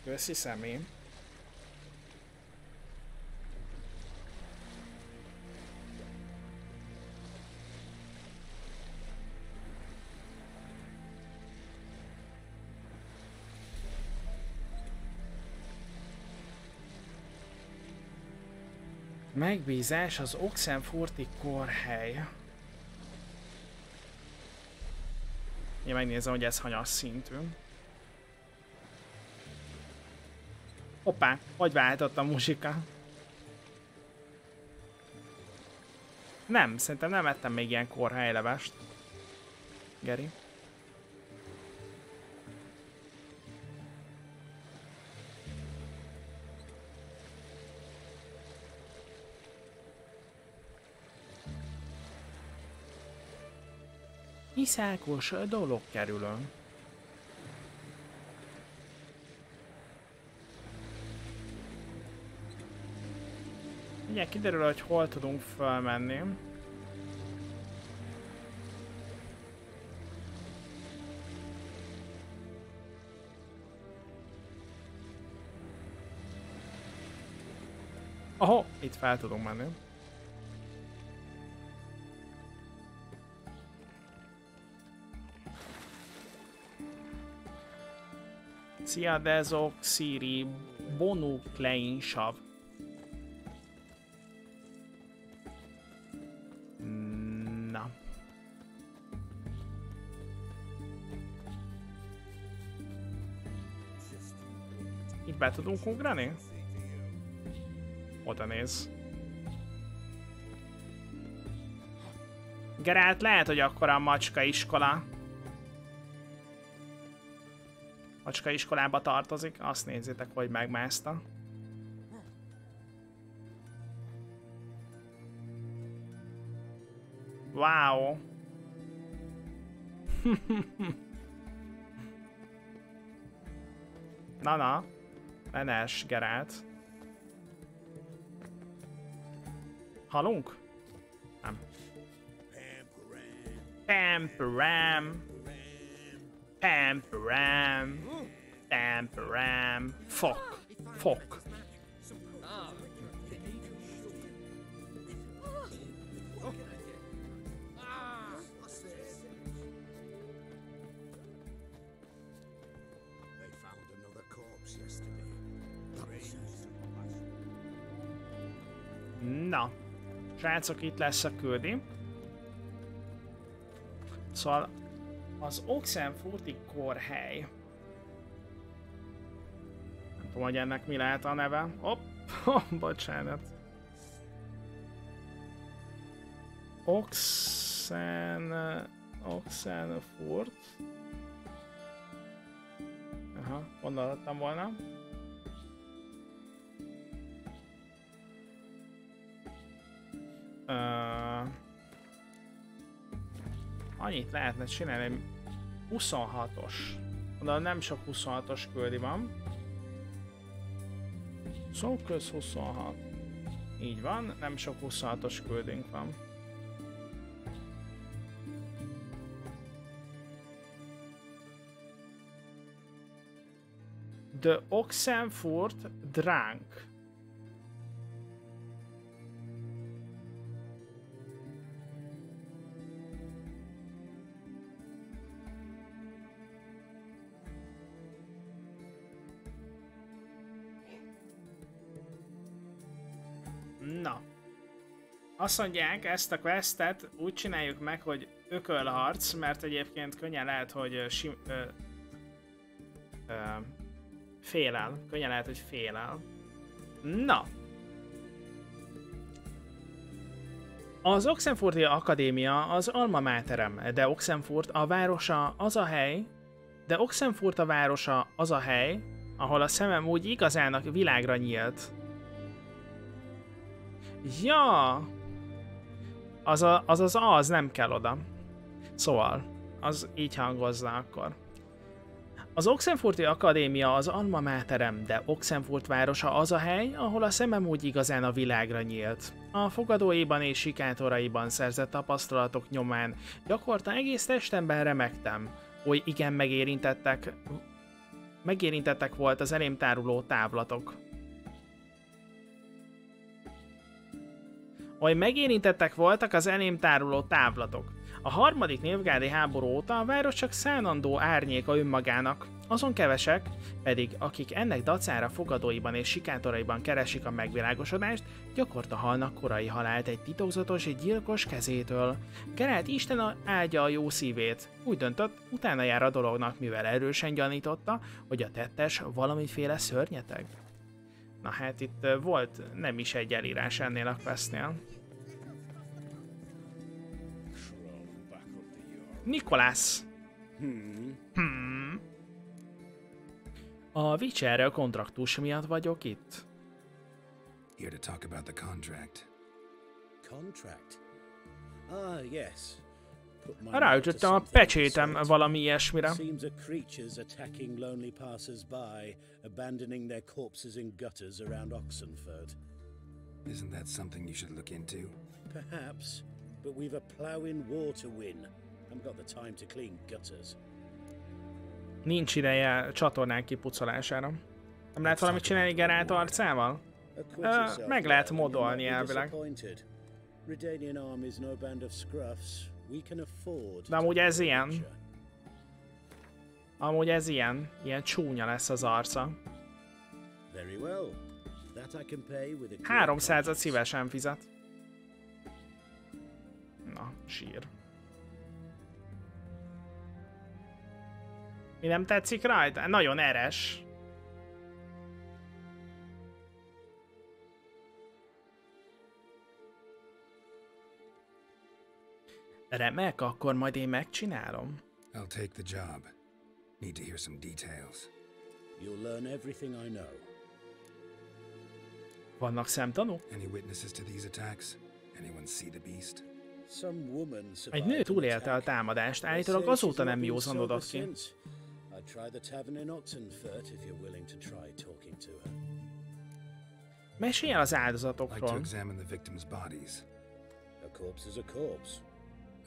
Köszi személy. Megbízás az Oxenfurti kórhely. Én megnézem, hogy ez hanyas szintű. Hoppá, hogy váltott a muzsika? Nem, szerintem nem ettem még ilyen kórhelylevest. Geri. Iszákos dolog kerülön. Ugye kiderül, hogy hol tudunk felmenni. Aho, itt fel tudunk menni. Szia, dezoxiri bonukleinsav. Na. Itt be tudunk ugrani? Oda néz. Gerált, lehet, hogy akkor a macska iskola. Macska iskolába tartozik, azt nézzétek, hogy megmászta. Wow. [laughs] na na, menes Gerált. Halunk? Nem. Pamperam. Pamperam. Found another corpse yesterday. Na. Srácok, itt lesz a küldi. Szóval az Oxenfurti kórhely. Tudom, hogy ennek mi lehet a neve. Hopp, [laughs] oh, bocsánat. Oxen... Oxenfurt. Aha, gondoltam volna. Uh, annyit lehetne csinálni, 26-os. Oda nem sok 26-os küldi van. Szóköz 26. Így van, nem sok 26-os küldünk van. The Oxenfurt Drank. Azt mondják, ezt a questet úgy csináljuk meg, hogy ökölharc, mert egyébként könnyen lehet, hogy sim, ö, ö, félel. Könnyen lehet, hogy félel. Na. Az Oxenfurti Akadémia az alma máterem, de Oxenfurt a városa az a hely, de Oxenfurt a városa az a hely, ahol a szemem úgy igazának világra nyílt. Ja! Az a, az az az nem kell oda. Szóval, az így hangozza akkor. Az Oxenfurti Akadémia az alma máterem, de Oxenfurt városa az a hely, ahol a szemem úgy igazán a világra nyílt. A fogadóiban és sikátoraiban szerzett tapasztalatok nyomán gyakorta egész testemben remektem. Oly igen megérintettek, megérintettek volt az elém táruló távlatok. Oly megérintettek voltak az elém táruló távlatok. A harmadik névgádi háború óta a város csak szánandó árnyéka önmagának, azon kevesek, pedig akik ennek dacára fogadóiban és sikátoraiban keresik a megvilágosodást, gyakorta halnak korai halált egy titokzatos egy gyilkos kezétől. Geralt Isten áldja a jó szívét. Úgy döntött, utána jár a dolognak, mivel erősen gyanította, hogy a tettes valamiféle szörnyeteg. Na hát itt volt nem is egy elírás ennél a questnél. Nikolász. Hmm. A Witcher kontraktus miatt vagyok itt. Here to talk about the contract. Contract? Ah, yes. Ráütöttem a pecsétem valami ilyesmire. Abandoning their corpses in gutters around Oxenford. Isn't that something you should look into? Perhaps, but we've a ploughing war to win. Haven't got the time to clean gutters. Nincs ideje csatornák kipucolására. Nem lehet valamit csinálni Geralt arcával? Meg lehet modolni elvileg. Redanian army's no band of scruffs. De amúgy ez ilyen. Amúgy ez ilyen. Ilyen csúnya lesz az arca. Very well. That I can pay with a clear 300-at conscience. szívesen fizet. Na, sír. Mi nem tetszik rajta? Nagyon eres. Remek, akkor majd én megcsinálom. I'll take the job. Need to hear some details. You'll learn everything I know. Vannak szemtanúk? Any witnesses to these attacks? Anyone see the beast? Some woman Egy nő túlélte a támadást, állítólag azóta nem józanodott ki. I'd the tavern in Oxenfurt if you're willing to try talking to her. Mesélj el az Like to áldozatokról.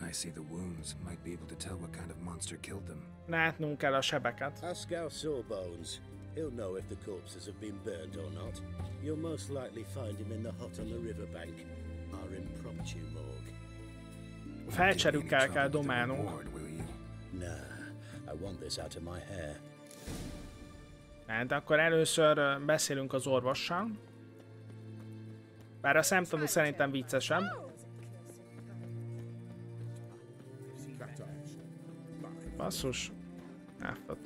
I see the wounds. Might be able to tell what kind of monster killed them. Látnunk kell a sebeket. Ask our Sawbones. He'll know if the corpses have been burned or not. You'll most likely find him in the hut on the riverbank, our impromptu morgue. Felcserükkel kell domálnunk. Nah, I want this out of my hair. Hát akkor először beszélünk az orvossal. Bár a szemtanú szerintem viccesebb. Basszus. Yellow.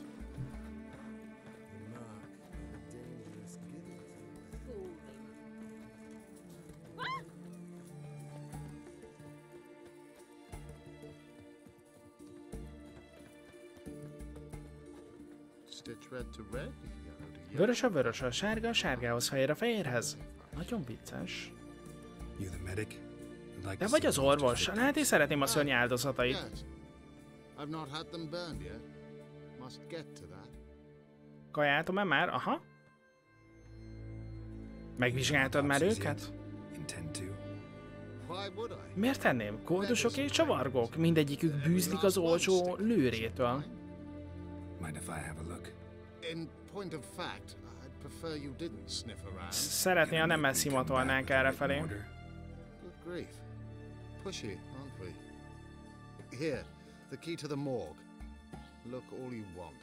Vörös a vörös, a sárga a sárgához, fehér a fehérhez. Nagyon vicces. De vagy az orvos. Hát én szeretném a szörny áldozatait. I've not had them burned yet. Must get to that. Kajáltom-e már? Aha. Megvizsgáltad már őket? Intend to. Why would I? Miért tenném? Koldusok és csavargok. Mindegyikük bűzlik az olcsó lőrétől. Mind if I have a look? In point of fact, I'd prefer you didn't sniff around. Szeretné, ha nem szimatolnánk errefelé. Good grief. Pushy, aren't we? Here, the key to the morgue. Look all you want.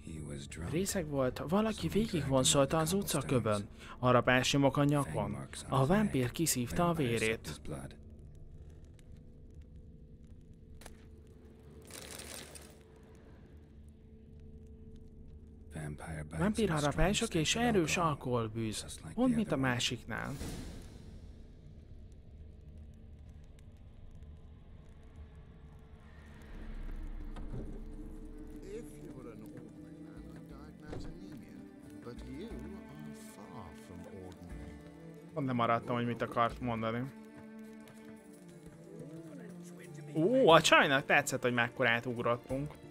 He was drunk. Részeg volt, valaki végigvonszolta az utcakövön. Harapásnyomok a nyakon. A vámpír kiszívta a vérét. His blood. Vampire bites Vámpír and harapások strong és erős alkoholbűz. Pont mint a másiknál. Pont nem maradtam, hogy mit akart mondani. Ú, a csajnak tetszett, hogy mekkorát ugrottunk.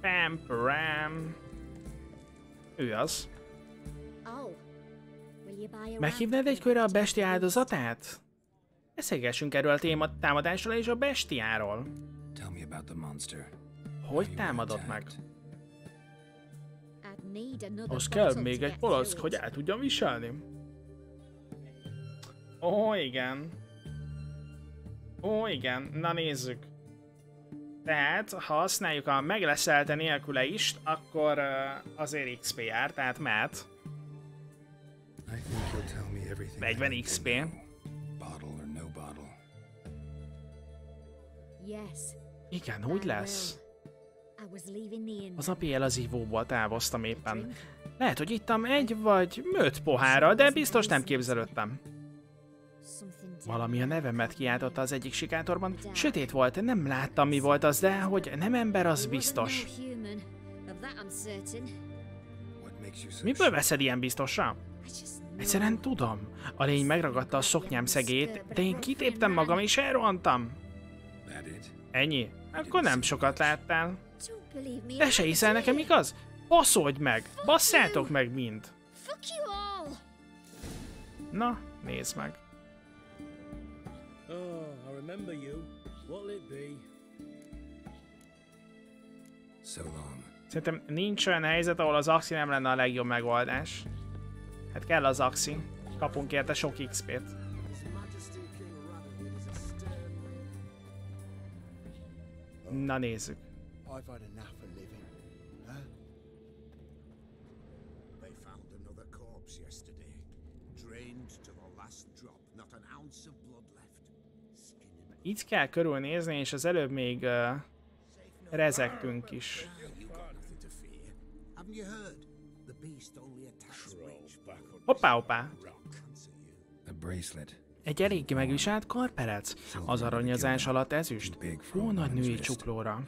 Pam, pam. Ő az. Oh. Meghívnád egy körre a besti áldozatát? Beszélgessünk erről a téma támadásról és a bestiáról. Hogy támadott meg? Az kell még egy palack, hogy el tudjam viselni. Ó, igen. Ó, igen. Na nézzük. Tehát, ha használjuk a megleszelte nélküle is, akkor uh, azért XP jár, tehát everything. 40 XP. Igen, úgy lesz. Az napi az ivóból távoztam éppen. Lehet, hogy ittam egy vagy öt pohárral, de biztos nem képzelődtem. Valami a nevemet kiáltotta az egyik sikátorban. Sötét volt, nem láttam mi volt az, de hogy nem ember, az biztos. Miből veszed ilyen biztosra? Egyszerűen tudom. A lény megragadta a szoknyám szegét, de én kitéptem magam és elrohantam. Ennyi? Akkor nem sokat láttál. Te se hiszel nekem, igaz? Baszolj meg! Basszátok meg mind! Na, nézd meg. Remember you. What'll it be? So long. Szerintem nincs olyan helyzet, ahol az axi nem lenne a legjobb megoldás. Hát kell az axi. Kapunk érte sok XP-t. Na nézzük. Itt kell körülnézni, és az előbb még uh, rezegtünk is. Hoppá, hoppá. Egy eléggé megviselt karperec. Az aranyazás alatt ezüst. Jó nagy női csuklóra.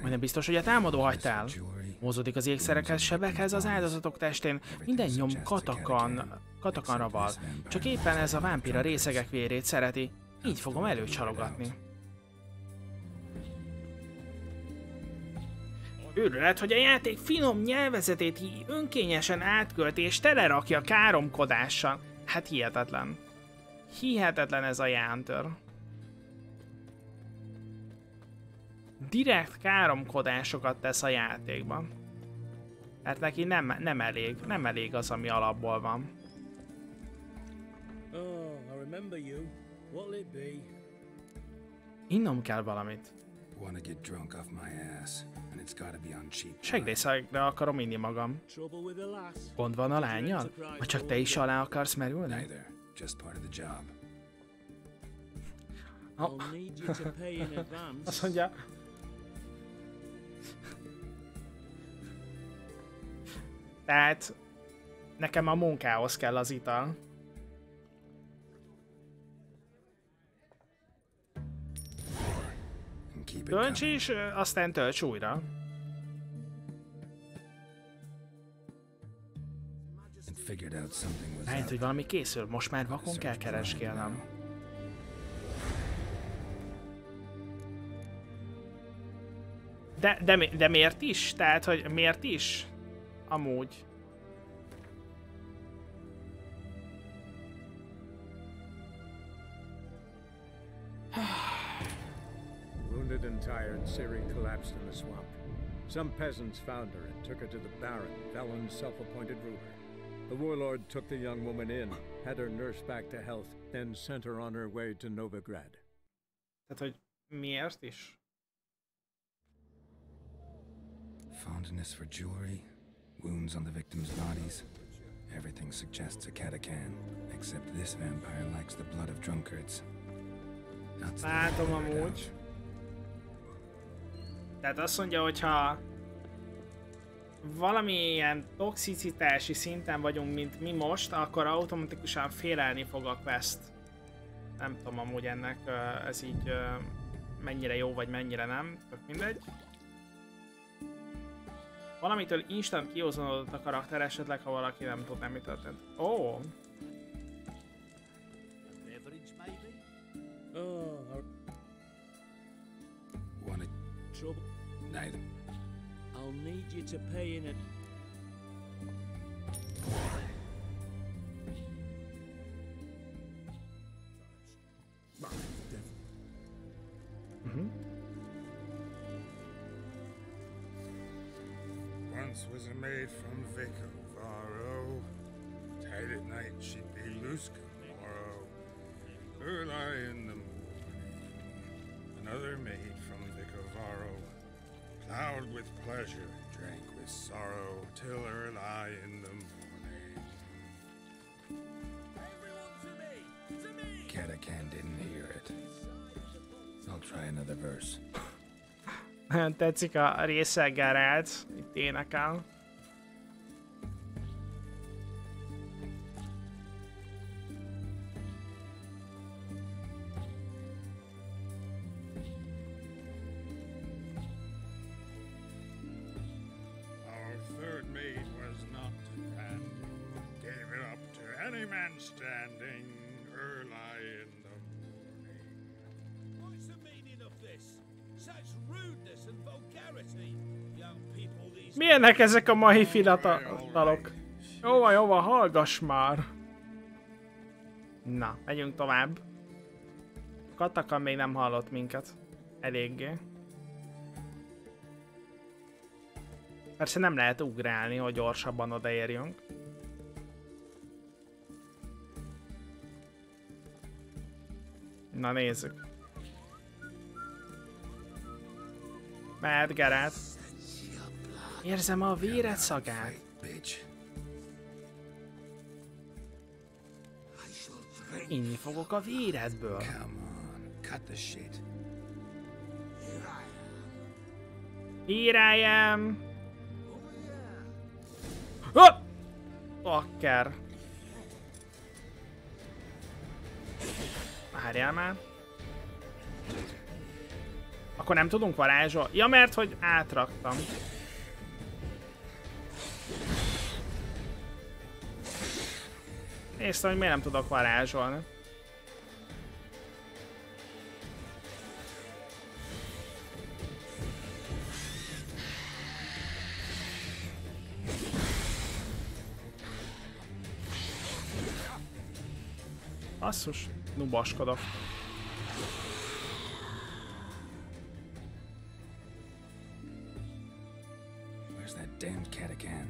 Majdnem biztos, hogy a támadó hagytál. Mozódik az ékszerekhez, sebekhez, az áldozatok testén. Minden nyom katakan, katakanra val. Csak éppen ez a vámpír a részegek vérét szereti. Így fogom előcsalogatni. Őrület, hogy a játék finom nyelvezetét így önkényesen átkölt és telerakja káromkodással. Hát hihetetlen. Hihetetlen ez a Jánter. Direkt káromkodásokat tesz a játékban. Hát neki nem, nem elég, nem elég az, ami alapból van. Oh, I remember you. What'll it be? Innom kell valamit. Wanna get drunk off my ass, and it's gotta be on cheap. Segrészekre akarom inni magam. Trouble with the lass? Gond van a lányjal? Vagy csak te is alá akarsz merülni? Neither. Just part of the job. Advance. Azt mondja, Tehát nekem a munkához kell az ital. Keep it Tölts coming. ö, aztán tölts újra. Up. hogy valami készül, most már vakon kell keresgélnem. De, de, de miért is? Tehát, hogy miért is? Amúgy. Wounded and tired, Ciri collapsed in the swamp. Some peasants found her and took her to the Baron, Velen's self-appointed ruler. The warlord took the young woman in, had her nursed back to health, then sent her on her way to Novigrad. Tehát, hogy miért is? Fondness for jewelry, wounds on the victims' bodies. Everything suggests a Katakan, except this vampire likes the blood of drunkards. That's the way I Látom amúgy. Tehát azt mondja, hogyha valamilyen toxicitási szinten vagyunk, mint mi most, akkor automatikusan félelni fog a quest. Nem tudom amúgy ennek ez így mennyire jó, vagy mennyire nem, tök mindegy. Valamitől instant kihozódott a karakter esetleg, ha valaki nem tud, mi történt. Ó, oh? Oh, trouble. Neither. I'll need you to pay in a. Mm-hmm. Once was a maid from Vicovaro. Tight at night she'd be loose tomorrow. Early in the morning. Another maid from Vicovaro. Plowed with pleasure, drank with sorrow, till early in the morning. Katakan didn't hear it. I'll try another verse. [laughs] tetszik a részeggel rád, itt énekel. These Milyenek ezek a mai fiatalok? Jó van, jó van, hallgass már! Na, megyünk tovább. Kataka még nem hallott minket. Eléggé. Persze nem lehet ugrálni, hogy gyorsabban odaérjünk. Na nézzük. Mehet Gerát. Érzem a véred szagát. Inni fogok a véredből. Am. Hopp! Bakker. Várjál már. Akkor nem tudunk varázsolni? Ja, mert hogy átraktam. Néztem, hogy miért nem tudok varázsolni. Basszus, nubaskodok. Damned Katakan?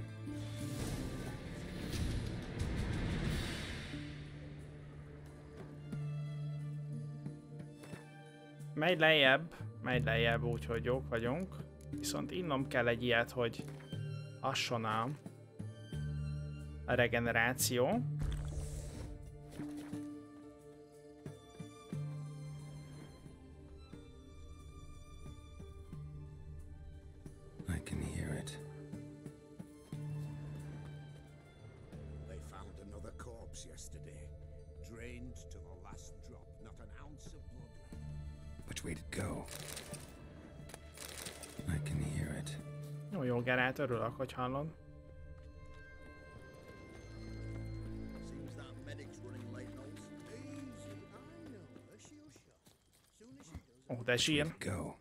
Megy lejjebb, megy lejjebb, úgyhogy jók vagyunk. Viszont innom kell egy ilyet, hogy hasson a, a regeneráció. Jó, Gerát, örülök, hogy hallod. Ó, de sír. Go.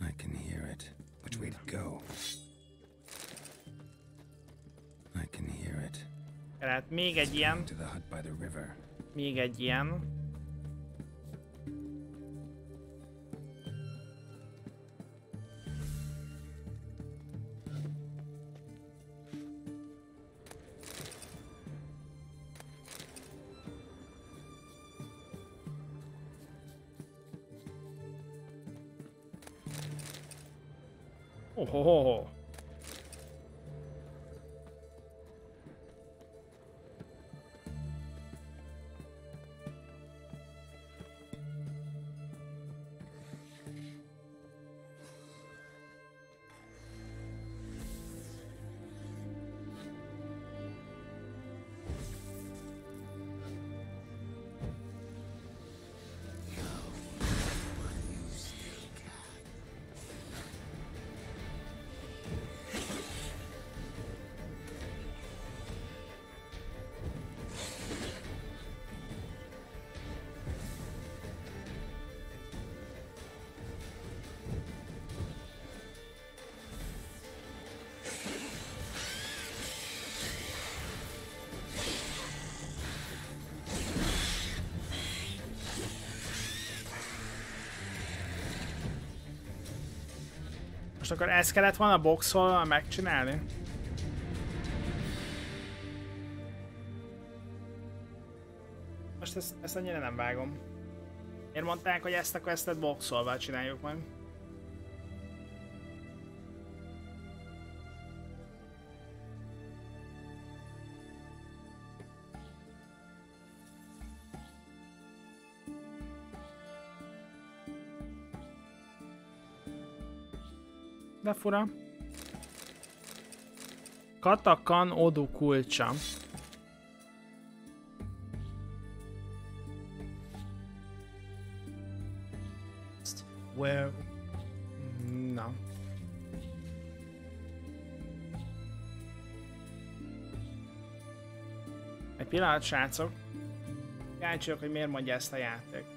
I can hear it. Which way to go? I can hear it. Gerát, még egy ilyen, még egy ilyen. Ohohoho. Most akkor ezt kellett volna boxol megcsinálni? Most ezt, ezt annyira nem vágom. Miért mondták, hogy ezt a questet boxolva csináljuk meg? Fura. Katakan Odu kulcsa. Where... Na. Egy pillanat, srácok. Kíváncsi vagyok, hogy miért mondja ezt a játék.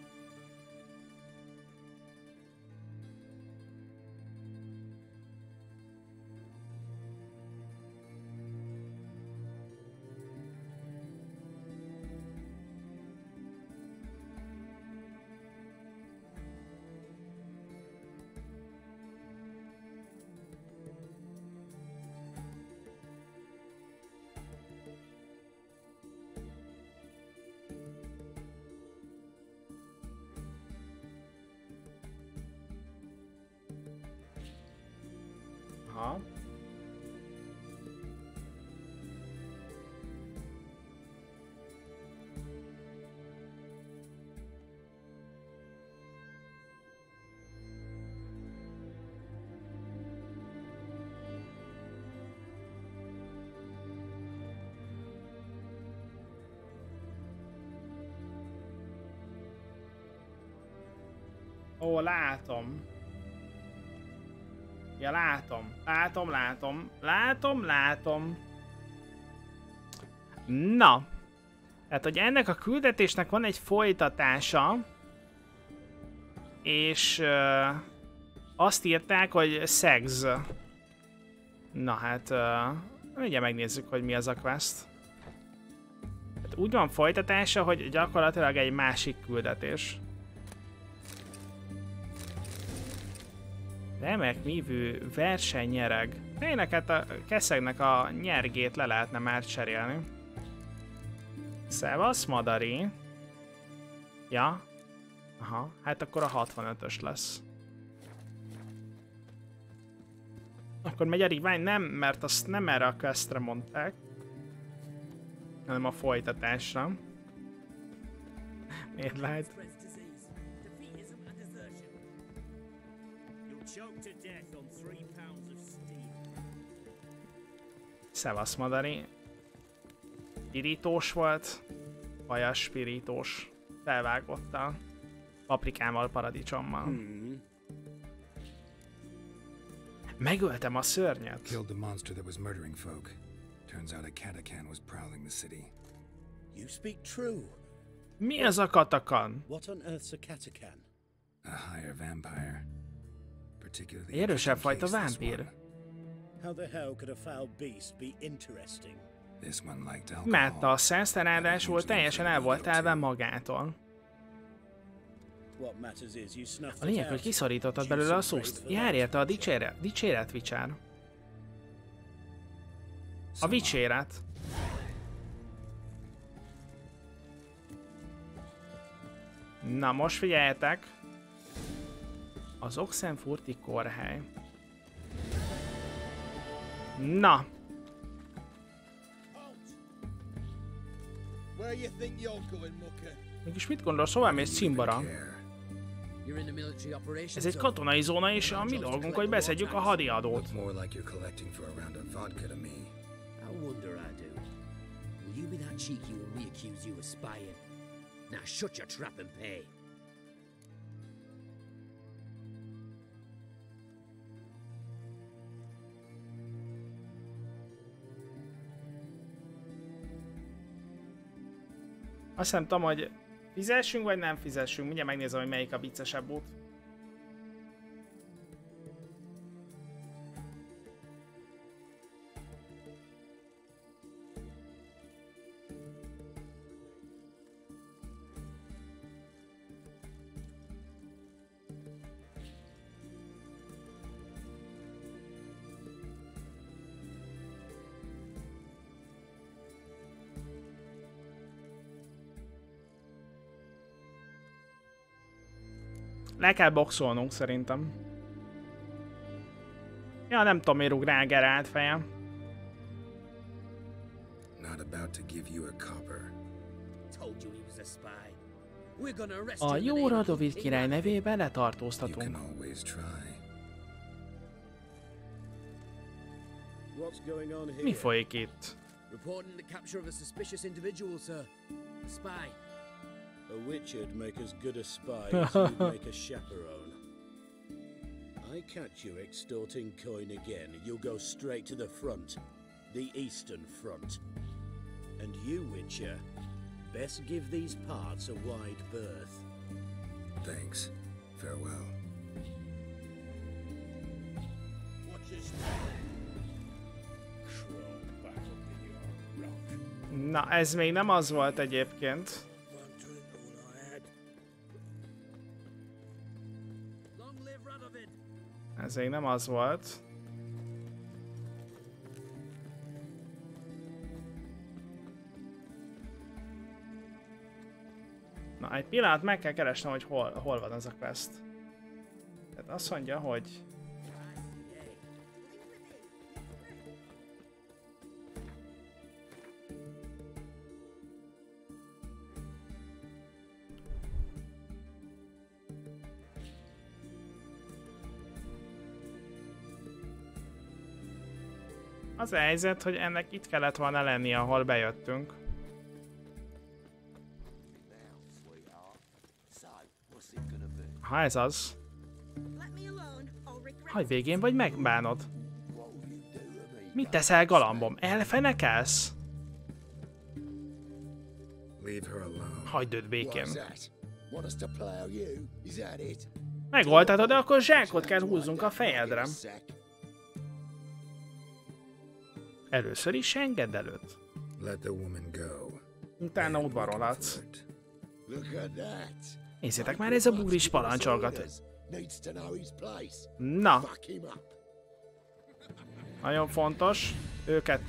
Látom. Ja, látom. Látom, látom. Látom, látom. Na. Tehát, hogy ennek a küldetésnek van egy folytatása. És uh, azt írták, hogy sex. Na hát, uh, mindjárt megnézzük, hogy mi az a quest. Hát úgy van folytatása, hogy gyakorlatilag egy másik küldetés. Remek mívű versenynyereg. Tényleg hát a keszegnek a nyergét le lehetne már cserélni. Szevasz, Madari. Ja. Aha, hát akkor a 65-ös lesz. Akkor megy a Rivány? Nem, mert azt nem erre a questre mondták. Hanem a folytatásra. Miért lehet? Szevasz, Madari. spirítós volt. Vajas spirítós. Felvágottal. Paprikámmal, paradicsommal. Hmm. Megöltem a szörnyet. Killed the monster that was murdering folk. Turns out a Katakan was prowling the city. You speak true. Mi ez a katakan? What on earth's a Katakan? A higher vampire. Particularly Erősebb fajta vámpír. One. How the hell could a foul beast be interesting? This one liked alcohol. Imádta a szenszt, ráadásul teljesen el volt elve magától. What matters is you snuffed A lényeg, hogy kiszorítottad belőle a szuszt. Jár érte a dicséret, dicséret, Vicsár. A vicséret. Na most figyeljetek! Az Oxenfurti kórhely. Na, Where you think you're going, mucker? mégis mit gondolsz, hová mész Cimbara? Ez egy katonai zóna, és a mi dolgunk, hogy beszedjük a hadiadót. You be that cheeky when we accuse you of spying? Now shut your trap and pay. Azt nem tudom, hogy fizessünk, vagy nem fizessünk. Mindjárt megnézem, hogy melyik a viccesebb út. Le kell boxolnunk szerintem. Ja, nem tudom, miért rá Gerált fejem. Not about to give you a copper. Told you he was a spy. We're gonna arrest A jó Radovid király nevében letartóztatunk. Always try. What's going on here? Mi folyik itt? Reporting the capture of a suspicious individual, sir. A spy. A witcher'd make as good a spy as you'd [laughs] make a chaperone. I catch you extorting coin again, you'll go straight to the front. The Eastern Front. And you, Witcher, best give these parts a wide berth. Thanks. Farewell. Watch your step. Crawl back up in your rock. Na, ez még nem az volt egyébként. Ez még nem az volt. Na, egy pillanat meg kell keresnem, hogy hol, hol van ez a quest. Tehát azt mondja, hogy... Az a helyzet, hogy ennek itt kellett volna lenni, ahol bejöttünk. Ha ez az. Haj végén vagy megbánod. Mit teszel galambom? Elfenekelsz? Hagyd őt békén. Megoldhatod, de akkor zsákot kell húzzunk a fejedre. Először is engedd előtt. Let the woman go. Utána udvarolhatsz. Nézzétek már, ez a parancsolgat. Know his place. Na, nagyon fontos. Őket...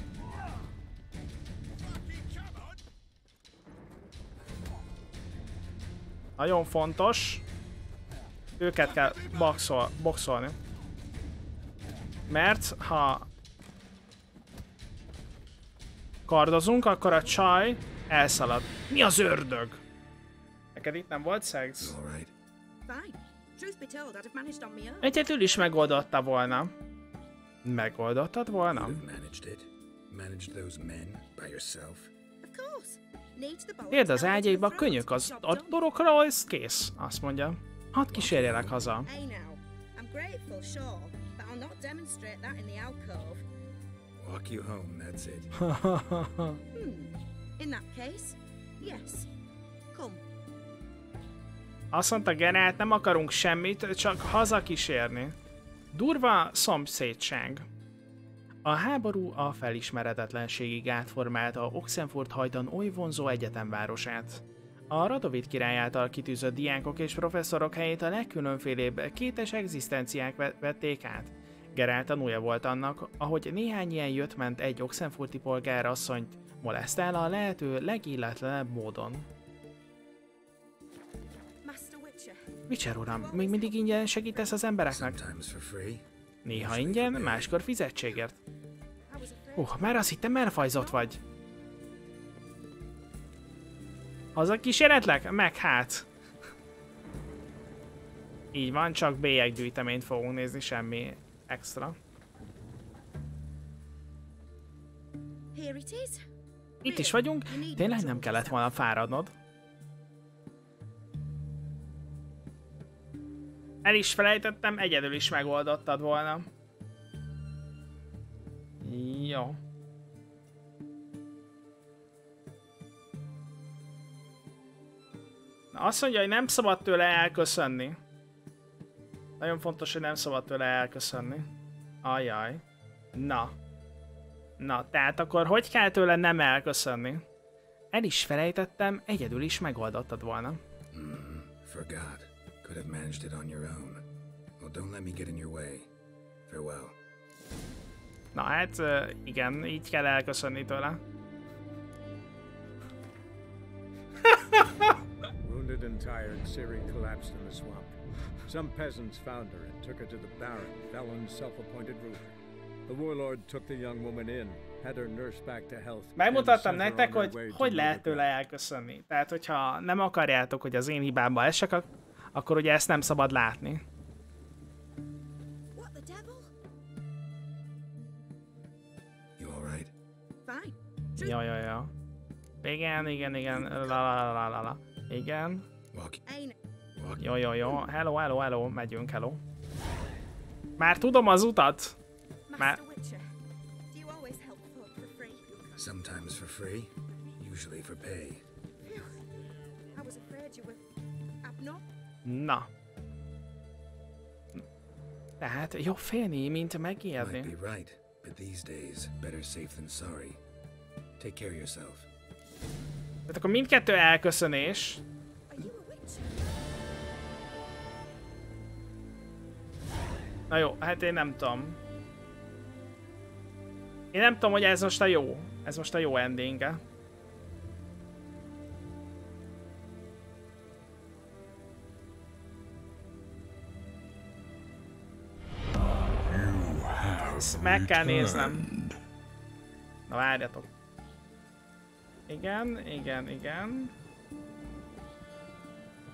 Nagyon fontos. Őket kell boxol, boxolni. Mert ha kardozunk, akkor a csaj elszalad. Mi az ördög? Neked itt nem volt szex? Egyedül is megoldotta volna. Megoldottad volna? Érd az ágyaiba, könyök az adorokra, ez kész, azt mondja. Hadd kísérjelek haza. Walk you home, that's it. [laughs] Hmm. In that case, yes. Come. Azt mondta Geralt, nem akarunk semmit, csak hazakísérni. Durva szomszédság. A háború a felismeretetlenségig átformálta Oxenfurt hajdan oly vonzó egyetemvárosát. A Radovid király által kitűzött diákok és professzorok helyét a legkülönfélébb kétes egzisztenciák ve- vették át. Geralt tanúja volt annak, ahogy néhány ilyen jött-ment egy Oxenfurti polgár asszonyt molesztál a lehető legilletlenebb módon. Witcher. Uram, még mindig ingyen segítesz az embereknek? Néha ingyen, máskor fizetségért. Uh, már azt hittem elfajzott vagy. Haza kísérletlek? Meg hát. Így van, csak bélyeggyűjteményt fogunk nézni, semmi extra. Itt is vagyunk, tényleg nem kellett volna fáradnod. El is felejtettem, egyedül is megoldottad volna. Jó. Na, azt mondja, hogy nem szabad tőle elköszönni. Nagyon fontos, hogy nem szabad tőle elköszönni. Ajaj. Na. Na, tehát akkor hogy kell tőle nem elköszönni? El is felejtettem, egyedül is megoldottad volna. Hmm, forgot. Could have managed it on your own. Well, don't let me get in your way. Farewell. Na hát, igen, így kell elköszönni tőle. [laughs] Wounded and tired, Ciri collapsed in the swamp. Some peasants found her and took her to the Baron, Felon's self-appointed ruler. The warlord took the young woman in, had her nursed back to health. Megmutattam nektek, hogy hogy lehet tőle elköszönni. Tehát, hogyha nem akarjátok, hogy az én hibámba esek, ak- akkor ugye ezt nem szabad látni. Ja, ja, ja. Igen, igen, igen. La, la, la, la, la. Igen. Walk. Jó, jó, jó. Hello, hello, hello. Megyünk, hello. Már tudom az utat. Már... You? Sometimes for free, usually for pay. I was afraid you were abnormal. Na. Tehát jobb félni, mint megijedni. Might be right, but these days, better safe than sorry. Take care of yourself. Tehát akkor mindkettő elköszönés. Na jó, hát én nem tudom. Én nem tudom, hogy ez most a jó. Ez most a jó ending -e. Ezt meg kell néznem. Na várjatok. Igen, igen, igen.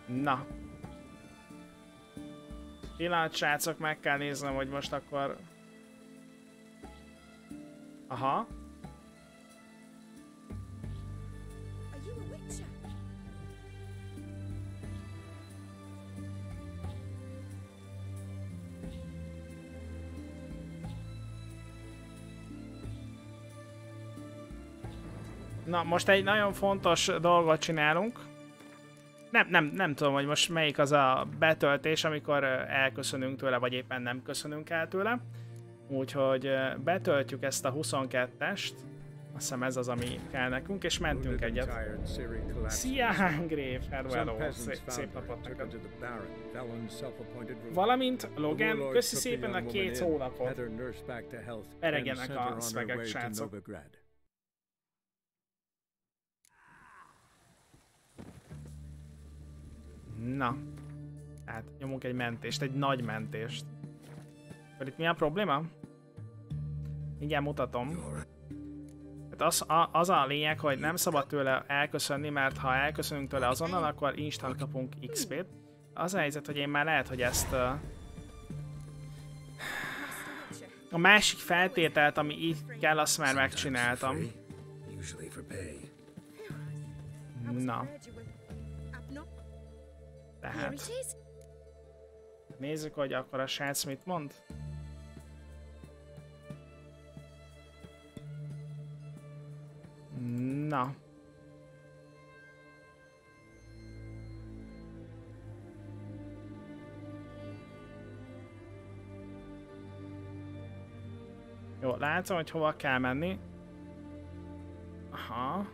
Na. Pillanat, srácok, meg kell néznem, hogy most akkor... Aha. Na, most egy nagyon fontos dolgot csinálunk. Nem, nem, nem tudom, hogy most melyik az a betöltés, amikor elköszönünk tőle, vagy éppen nem köszönünk el tőle. Úgyhogy betöltjük ezt a 22-est. Azt hiszem ez az, ami kell nekünk, és mentünk egyet. Szia, Hungry! Hello, Szép, szép napot neked! Valamint, Logan, köszi szépen a két hónapot. had her nursed back Na. Tehát nyomunk egy mentést, egy nagy mentést. Akkor itt mi a probléma? Mindjárt mutatom. Hát az, a, az a lényeg, hogy nem szabad tőle elköszönni, mert ha elköszönünk tőle azonnal, akkor instant kapunk XP-t. Az a helyzet, hogy én már lehet, hogy ezt... Uh, a másik feltételt, ami itt kell, azt már megcsináltam. Na. Tehát nézzük, hogy akkor a srác mit mond. Na. Jó, látom, hogy hova kell menni. Aha.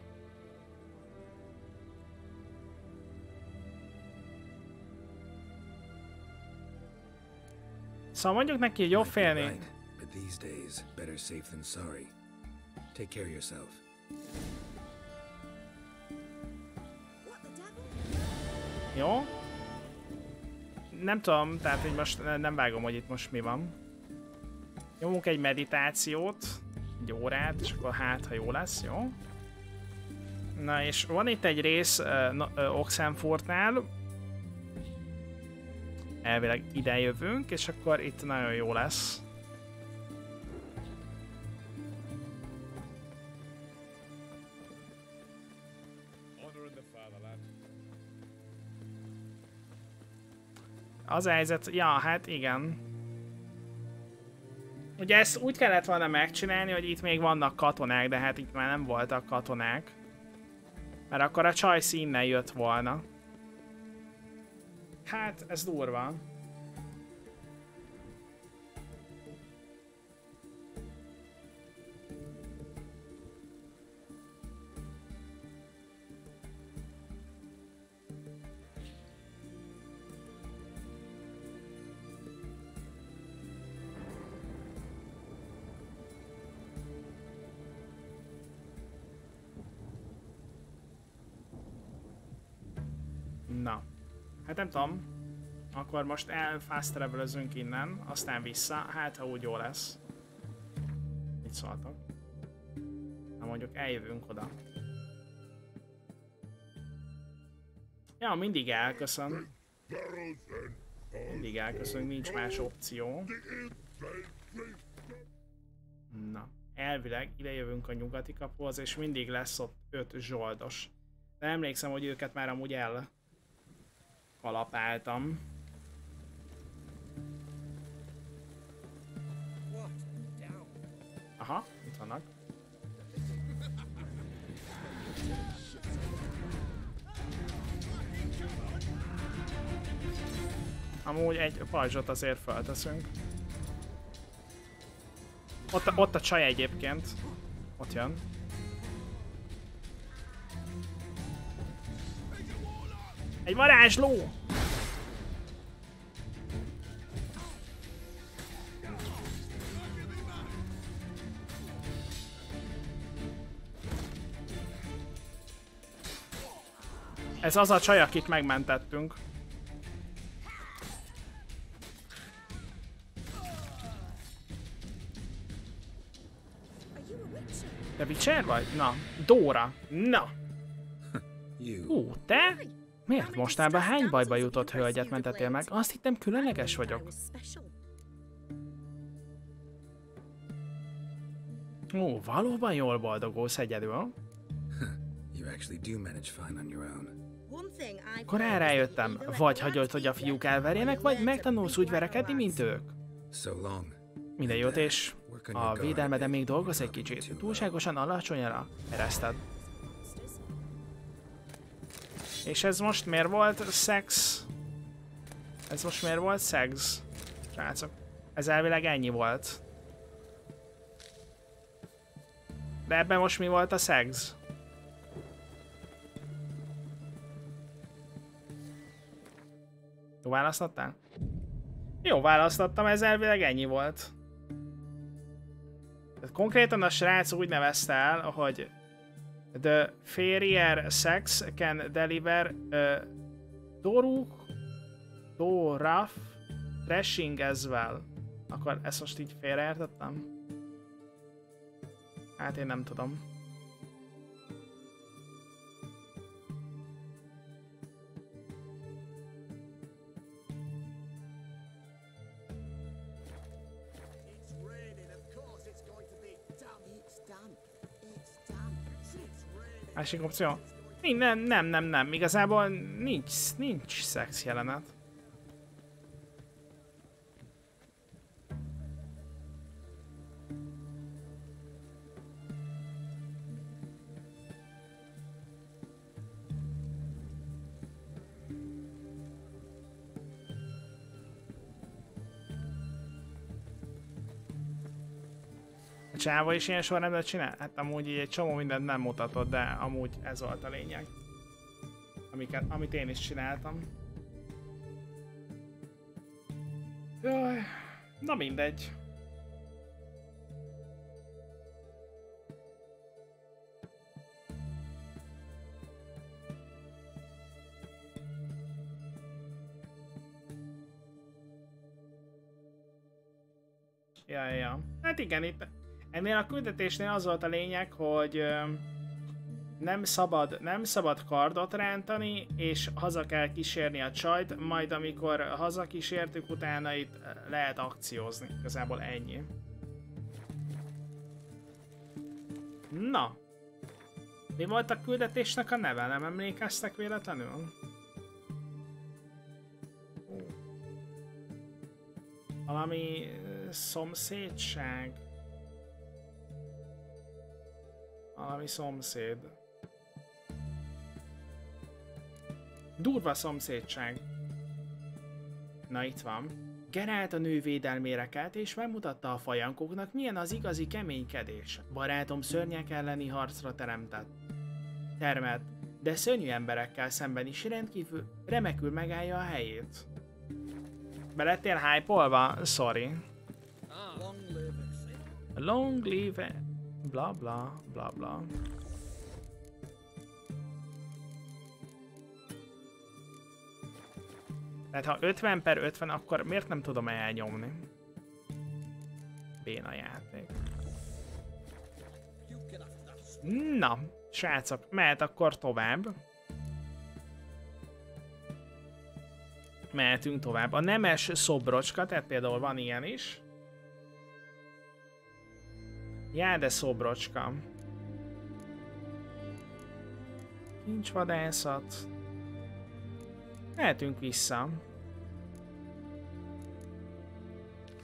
Szóval mondjuk neki, hogy be félni. but these days, better safe than sorry. Take care of yourself. Jó? Nem tudom, tehát hogy most nem vágom, hogy itt most mi van. Nyomunk egy meditációt, egy órát, és akkor hát, ha jó lesz, jó? Na és van itt egy rész uh, uh, Oxenfordnál, elvileg ide jövünk, és akkor itt nagyon jó lesz. Az a helyzet, ja, hát igen. Ugye ezt úgy kellett volna megcsinálni, hogy itt még vannak katonák, de hát itt már nem voltak katonák. Mert akkor a csaj innen jött volna. Hát, ez durva. Hát nem tudom. Akkor most el fast innen, aztán vissza. Hát, ha úgy jó lesz. Mit szóltok? Na mondjuk eljövünk oda. Ja, mindig elköszön. Mindig elköszön, nincs más opció. Na, elvileg ide jövünk a nyugati kapuhoz, és mindig lesz ott öt zsoldos. De emlékszem, hogy őket már amúgy el kalapáltam. Aha, itt vannak. Amúgy egy pajzsot azért felteszünk. Ott a, ott a csaj egyébként. Ott jön. Egy varázsló! Ez az a csaj, akit megmentettünk. Te Witcher vagy? Na, Dóra. Na. [laughs] Ú, te? Miért mostában hány bajba jutott hölgyet mentettél meg? Azt hittem különleges vagyok. Ó, valóban jól boldogulsz egyedül. Erre rájöttem, vagy hagyod, hogy a fiúk elverjenek, vagy megtanulsz úgy verekedni, mint ők. Minden jót, és a védelmeden még dolgoz egy kicsit. Túlságosan alacsonyra ereszted. És ez most miért volt szex? Ez most miért volt szex? Srácok. Ez elvileg ennyi volt. De ebben most mi volt a szex? Jó választottál? Jó választottam, ez elvileg ennyi volt. Tehát konkrétan a srác úgy nevezte el, hogy The Farrier sex can deliver uh, Doruk Doraf thrashing as well. Akkor ezt most így félreértettem? Hát én nem tudom. Másik opció? Nem, nem, nem, nem. Igazából nincs, nincs szex jelenet. Csáva is ilyen sorrendet csinál? Hát amúgy így egy csomó mindent nem mutatott, de amúgy ez volt a lényeg. Amiket, amit én is csináltam. Jaj, na mindegy. Ja, ja. Hát igen, itt ennél a küldetésnél az volt a lényeg, hogy nem szabad, nem szabad kardot rántani, és haza kell kísérni a csajt, majd amikor haza kísértük, utána itt lehet akciózni. Igazából ennyi. Na. Mi volt a küldetésnek a neve? Nem emlékeztek véletlenül? Valami szomszédság. Valami szomszéd. Durva szomszédság. Na itt van. Gerált a nő védelmére kelt, és megmutatta a fajankoknak, milyen az igazi keménykedés. Barátom szörnyek elleni harcra teremtett. Termelt, de szörnyű emberekkel szemben is rendkívül remekül megállja a helyét. Belettél hype-olva? Sorry. Long live bla bla bla bla. Tehát ha 50 per 50, akkor miért nem tudom elnyomni? Béna játék. Na, srácok, mehet akkor tovább. Mehetünk tovább. A nemes szobrocska, tehát például van ilyen is. Já, de szobrocska. Kincsvadászat. Mehetünk vissza.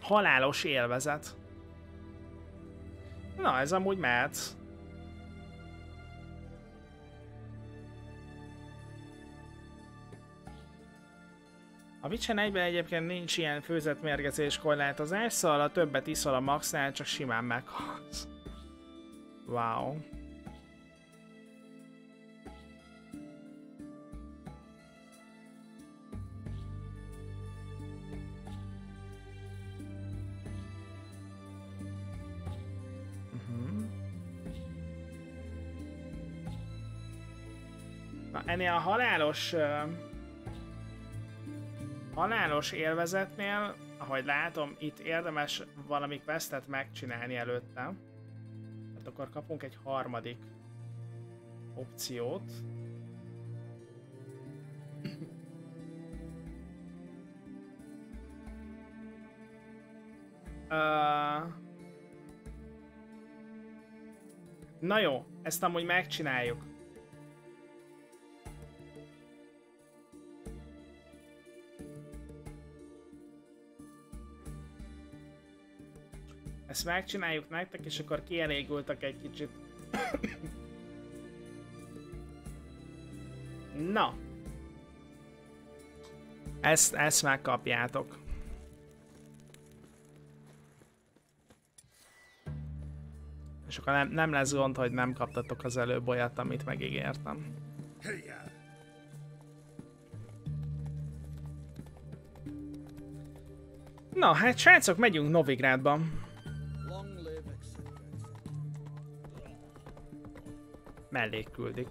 Halálos élvezet. Na, ez amúgy mehet. A Witcher 1 egyébként nincs ilyen főzet mérgezés korlátozás, szóval a többet iszol a maxnál, csak simán meghalsz. Wow. Mhm. Ennél a halálos halálos élvezetnél, ahogy látom, itt érdemes valami questet megcsinálni előtte. Hát akkor kapunk egy harmadik opciót. Uh, na jó, ezt amúgy megcsináljuk. Ezt megcsináljuk nektek, és akkor kielégültek egy kicsit. Na. Ezt, ezt megkapjátok. És akkor nem, nem lesz gond, hogy nem kaptatok az előbb olyat, amit megígértem. Na, hát srácok, megyünk Novigrádba. Mellék küldik.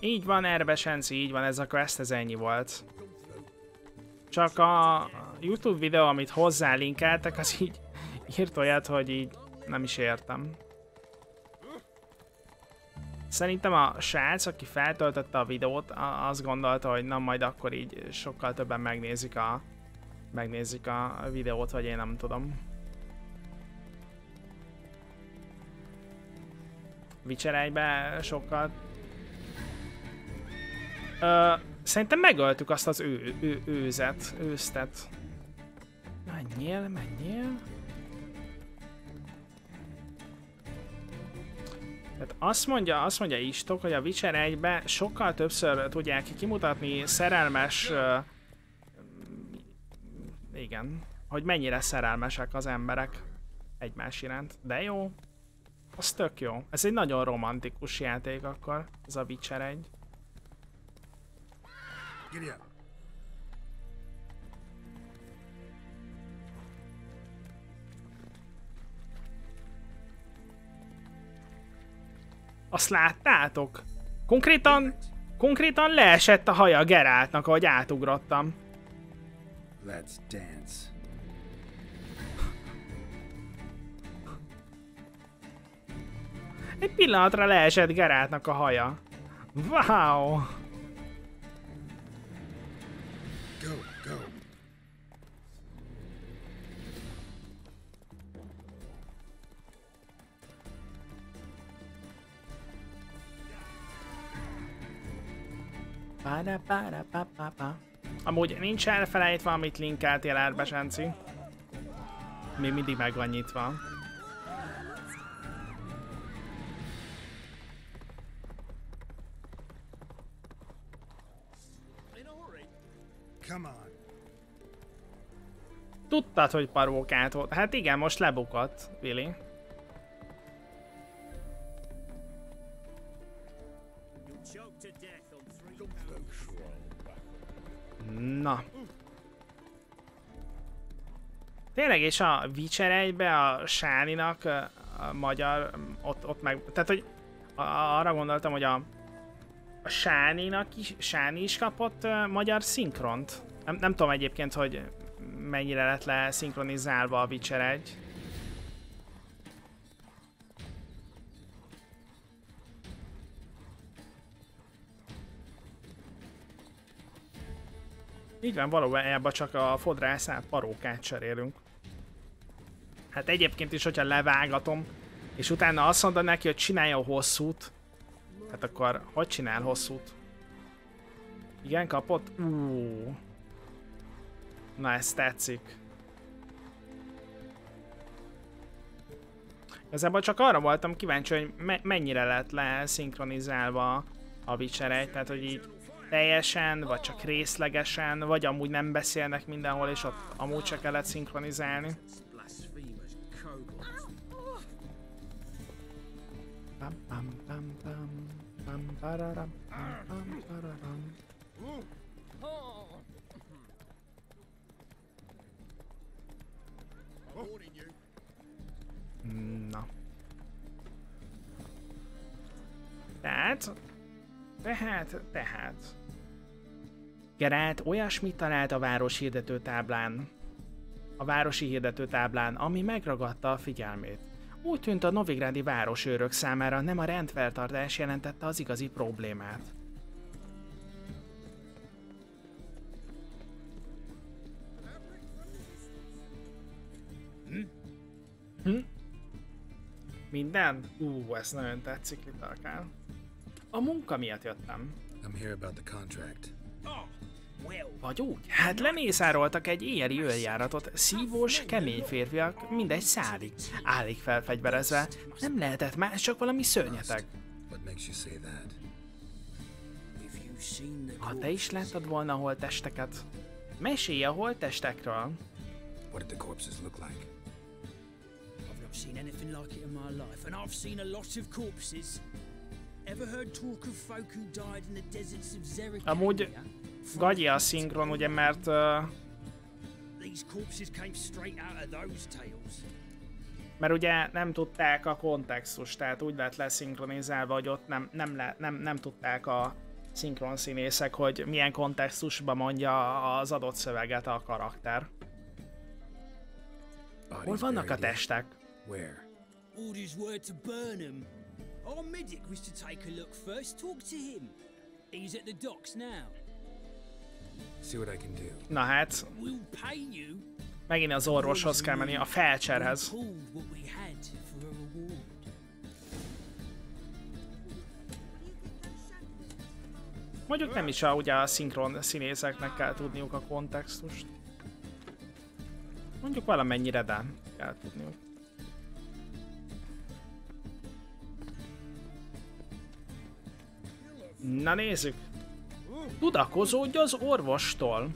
Így van, Erbesenci, így van, ez a quest, ez ennyi volt. Csak a YouTube videó, amit hozzá linkeltek, az így írt olyat, hogy így nem is értem. Szerintem a srác, aki feltöltötte a videót, azt gondolta, hogy na majd akkor így sokkal többen megnézik a, megnézik a videót, vagy én nem tudom. Witcher 1 sokkal... Ö, szerintem megöltük azt az ő, ő, őzet, őztet. Menjél, menjél. Tehát azt mondja, azt mondja Istok, hogy a Witcher 1 sokkal többször tudják kimutatni szerelmes... Uh, igen, hogy mennyire szerelmesek az emberek egymás iránt. De jó, az tök jó. Ez egy nagyon romantikus játék akkor, ez a Witcher 1. Giddy up. Azt láttátok? Konkrétan, konkrétan leesett a haja Geráltnak, ahogy átugrottam. Let's dance. Egy pillanatra leesett Geráltnak a haja. Wow! Go, go. Para, para, pa, pa, pa. Amúgy nincs elfelejtve, amit linkeltél Erbesenci. Még mindig meg van nyitva. Tudtad, hogy parókát volt. Hát igen, most lebukott, three Na. Tényleg, és a Witcher 1-be a Sáninak a, magyar, ott, ott meg, tehát hogy arra gondoltam, hogy a, a Sáninak is, Sáni is kapott uh, magyar szinkront. Nem, nem tudom egyébként, hogy mennyire lett le szinkronizálva a Witcher 1. Így van, valójában csak a fodrászát parókát cserélünk. Hát egyébként is, hogyha levágatom, és utána azt mondod neki, hogy csinálja a hosszút, hát akkor hogy csinál hosszút? Igen, kapott? Ú. Na, ez tetszik. Igazából csak arra voltam kíváncsi, hogy me mennyire lett le szinkronizálva a 1, tehát hogy így teljesen, vagy csak részlegesen, vagy amúgy nem beszélnek mindenhol, és ott amúgy csak kellett szinkronizálni. Blasphemous kobolds. Pam, pam, pararam, pam, pararam. Na. Tehát, tehát, tehát. Gerált olyasmit talált a város hirdető táblán, a városi hirdető táblán, ami megragadta a figyelmét. Úgy tűnt a novigrádi városőrök számára nem a rendfeltartás jelentette az igazi problémát. Hm? Minden? Ú, ez nagyon tetszik, Litalkán. A munka miatt jöttem. I'm here about the contract. Vagy úgy? Hát lemészároltak egy éjjeli őrjáratot, szívós, kemény férfiak, mindegy szálig, állig felfegyverezve. Nem lehetett más, csak valami szörnyeteg. Ha te is láttad volna a holttesteket, mesélj a holttestekről. What did the corpses look like? I've not seen anything like it in my life, and I've seen a lot of corpses. Ever heard talk of folk who died in the deserts of Zerikania? Amúgy gagyi a szinkron, ugye, mert uh, mert ugye nem tudták a kontextust, tehát úgy lett leszinkronizálva, hogy ott nem, nem, le, nem, nem tudták a szinkron színészek, hogy milyen kontextusban mondja az adott szöveget a karakter. Hol vannak a testek? Where? Orders were to burn them. Our medic was to take a look first. Talk to him. He's at the docks now. Na hát, megint az orvoshoz kell menni, a felcserhez. Mondjuk nem is a, ugye a szinkron színészeknek kell tudniuk a kontextust. Mondjuk valamennyire, de kell tudniuk. Na nézzük! Tudakozódj az orvostól.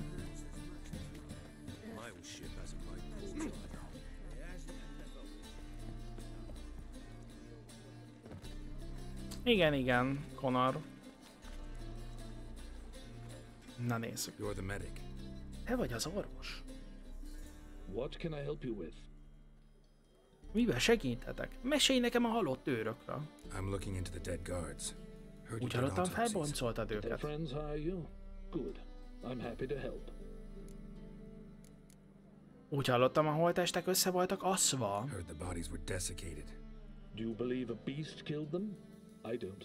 Igen, igen, Connor. Na nézzük. You're the medic. Te vagy az orvos. What can I help you with? Mivel segíthetek? Mesélj nekem a halott őrökről. I'm looking into the dead guards. Heard you Úgy did hallottam, autopsies. felboncoltad Their őket. friends hire you? Good. I'm happy to help. Úgy hallottam, a holtestek össze voltak aszva. Heard the bodies were desiccated. Do you believe a beast killed them? I don't.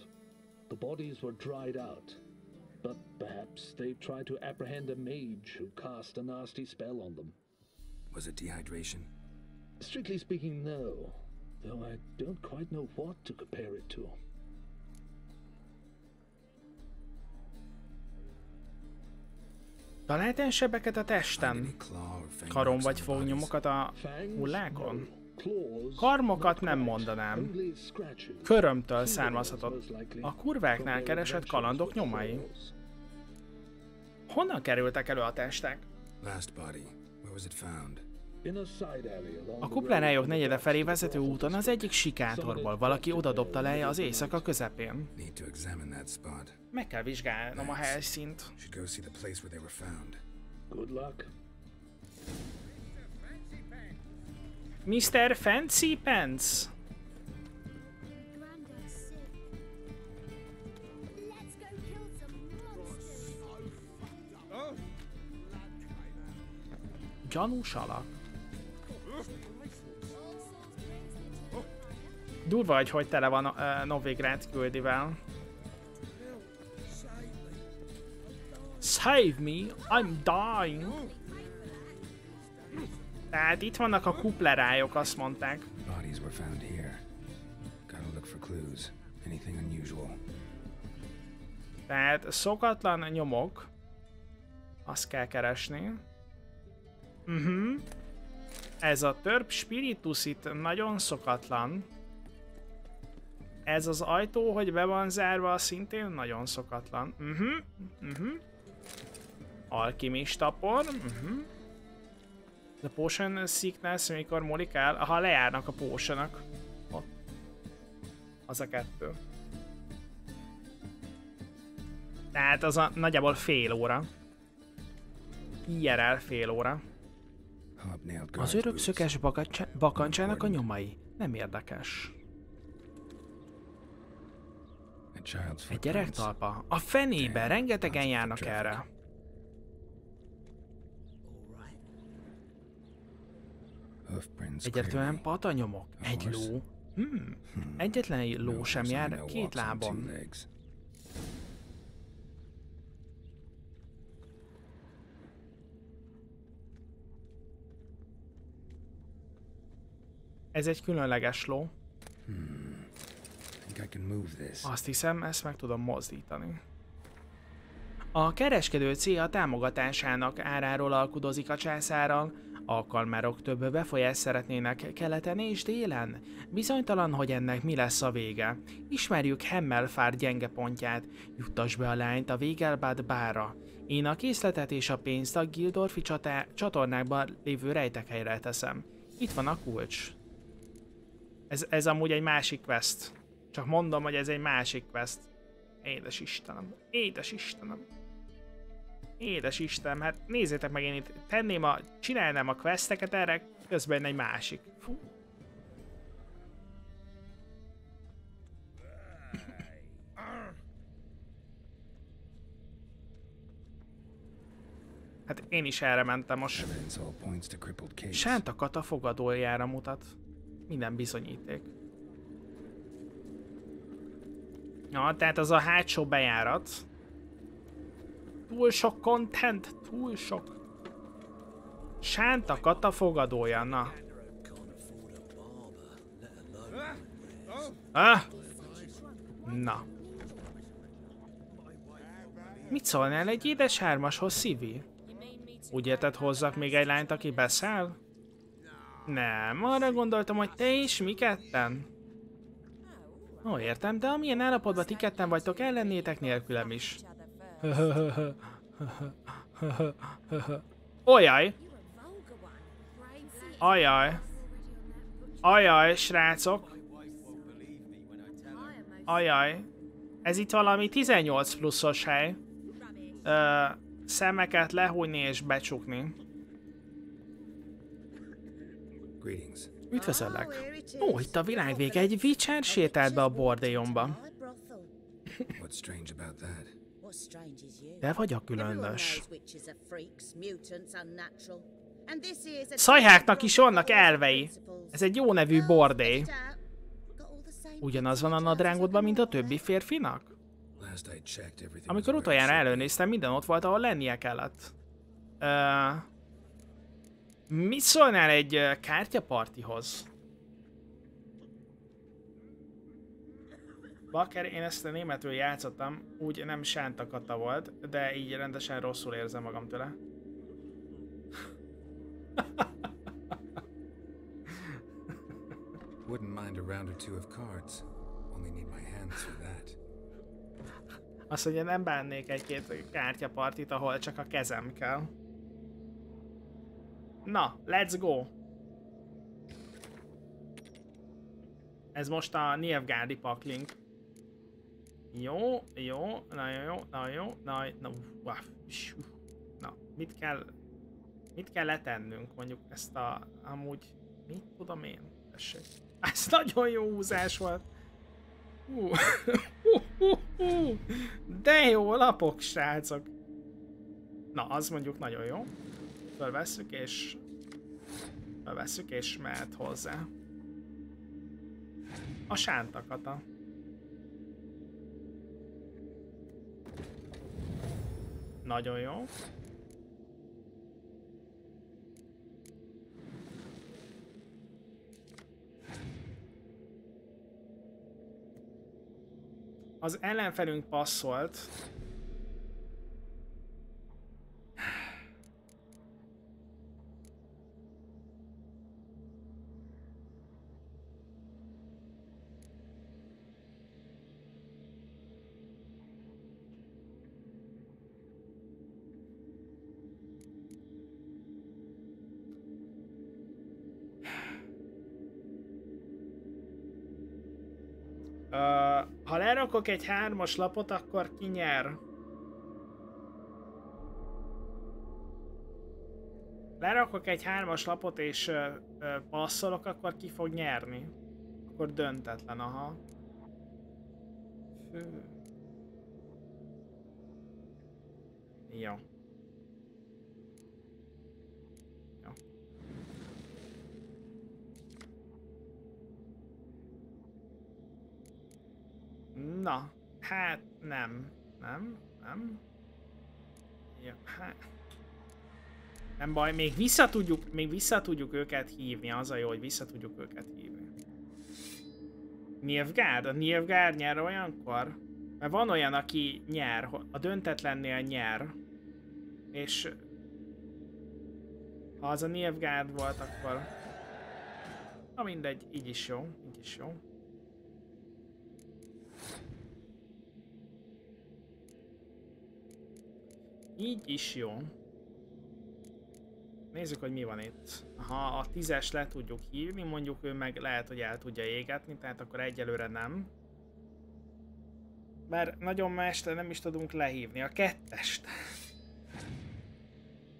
The bodies were dried out. But perhaps they tried to apprehend a mage who cast a nasty spell on them. Was it dehydration? Strictly speaking, no. Though I don't quite know what to compare it to. Találtál sebeket a testen? Karon vagy fognyomokat a hullákon? Karmokat nem mondanám. Körömtől származhatott. A kurváknál keresett kalandok nyomai. Honnan kerültek elő a testek? Last body. Where was it found? A kuplerájok negyede felé vezető úton az egyik sikátorból valaki odadobta le az éjszaka közepén. Meg kell vizsgálnom a helyszínt. Should go see the place where they were found. Good luck. Mr. Fancy Pants! Gyanús alak. Durva, hogy hogy tele van uh, Novigrád küldivel. Save me, I'm dying. Tehát itt vannak a kuplerájok, azt mondták. Bodies were found here. Gotta look for clues. Anything unusual. Tehát szokatlan nyomok. Azt kell keresni. Mhm. Ez a törp spiritus itt nagyon szokatlan. Ez az ajtó, hogy be van zárva, szintén nagyon szokatlan. Mhm. Mhm. Alchemista por. Mhm. The potion sickness, amikor molikál, ha lejárnak a potionok. Ott. Az a kettő. Tehát az a nagyjából fél óra. IRL fél óra. Az örök szökes bakancsának a nyomai. Nem érdekes. A child's Egy gyerektalpa? A fenébe, rengetegen járnak erre. Egyetlen patanyomok. Egy horse. ló. Hmm. Egyetlen egy ló sem jár két lábon. Ez egy különleges ló. Think I can move this. Azt hiszem, ezt meg tudom mozdítani. A kereskedő célja támogatásának áráról alkudozik a császárral, a kalmárok több befolyást szeretnének keleten és délen. Bizonytalan, hogy ennek mi lesz a vége. Ismerjük Hemmelfár gyenge pontját, juttas be a lányt a Végelbád bára. Én a készletet és a pénzt a Gildorfi csatornákban lévő rejtekhelyre teszem. Itt van a kulcs. Ez, ez amúgy egy másik quest. Csak mondom, hogy ez egy másik quest. Édes Istenem. Édes Istenem. Édes Istenem, hát nézzétek meg, én itt tenném a, csinálnám a questeket erre, közben egy másik. Fú. Hát én is erre mentem most. Evidence all points to crippled case. Sánta Kata fogadójára mutat. Minden bizonyíték. Na, tehát az a hátsó bejárat. Túl sok content, túl sok. Sánta Kata fogadója, na. Ah! Na. Mit szólnál egy édes hármashoz, Szivi? Úgy érted, hozzak még egy lányt, aki beszáll? Nem, arra gondoltam, hogy te is, mi ketten. Ó, értem, de amilyen állapotban ti ketten vagytok, ellennétek nélkülem is. Olyaj! Ajaj! Ajaj, srácok! Ajaj! Ez itt valami 18 pluszos hely. Ö, szemeket lehújni és becsukni. Üdvözöllek! Ó, itt a világ vége, egy Witcher sétált be a bordélyomba. De vagy a különös. Szajháknak is vannak elvei. Ez egy jó nevű bordély. Ugyanaz van a nadrágodban, mint a többi férfinak? Amikor utoljára előnéztem, minden ott volt, ahol lennie kellett. Uh, mit szólnál egy ö, kártyapartihoz? Baker, én ezt a németül játszottam, úgy nem sántakata volt, de így rendesen rosszul érzem magam tőle. [laughs] Wouldn't mind a round or two of cards. Only need my hands for that. Azt mondja, nem bánnék egy-két kártyapartit, ahol csak a kezem kell. Na, let's go! Ez most a Nilfgaardi paklink. Jó, jó, nagyon jó, nagyon jó, na, na, uff, na, mit kell, mit kell letennünk, mondjuk ezt a, amúgy, mit tudom én, tessék. [laughs] Ez nagyon jó húzás volt. [laughs] Hú. De jó lapok, srácok. Na, az mondjuk nagyon jó. Fölvesszük és... Fölvesszük és mehet hozzá. A sántakata. Nagyon jó. Az ellenfelünk passzolt. Ö, ha lerakok egy hármas lapot, akkor ki nyer? Lerakok egy hármas lapot és ö, ö, passzolok, akkor ki fog nyerni? Akkor döntetlen, aha. Fő. Jó. Jó. Na, hát nem. Nem, nem. Ja, hát. Nem baj, még vissza tudjuk, még vissza tudjuk őket hívni, az a jó, hogy vissza tudjuk őket hívni. Nilfgaard? A Nilfgaard nyer olyankor? Mert van olyan, aki nyer, a döntetlennél nyer. És ha az a Nilfgaard volt, akkor... Na mindegy, így is jó, így is jó. Így is jó. Nézzük, hogy mi van itt. Ha a tízes le tudjuk hívni, mondjuk ő meg lehet, hogy el tudja égetni, tehát akkor egyelőre nem. Bár nagyon mestre nem is tudunk lehívni. A kettest.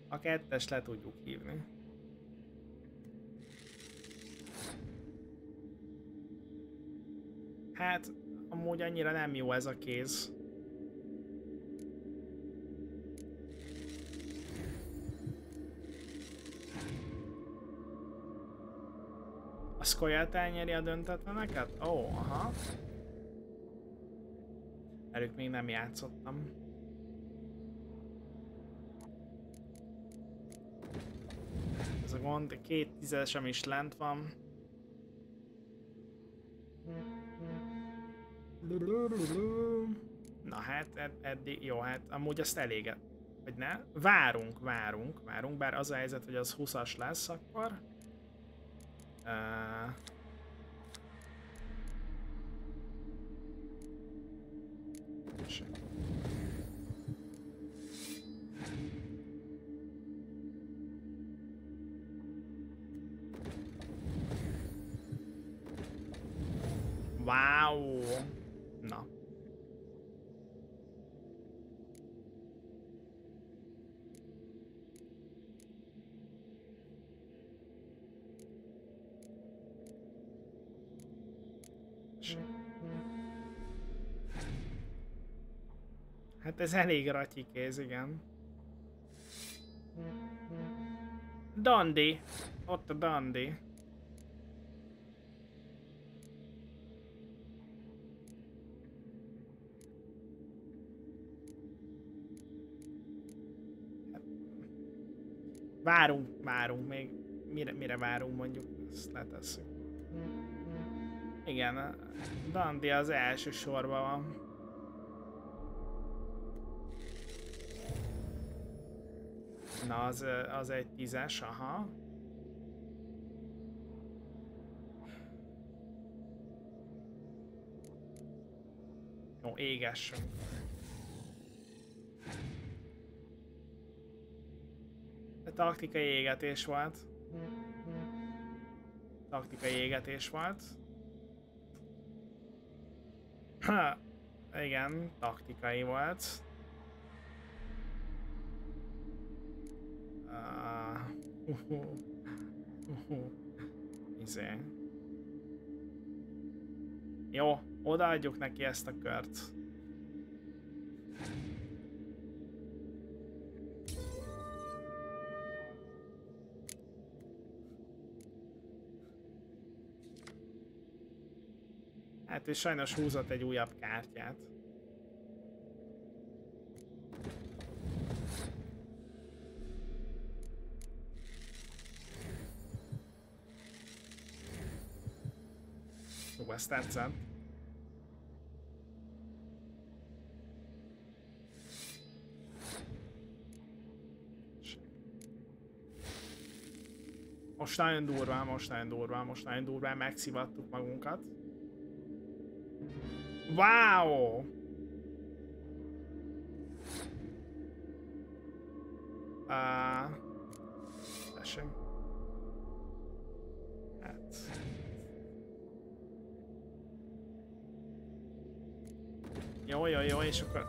A kettest le tudjuk hívni. Hát, amúgy annyira nem jó ez a kéz. A Skoyát elnyeri a döntetleneket? Ó, oh, aha. Velük még nem játszottam. Ez a gond, két tízesem is lent van. Na hát, ed- eddig, jó, hát amúgy azt eléget. Vagy ne? Várunk, várunk, várunk, bár az a helyzet, hogy az 20-as lesz akkor. Uh, Wow! Na. Ez elég ratyikéz, igen. Dandy. Ott a Dandy. Várunk, várunk még. Mire, mire várunk mondjuk, ezt letesszük. Igen, a Dandy az első sorban van. Na, az, az egy tízes, aha. Jó, égessünk. De taktikai égetés volt. Taktikai égetés volt. Ha, igen, taktikai volt. Uh, uh, uh, uh, izé. Jó, odaadjuk neki ezt a kört. Hát és sajnos húzott egy újabb kártyát. Tetszett. Most nagyon durván, most nagyon durván, most nagyon durván megszivattuk magunkat. Wow! Uh, Jó, jó, jó, és akkor...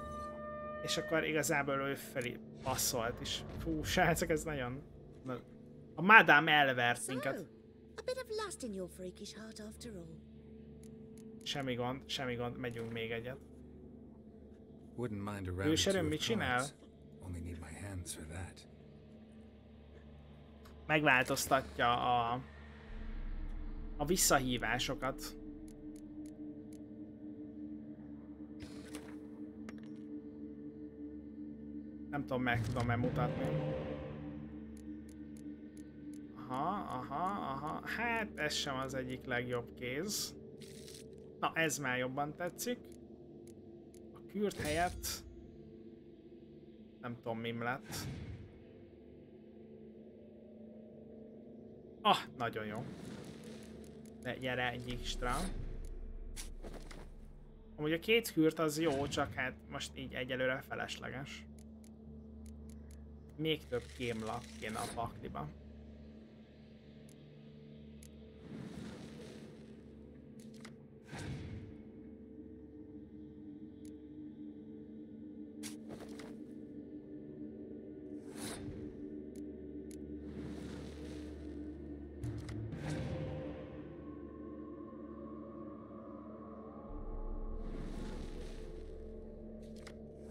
És akkor igazából ő felé passzolt is. Fú, srácok, ez nagyon... na- A Madame elvert minket. Semmi gond, semmi gond, megyünk még egyet. Őserőm mit csinál? Megváltoztatja a... A visszahívásokat. Nem tudom, meg tudom-e mutatni. Aha, aha, aha. Hát ez sem az egyik legjobb kéz. Na, ez már jobban tetszik. A kürt helyett... Nem tudom, mim lett. Ah, nagyon jó. De gyere egy extra. Amúgy a két kürt az jó, csak hát most így egyelőre felesleges. Még több kémlap kéne a pakliba.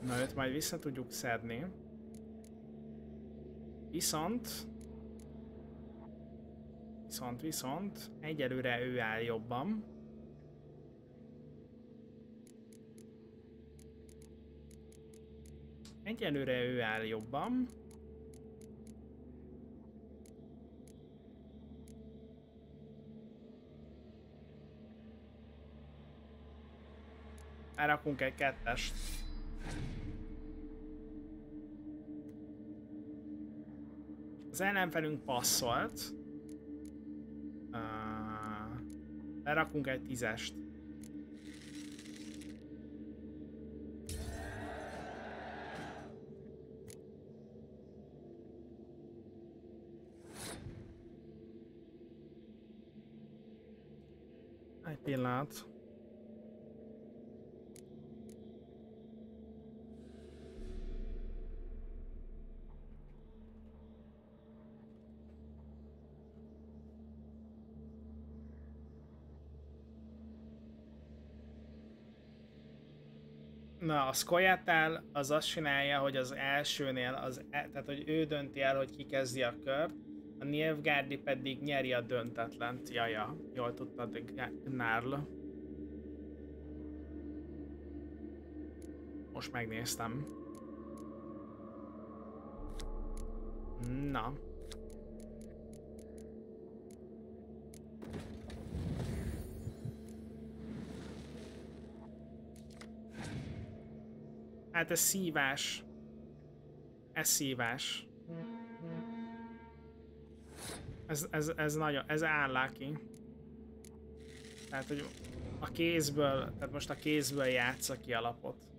Na őt majd vissza tudjuk szedni. Viszont... Viszont, viszont, egyelőre ő áll jobban. Egyelőre ő áll jobban. Elrakunk egy kettest. Az ellenfelünk passzolt. Uh, lerakunk egy tízest. Egy pillanat. Na, a Skoyatel az azt csinálja, hogy az elsőnél, az, e- tehát hogy ő dönti el, hogy ki kezdi a kört, a Nilfgaardi pedig nyeri a döntetlent. Jaja, jól tudtad, Gnarl. Most megnéztem. Na. Hát ez szívás. Ez szívás. Ez, ez, ez nagyon, ez álláki. Tehát, hogy a kézből, tehát most a kézből játsza ki alapot.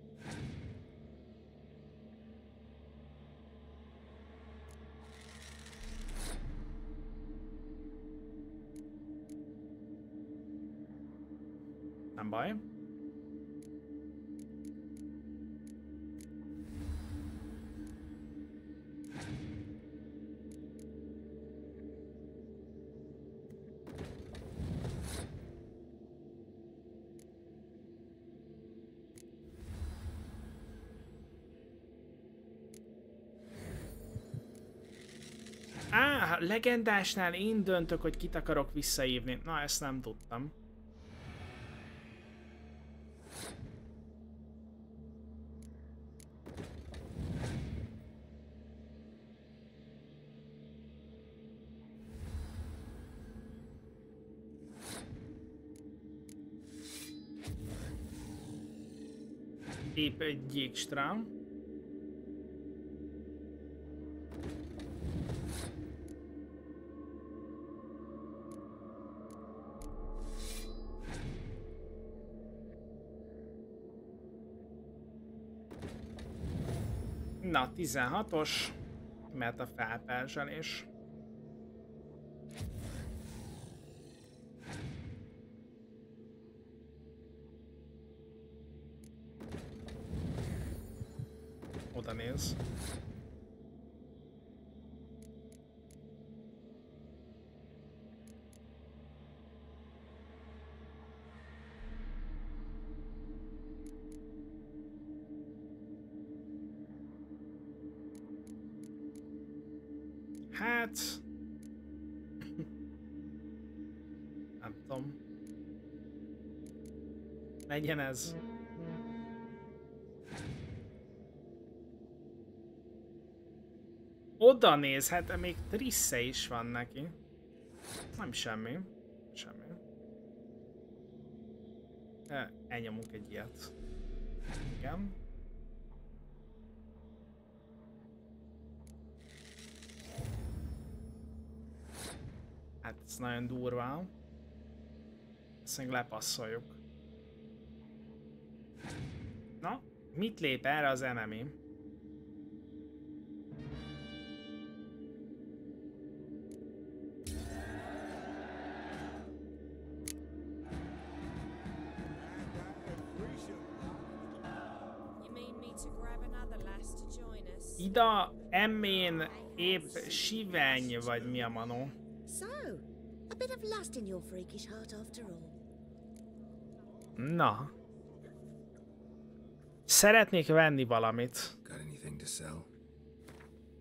Legendásnál én döntök, hogy kit akarok visszaívni. Na, ezt nem tudtam. Épp egy extra. Na, 16-os, mert a felperzselés. Legyen ez. Oda néz, hát még Trisse is van neki. Nem semmi. Semmi. E, elnyomunk egy ilyet. Igen. Hát ez nagyon durva. Ezt még lepasszoljuk. Na, mit lép erre az us? Ida, Emmén, épp Siveny, vagy mi a manó. So, a bit of lust in your freakish heart after all. Na. Szeretnék venni valamit.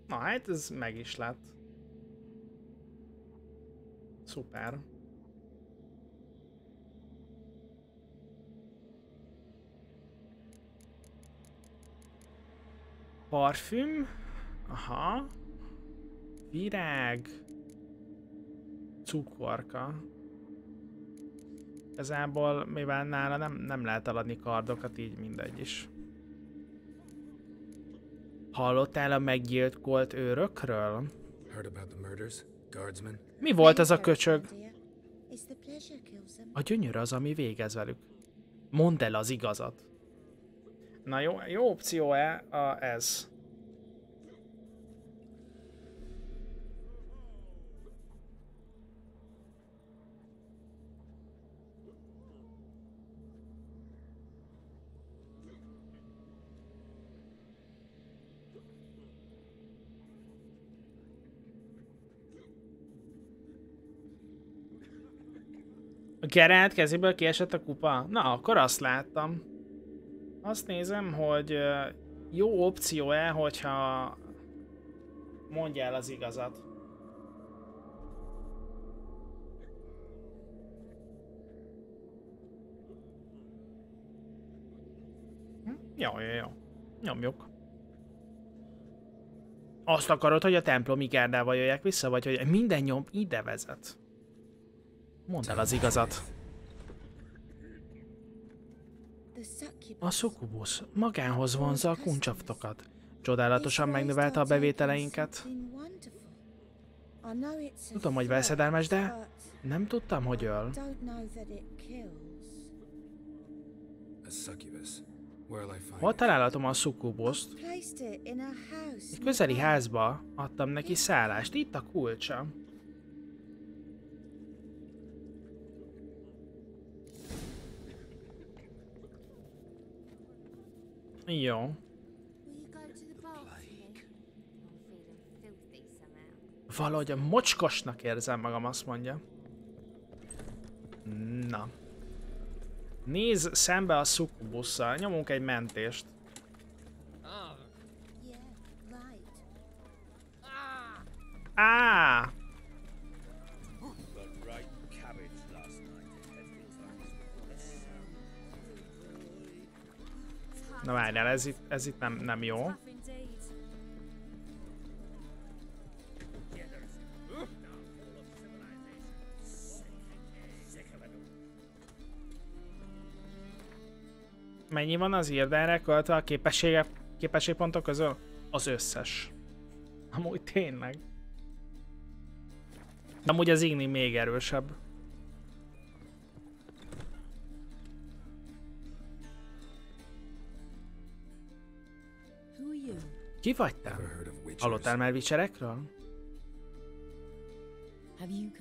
Na hát ez meg is lett. Szuper. Parfüm. Aha. Virág. Cukorka. Igazából, mivel nála nem, nem lehet eladni kardokat, így mindegy is. Hallottál a meggyilkolt őrökről? Mi volt ez a köcsög? A gyönyör az, ami végez velük. Mondd el az igazat. Na jó, jó opció-e ez? A Geralt kezéből kiesett a kupa? Na, akkor azt láttam. Azt nézem, hogy jó opció-e, hogyha mondja el az igazat. Hm? Jó, jó, jó. Nyomjuk. Azt akarod, hogy a templomi gárdával jöjjek vissza, vagy hogy minden nyom ide vezet? Mondd el az igazat. A szukubusz magánhoz vonzza a kuncsaftokat. Csodálatosan megnövelte a bevételeinket. Tudom, hogy veszedelmes, de nem tudtam, hogy öl. Hol találhatom a szukubuszt? Egy közeli házba adtam neki szállást. Itt a kulcsa. Somehow. Valahogy mocskosnak érzem magam, azt mondja. Na. Nézz szembe a szukubusszal. Nyomunk egy mentést. Á! Na várjál, ez itt, ez itt nem, nem jó. Mennyi van az költve a képessége, képességpontok közül? Az összes. Amúgy tényleg. De amúgy az Igni még erősebb. Ki vagy te? Hallottál már vicserekről?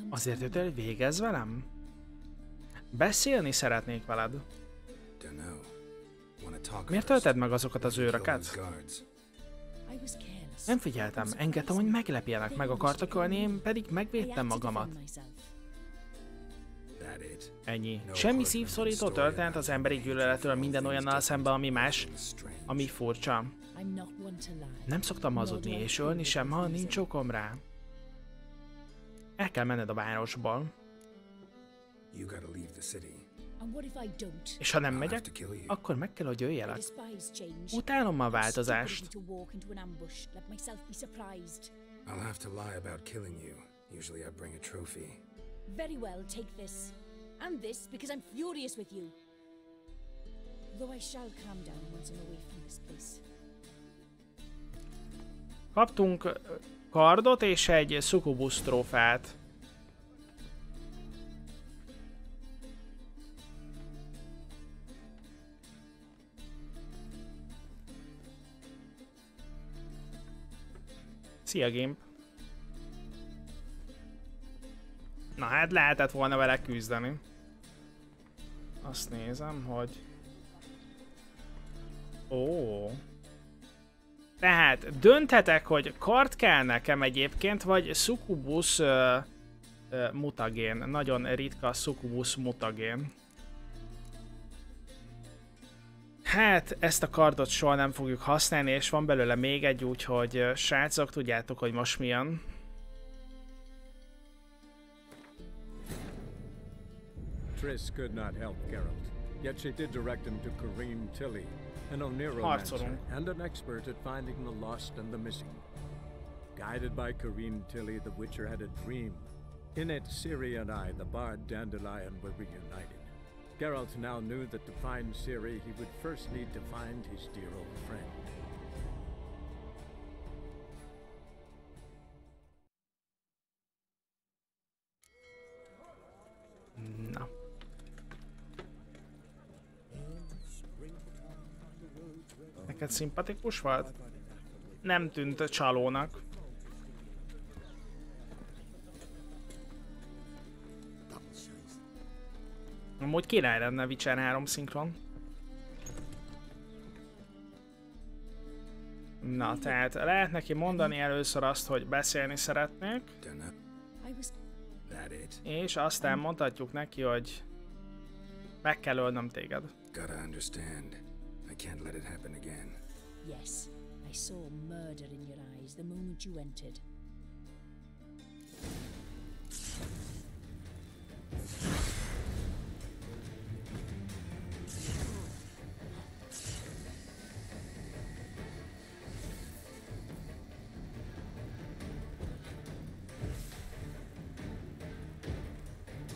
Azért jöttél, hogy végezz velem? Beszélni szeretnék veled. Miért tölted meg azokat az őröket? Nem figyeltem, engedtem, hogy meglepjenek, meg akartak ölni, én pedig megvédtem magamat. Ennyi. Semmi szívszorító történet az emberi gyűlöletről minden olyannal szemben, ami más, ami furcsa. I'm not one to lie. Nem szoktam hazudni, és ölni sem, ha nincs okom rá. El kell menned a városból, You gotta leave the city. And what if I don't? és ha nem megyek, akkor meg kell, hogy I jöjjelek. Utálom a változást. stupidity to walk into an ambush, let myself be surprised. I'll have to lie about killing you. Usually I bring a trophy. Very well, take this. And this, because I'm furious with you. Though I shall calm down once I'm away from this place. Kaptunk kardot és egy szukubus trófát. Szia, Gimp! Na hát lehetett volna vele küzdeni. Azt nézem, hogy... Ó. Tehát dönthetek, hogy kart kell nekem egyébként, vagy uh, uh, mutagén. Nagyon ritka a Succubus mutagén. Hát, ezt a kardot soha nem fogjuk használni, és van belőle még egy, úgyhogy srácok, tudjátok, hogy most milyen. Triss could not help Geralt, yet she did direct him to Corrine Tilly, an oniromancer, and an expert at finding the lost and the missing. Guided by Kareem Tilly, the Witcher had a dream. In it, Ciri and I, the bard Dandelion, were reunited. Geralt now knew that to find Ciri, he would first need to find his dear old friend. No. Neked szimpatikus volt? Nem tűnt csalónak. Amúgy király lenne Witcher 3 szinkron. Na, tehát lehet neki mondani először azt, hogy beszélni szeretnék. És aztán mondhatjuk neki, hogy meg kell ölnöm téged. Gotta understand. I can't let it happen again. Yes, I saw murder in your eyes the moment you entered.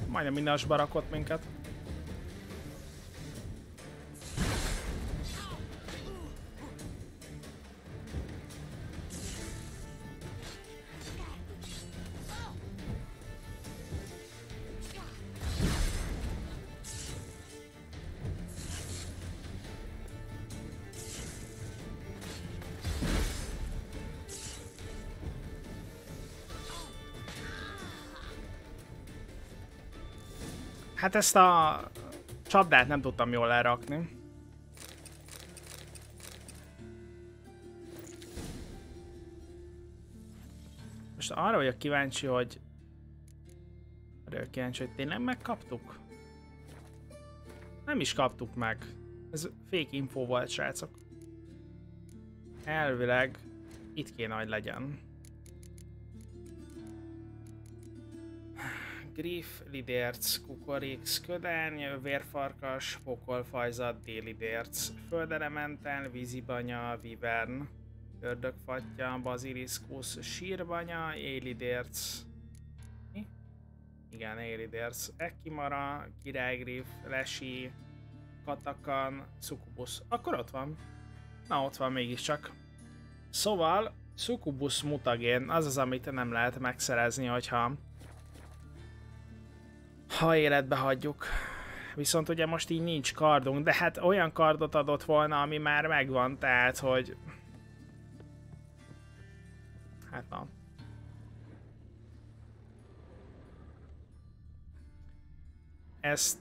Majdnem minden asba rakott minket. Ezt a csapdát nem tudtam jól lerakni. Most arra vagyok kíváncsi, hogy... Arra vagyok kíváncsi, hogy tényleg megkaptuk? Nem is kaptuk meg. Ez fake info volt, srácok. Elvileg itt kéne, hogy legyen. Griff, Lidérc, Kukorix, Ködány, Vérfarkas, Pokolfajzat, Délidérc, Földelementel, Vízibanya, Vivern, Ördögfatya, Baziliszkusz, Sírbanya, Élidérc. Mi? Igen, Élidérc. Ekimara, Királygriff, Lesi, Katakan, Sukubusz. Akkor ott van. Na, ott van mégiscsak. Szóval, Sukubusz mutagén az az, amit nem lehet megszerezni, hogyha ha életbe hagyjuk. Viszont ugye most így nincs kardunk, de hát olyan kardot adott volna, ami már megvan, tehát hogy... Hát na. Ezt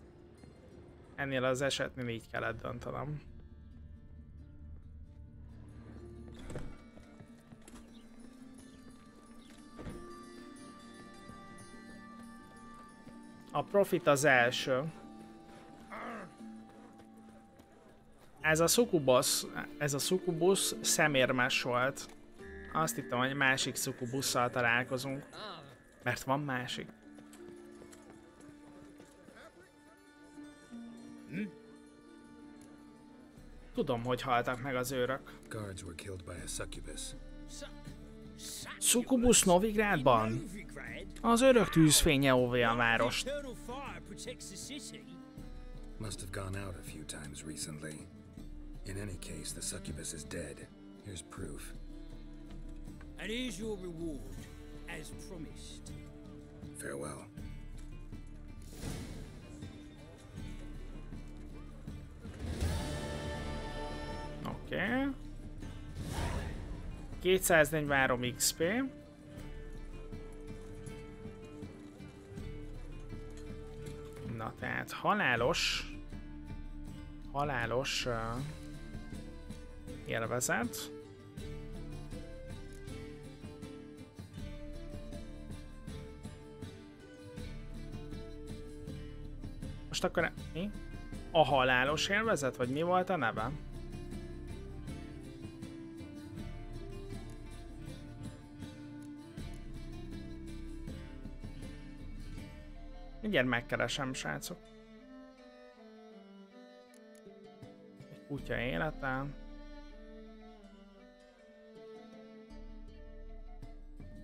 ennél az esetnél így kellett döntenem. A profit az első. Ez a sukubusz, ez a sukubusz szemérmes volt. Azt hittem, hogy másik sukubusszal találkozunk. Mert van másik. Hm? Tudom, hogy haltak meg az őrök. Guards were killed by a succubus. Sukubusz Novigrádban? Az örök tűzfénye óvja a várost. Must have gone out a few times recently. In any case, the succubus is dead. Here's proof. And here's your reward, as promised. Farewell. Okay. 243 XP. Na, tehát halálos... Halálos... Uh, élvezet. Most akkor mi? A halálos élvezet? Vagy mi volt a neve? Mindjárt megkeresem, srácok. Egy kutya élete.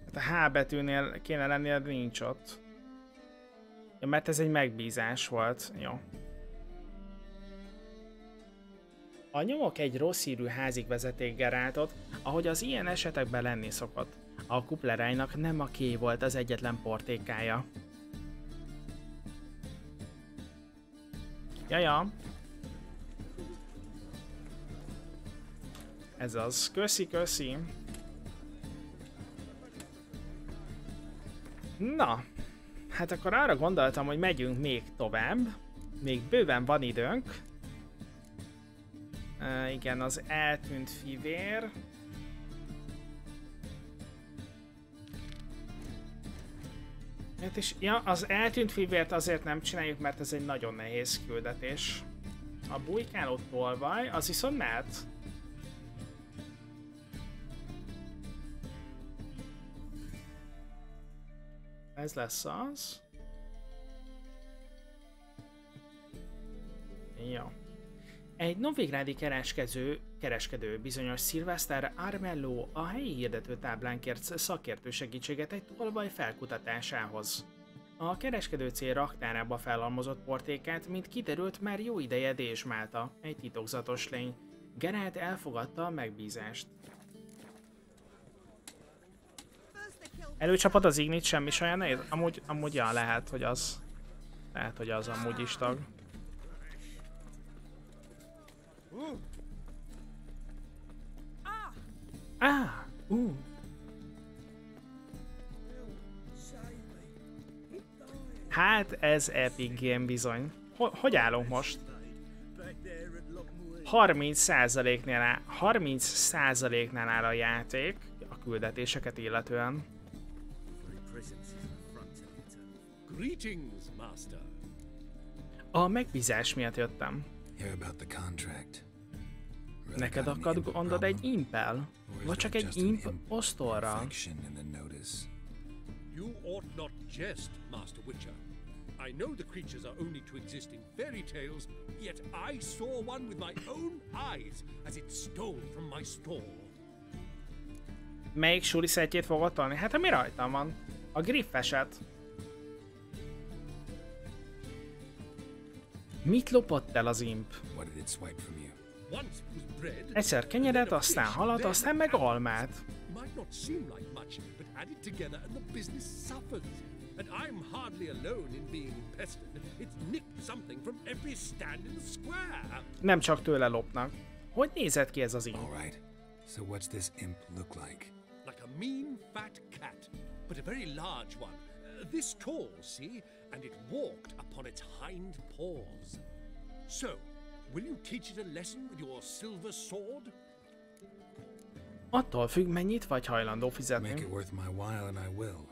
Hát a H betűnél kéne lennie, de nincs ott. Ja, mert ez egy megbízás volt. Jó. A nyomok egy rossz hírű házig vezeték Geráltot, ahogy az ilyen esetekben lenni szokott. A kupleránynak nem a ké volt az egyetlen portékája. Ja, ja. Ez az. Köszi, köszi. Na, hát akkor arra gondoltam, hogy megyünk még tovább. Még bőven van időnk. Uh, igen, az eltűnt fivér. Hát és, ja, az eltűnt fivért azért nem csináljuk, mert ez egy nagyon nehéz küldetés. A bujkáló tolvaj, az viszont mehet. Ez lesz az. Jó. Egy novigrádi kereskedő, kereskedő bizonyos Sylvester Armello a helyi hirdető táblán kért szakértő segítséget egy tolvaj felkutatásához. A kereskedő cél raktárába felalmozott portékát, mint kiderült, már jó ideje désmálta, egy titokzatos lény. Geralt elfogadta a megbízást. Előcsapad az Ignit, semmi saján? Amúgy, amúgy ja, lehet, hogy az. Lehet, hogy az amúgy is tag. Ah! Uh. Hát ez epic game bizony. Ho hogy állunk most? 30%-nál áll, 30%-nál áll a játék a küldetéseket illetően. A megbízás miatt jöttem. Neked akad gondod egy impel? Vagy csak egy imp osztorral? You ought not jest, Master Witcher. I know the creatures are only to exist in fairy tales, yet I saw one with my own eyes as it stole from my stall. Melyik suli szetjét fogod tolni? Hát ami rajtam van. A griffeset. Mit lopott el az imp? Egyszer kenyeret, aztán halat, aztán meg almát. And I'm hardly alone in being pestered. It's nicked something from every stand in the square. Nem csak tőle lopnak. Hogy nézett ki ez az imp? Alright, so what's this imp look like? Like a mean fat cat, but a very large one. Uh, this tall, see? And it walked upon its hind paws. So, will you teach it a lesson with your silver sword? Attól függ, mennyit vagy hajlandó fizetni. Make it worth my while and I will.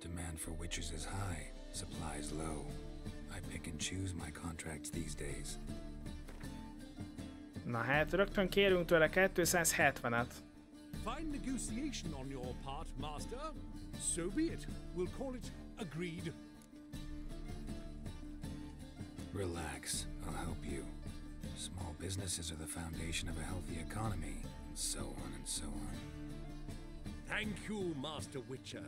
Demand for witches is high, supplies low. I pick and choose my contracts these days. Na hát, rögtön kérünk tőle 270-et. Fine negotiation on your part, master. So be it. We'll call it agreed. Relax, I'll help you. Small businesses are the foundation of a healthy economy, and so on and so on. Thank you, Master Witcher.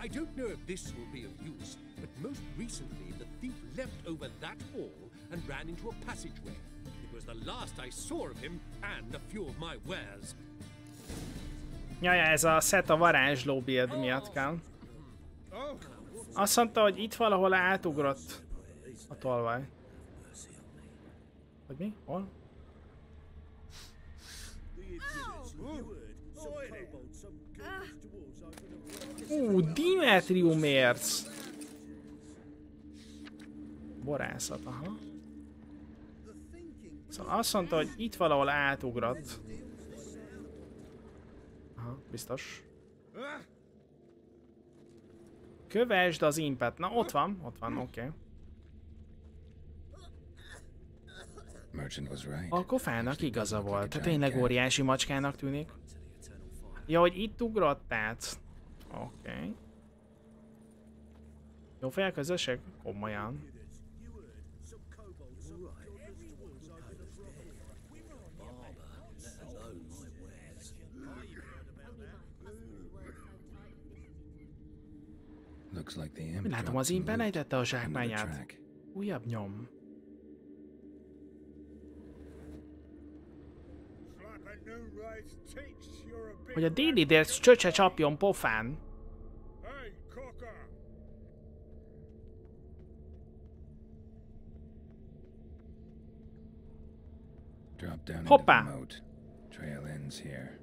I don't know if this will be of use, but most recently the thief leapt over that wall and ran into a passageway. It was the last I saw of him and a few of my wares. Jaja, ez a set a varázsló build miatt kell. Oh. Azt mondta, hogy itt valahol átugrott a tolvaj. Hogy mi? Hol? Ú, Dimetriumérc! Borászat, aha. Szóval azt mondta, hogy itt valahol átugrott. Aha, biztos. Kövesd az impet. Na, ott van, ott van, oké. Okay. A kofának igaza volt, tényleg óriási macskának tűnik. Ja, hogy itt ugrott át. Oké. Okay. Jó fel közösség? Komolyan. Látom, az imp elejtette a zsákmányát. Újabb nyom. Hogy a déli dérc csöcse csapjon pofán. Hoppá! Trail ends here.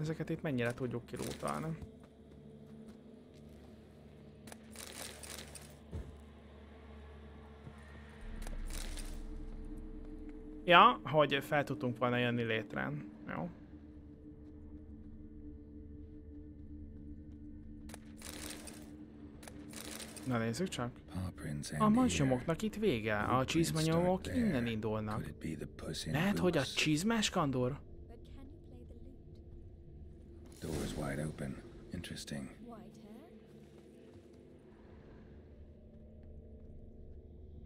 Ezeket itt mennyire tudjuk kilótalni? Ja, hogy fel tudtunk volna jönni létrán. Jó. Na nézzük csak. A mancsomoknak itt vége, a csizmanyomok innen indulnak. Lehet, hogy a csizmás kandor?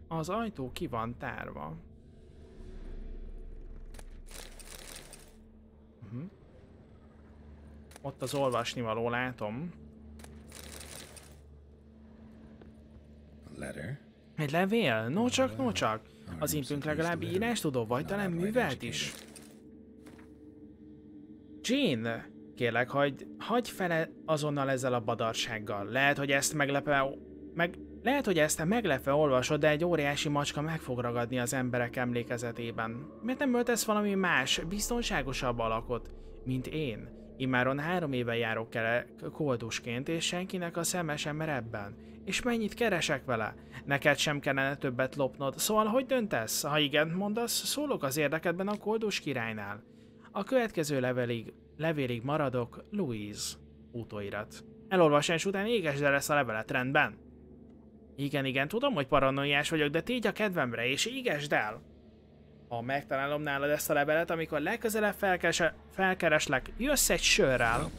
Az ajtó ki van tárva. Uh-huh. Ott az olvasnivaló látom. Letter? Egy levél? No csak, no csak. Az impünk legalább írás tudó, vagy talán művelt is. Jean, kérlek, hagyd, hagyj fele azonnal ezzel a badarsággal. Lehet, hogy ezt meglepve... Meg, lehet, hogy ezt te meglepve olvasod, de egy óriási macska meg fog ragadni az emberek emlékezetében. Miért nem öltesz valami más, biztonságosabb alakot, mint én? Immáron három éve járok el koldusként, és senkinek a szeme sem mer. És mennyit keresek vele? Neked sem kellene többet lopnod, szóval hogy döntesz? Ha igen mondasz, szólok az érdekedben a koldus királynál. A következő levelig, levélig maradok, Louise. Utóirat. Elolvasás után égesd el ezt a levelet, rendben? Igen, igen, tudom, hogy paranoiás vagyok, de tégy a kedvemre, és égesd el! Ha megtalálom nálad ezt a levelet, amikor legközelebb felkeres felkereslek, jössz egy sörrel.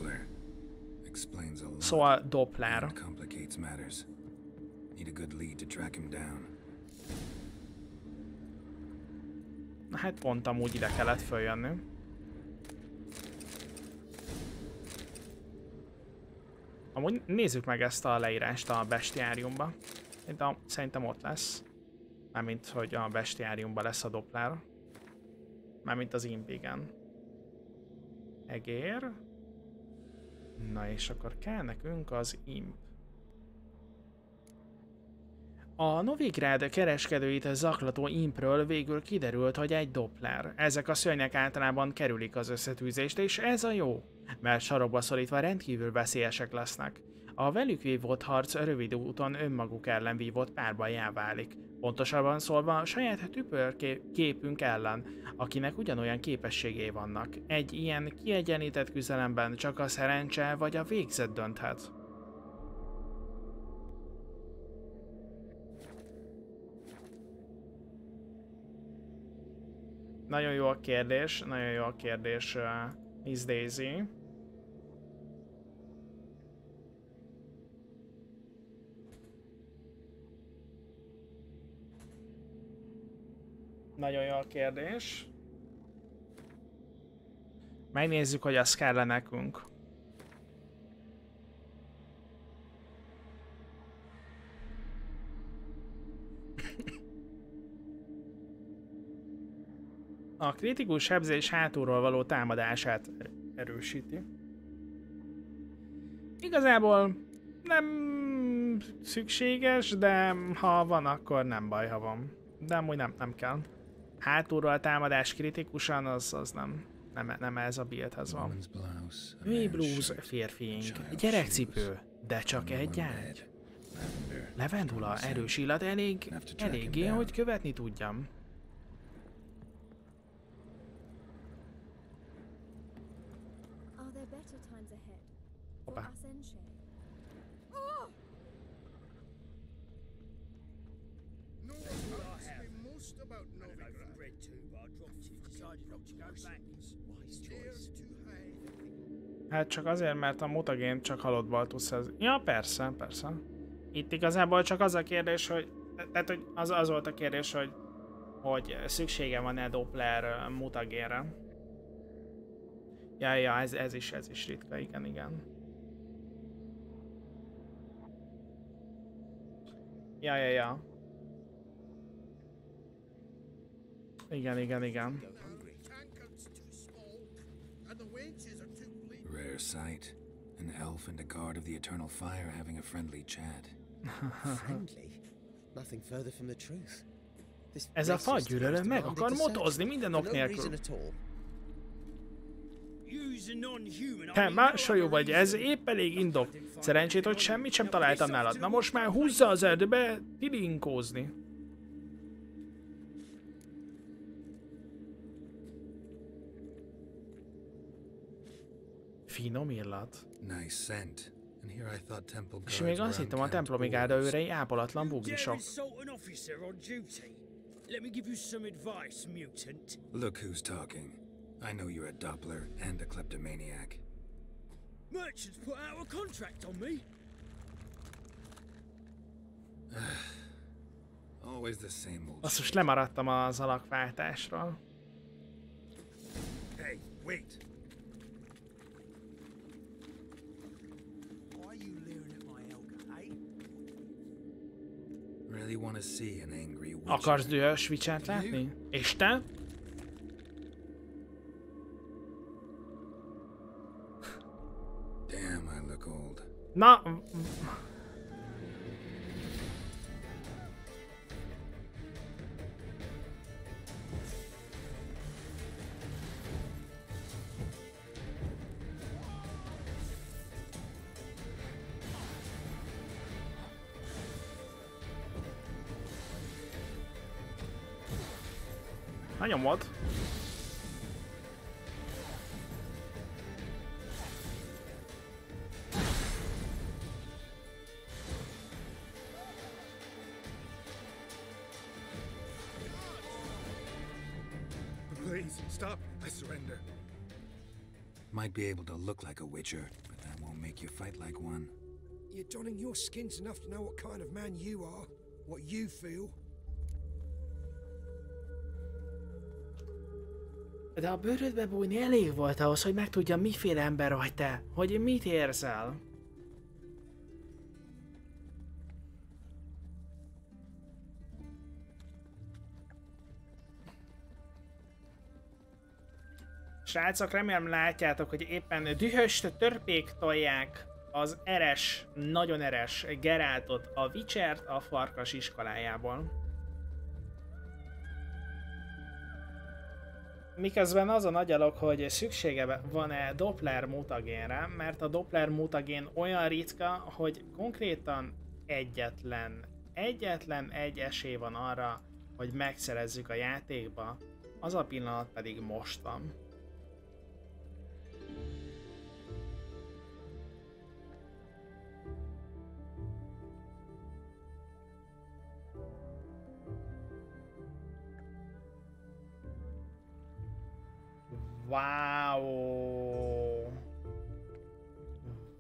Szóval Doppler. Na hát pont amúgy ide kellett följönni. Amúgy nézzük meg ezt a leírást a bestiáriumba. De szerintem ott lesz. Mármint, hogy a bestiáriumban lesz a Doppler. Mármint az imp, igen. Egér. Na és akkor kell nekünk az imp. A Novigrád kereskedőit zaklató impről végül kiderült, hogy egy Doppler. Ezek a szörnyek általában kerülik az összetűzést, és ez a jó, mert sarokba szorítva rendkívül veszélyesek lesznek. A velük vívott harc rövid úton önmaguk ellen vívott párbajá válik. Pontosabban szólva saját tüpör képünk ellen, akinek ugyanolyan képességei vannak. Egy ilyen kiegyenített küzdelemben csak a szerencse vagy a végzet dönthet. Nagyon jó a kérdés, nagyon jó a kérdés, uh, Miss Daisy. Nagyon jó a kérdés. Megnézzük, hogy az kell -e nekünk. A kritikus sebzés hátulról való támadását erősíti. Igazából nem szükséges, de ha van, akkor nem baj, ha van. De amúgy nem, nem kell. Hátulról a támadás kritikusan, az, az nem, nem, nem ez a buildhez van. Női blues, férfiink, gyerekcipő, de csak egy ágy. Levendula, erős illat, elég, eléggé, hogy követni tudjam. Are there better times ahead? For Hoppá. us and Shay? No one asked me most about Novigrad. Bread too, but I dropped it. Decided not to go back. Stairs too high. Hát csak azért, mert a mutagén csak halottból tudsz ez... Ja, persze, persze. Itt igazából csak az a kérdés, hogy... Tehát, hogy az, az volt a kérdés, hogy hogy szüksége van-e Doppler mutagénre. Ja, ja, ez, ez is, ez is ritka, igen, igen. Ja, ja, ja. Igen, igen, igen. Tankards too small, and the wenches are too bleak. Rare sight. An elf and a guard of the Eternal Fire having a friendly chat. [laughs] Friendly? Nothing further from the truth. This Ez a house meg akar motozni minden ok nélkül. Te másoljú vagy, ez épp elég indok. Szerencsét, hogy semmit sem találtam nálad. Na most már húzza az erdőbe tilinkózni. Finom illat. Nice scent. And here I thought temple És még azt hittem a unkempt templomi boys. gárda őrei ápolatlan duty. Let me give you some advice, mutant. Look who's talking. I know you're a Doppler and a kleptomaniac. Merchants put out a contract on me. [sighs] Always the same old Azt most lemaradtam az alakváltásról. Hey, wait. Really want to see an angry witch? Akarsz dühös látni? És te? Damn, I look old. Na... m- m- Na nyomod. Please, stop. I surrender. Might be able to look like a witcher, but that won't make you fight like one. You're donning your skins enough to know what kind of man you are, what you feel. De a bőrödbe bújni elég volt ahhoz, hogy megtudja, miféle ember vagy te, hogy mit érzel. Srácok, remélem látjátok, hogy éppen dühöst törpék tolják az eres, nagyon eres Geráltot, a Witchert a farkas iskolájából. Miközben az a nagy alog, hogy szüksége van-e Doppler mutagénre, mert a Doppler mutagén olyan ritka, hogy konkrétan egyetlen, egyetlen egy esély van arra, hogy megszerezzük a játékba, az a pillanat pedig most van. Wow.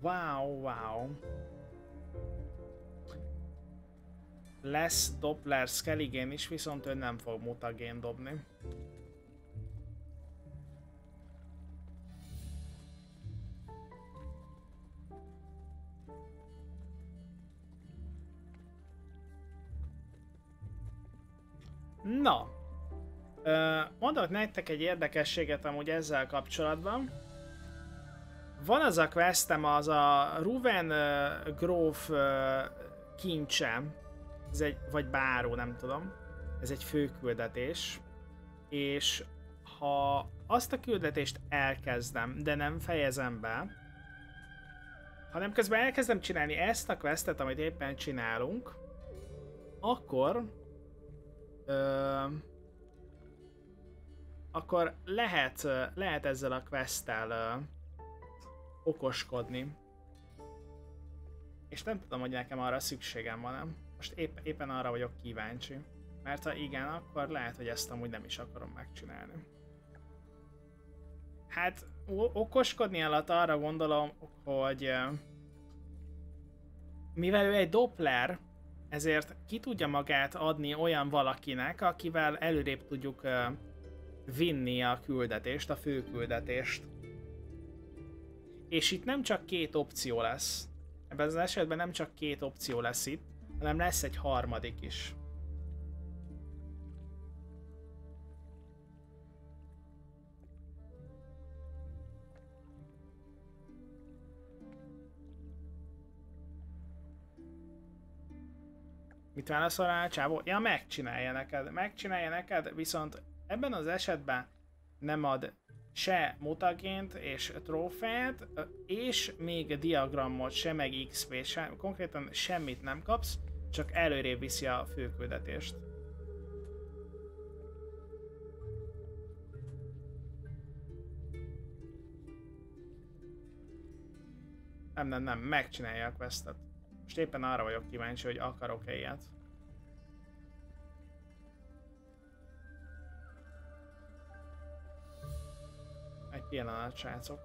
Wow, wow. Lesz Doppler Skelligén is, viszont ő nem fog mutagén dobni. Na, mondok nektek egy érdekességet amúgy ezzel kapcsolatban. Van az a questem, az a Ruven gróf kincse, ez egy, vagy báró, nem tudom. Ez egy főküldetés. És ha azt a küldetést elkezdem, de nem fejezem be, hanem közben elkezdem csinálni ezt a questet, amit éppen csinálunk, akkor ö, akkor lehet, lehet ezzel a questtel ö, okoskodni. És nem tudom, hogy nekem arra szükségem van, nem? Most épp, éppen arra vagyok kíváncsi. Mert ha igen, akkor lehet, hogy ezt amúgy nem is akarom megcsinálni. Hát, okoskodni alatt arra gondolom, hogy mivel ő egy Doppler, ezért ki tudja magát adni olyan valakinek, akivel előrébb tudjuk ö, vinni a küldetést, a főküldetést. És itt nem csak két opció lesz. Ebben az esetben nem csak két opció lesz itt, hanem lesz egy harmadik is. Mit válaszol rá csávó? Ja, megcsinálja neked, megcsinálja neked, viszont ebben az esetben nem ad se mutagént és trófeát, és még diagramot, se meg XP, se, konkrétan semmit nem kapsz, csak előrébb viszi a főküldetést. Nem, nem, nem, megcsinálja a questet. Most éppen arra vagyok kíváncsi, hogy akarok-e ilyet. Pillanat, srácok.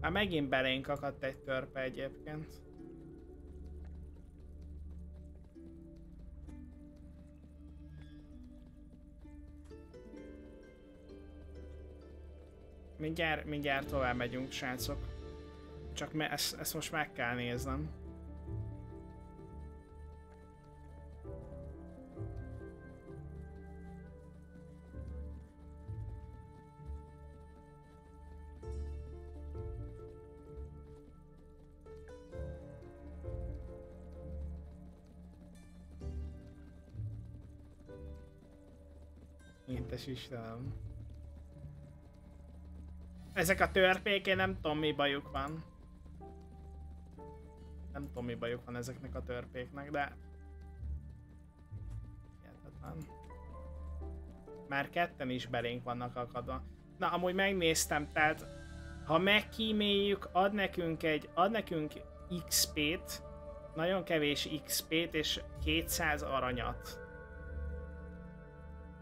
Már megint belénk akadt egy törpe egyébként. Mindjárt, mindjárt tovább megyünk, srácok. Csak me- ezt, ezt most meg kell néznem. Édes Istenem. Ezek a törpék, én nem tudom mi bajuk van. Nem tudom mi bajuk van ezeknek a törpéknek, de... Hihetetlen. Már ketten is belénk vannak akadva. Na, amúgy megnéztem, tehát ha megkíméljük, ad nekünk egy, ad nekünk XP-t, nagyon kevés XP-t és 200 aranyat.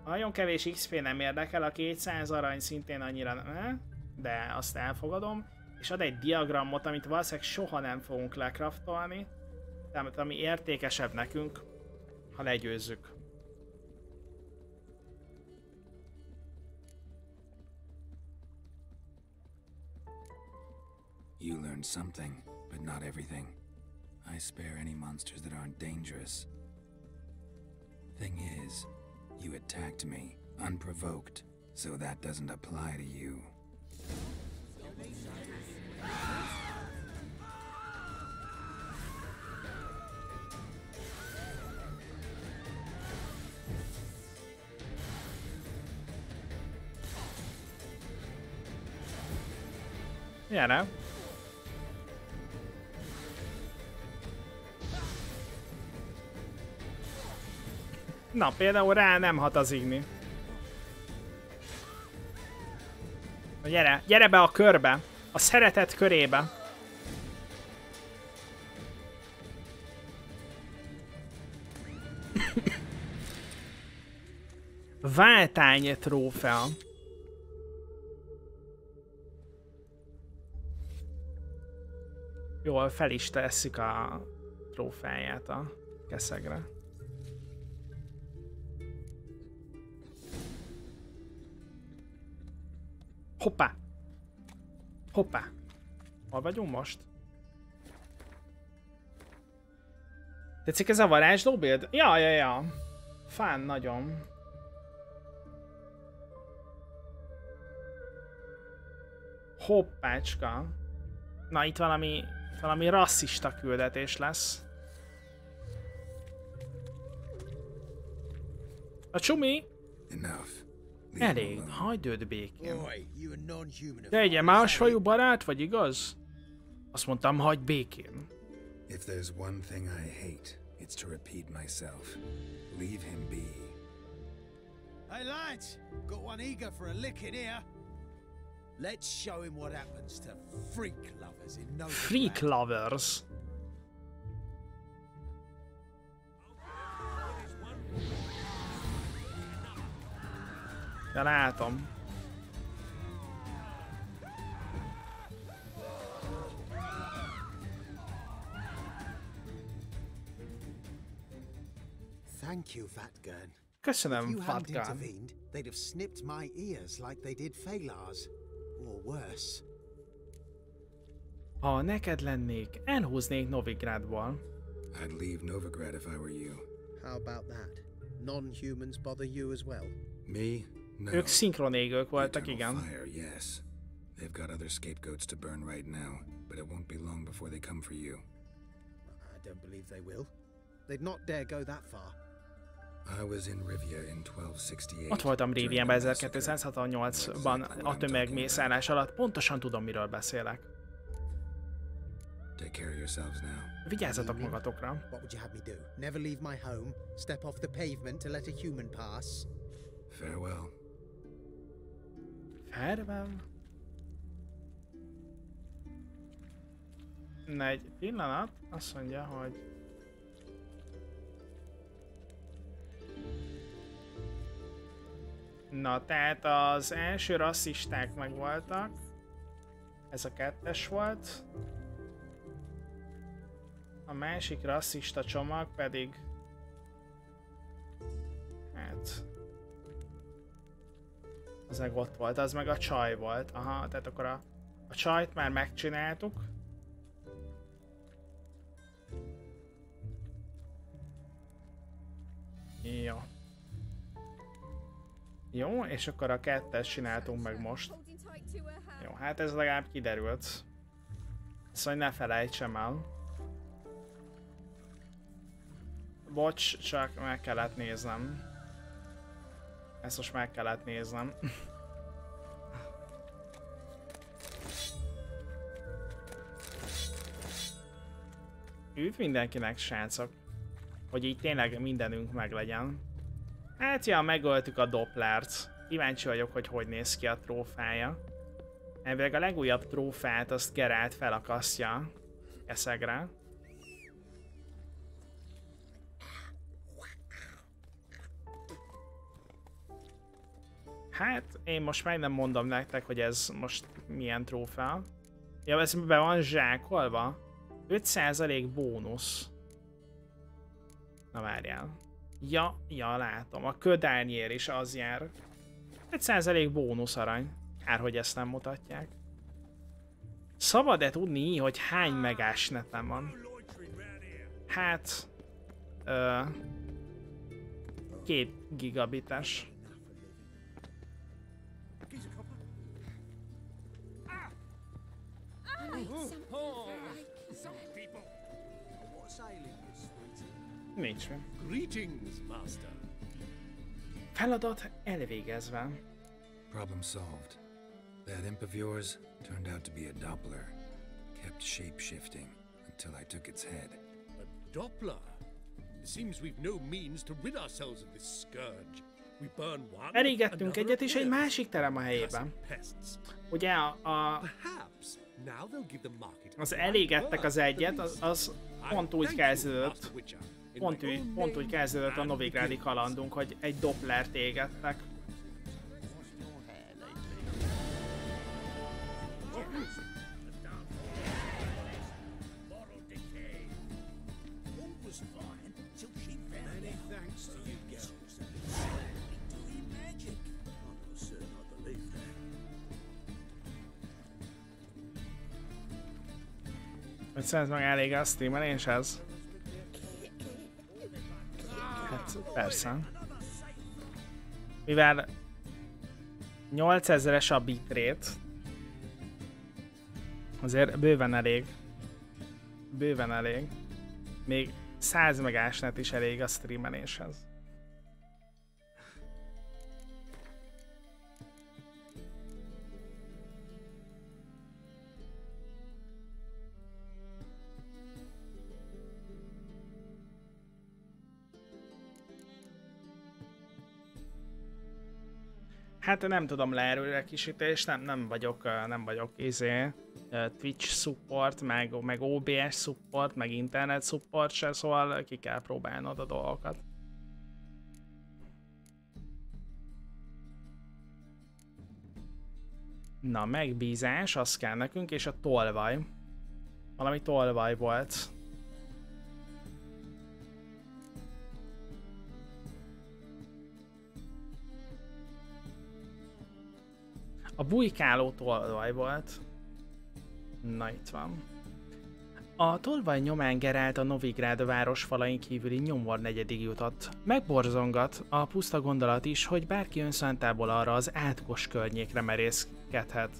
Nagyon kevés XP nem érdekel, a 200 arany szintén annyira nem, de azt elfogadom. És ad egy diagramot, amit valószínűleg soha nem fogunk lekraftolni, tehát ami értékesebb nekünk, ha legyőzzük. You learned something, but not everything. I spare any monsters that aren't dangerous. Thing is, you attacked me, unprovoked, so that doesn't apply to you. Gyere! Na, például rá nem hat az igni. Na gyere, gyere be a körbe. A szeretet körébe. Váltány trófea. Jól fel is tesszük a trófeáját a keszegre. Hoppá! Hoppá! Hol vagyunk most? Tetszik ez a varázsló build? Ja, ja, ja. Fán nagyon. Hoppácska. Na itt valami, valami rasszista küldetés lesz. A csumi! Enough. Elég, hagyd őt békén. Te egy másfajú barát vagy, igaz? Azt mondtam, hagyd békén. If there's one thing I hate, it's to repeat myself. Leave him be. Hey lads, got one eager for a licking here. Let's show him what happens to freak lovers in no Freak lovers. Ja, látom. Er Thank you, Vatgern. Köszönöm, If you hadn't intervened, they'd have snipped my ears like they did Phalar's. Or worse. Ha neked lennék, elhúznék Novigrádból. I'd leave Novigrad if I were you. How about that? non-humans bother you as well? Me? No. Ők szinkron égők voltak, igen. Fire, yes. They've got other scapegoats to burn right now, but it won't be long before they come for you. I don't believe they will. They'd not dare go that far. I was in Rivia in 1268. Ott voltam during Rivianben the massacre. 1268-ban a tömegmészárlás alatt, pontosan tudom, miről beszélek. Take care of yourselves now. Vigyázzatok magatokra. What would you have me do? Never leave my home? Step off the pavement to let a human pass? Farewell. Farewell. Na egy pillanat, azt mondja, hogy... Na, tehát az első rasszisták megvoltak. Ez a kettes volt. A másik rasszista csomag pedig... Hát... Az meg ott volt, az meg a csaj volt. Aha, tehát akkor a, a csajt már megcsináltuk. Jó. Jó, és akkor a kettes csináltunk meg most. Jó, hát ez legalább kiderült. Szóval ne felejtsem el. Bocs, csak meg kellett néznem. Ezt most meg kellett néznem. Üdv mindenkinek, srácok! Hogy így tényleg mindenünk meglegyen. Hát ja, megöltük a Dopplert. Kíváncsi vagyok, hogy hogy néz ki a trófája. Elvileg a legújabb trófát azt Geralt felakasztja eszegre. Hát, én most meg nem mondom nektek, hogy ez most milyen trófea. Ja, ez be van zsákolva? 5% bónusz. Na várjál. Ja, ja, látom. A ködányér is az jár. 5% bónusz arany. Kár, hogy ezt nem mutatják. Szabad-e tudni, hogy hány megás netem van? Hát... Ö, két gigabites. Nincs mi. Greetings, master. Feladat elvégezve. Problem solved. That imp of yours turned out to be a Doppler. Kept shape shifting until I took its head. A Doppler? It seems we've no means to rid ourselves of this scourge. We burn one, Elégettünk another egyet, és egy másik terem a helyében. Ugye a, a, Az elégettek az egyet, az, az pont úgy kezdődött, pont úgy, pont úgy kezdődött a Novigrádi kalandunk, hogy egy Dopplert égettek. Hogy szerez meg elég a streameléshez? Hát persze. Mivel 8000-es a bitrate, azért bőven elég. Bőven elég. Még 100 megásnet is elég a streameléshez. Hát nem tudom leerőrekisítés, nem, nem vagyok, nem vagyok izé, Twitch support, meg, meg OBS support, meg internet support se, szóval ki kell próbálnod a dolgokat. Na, megbízás, az kell nekünk, és a tolvaj. Valami tolvaj volt. A bujkáló tolvaj volt. Na itt van. A tolvaj nyomán Gerált a Novigrád város falain kívüli nyomor negyedig jutott. Megborzongat a puszta gondolat is, hogy bárki önszántából arra az átkos környékre merészkedhet.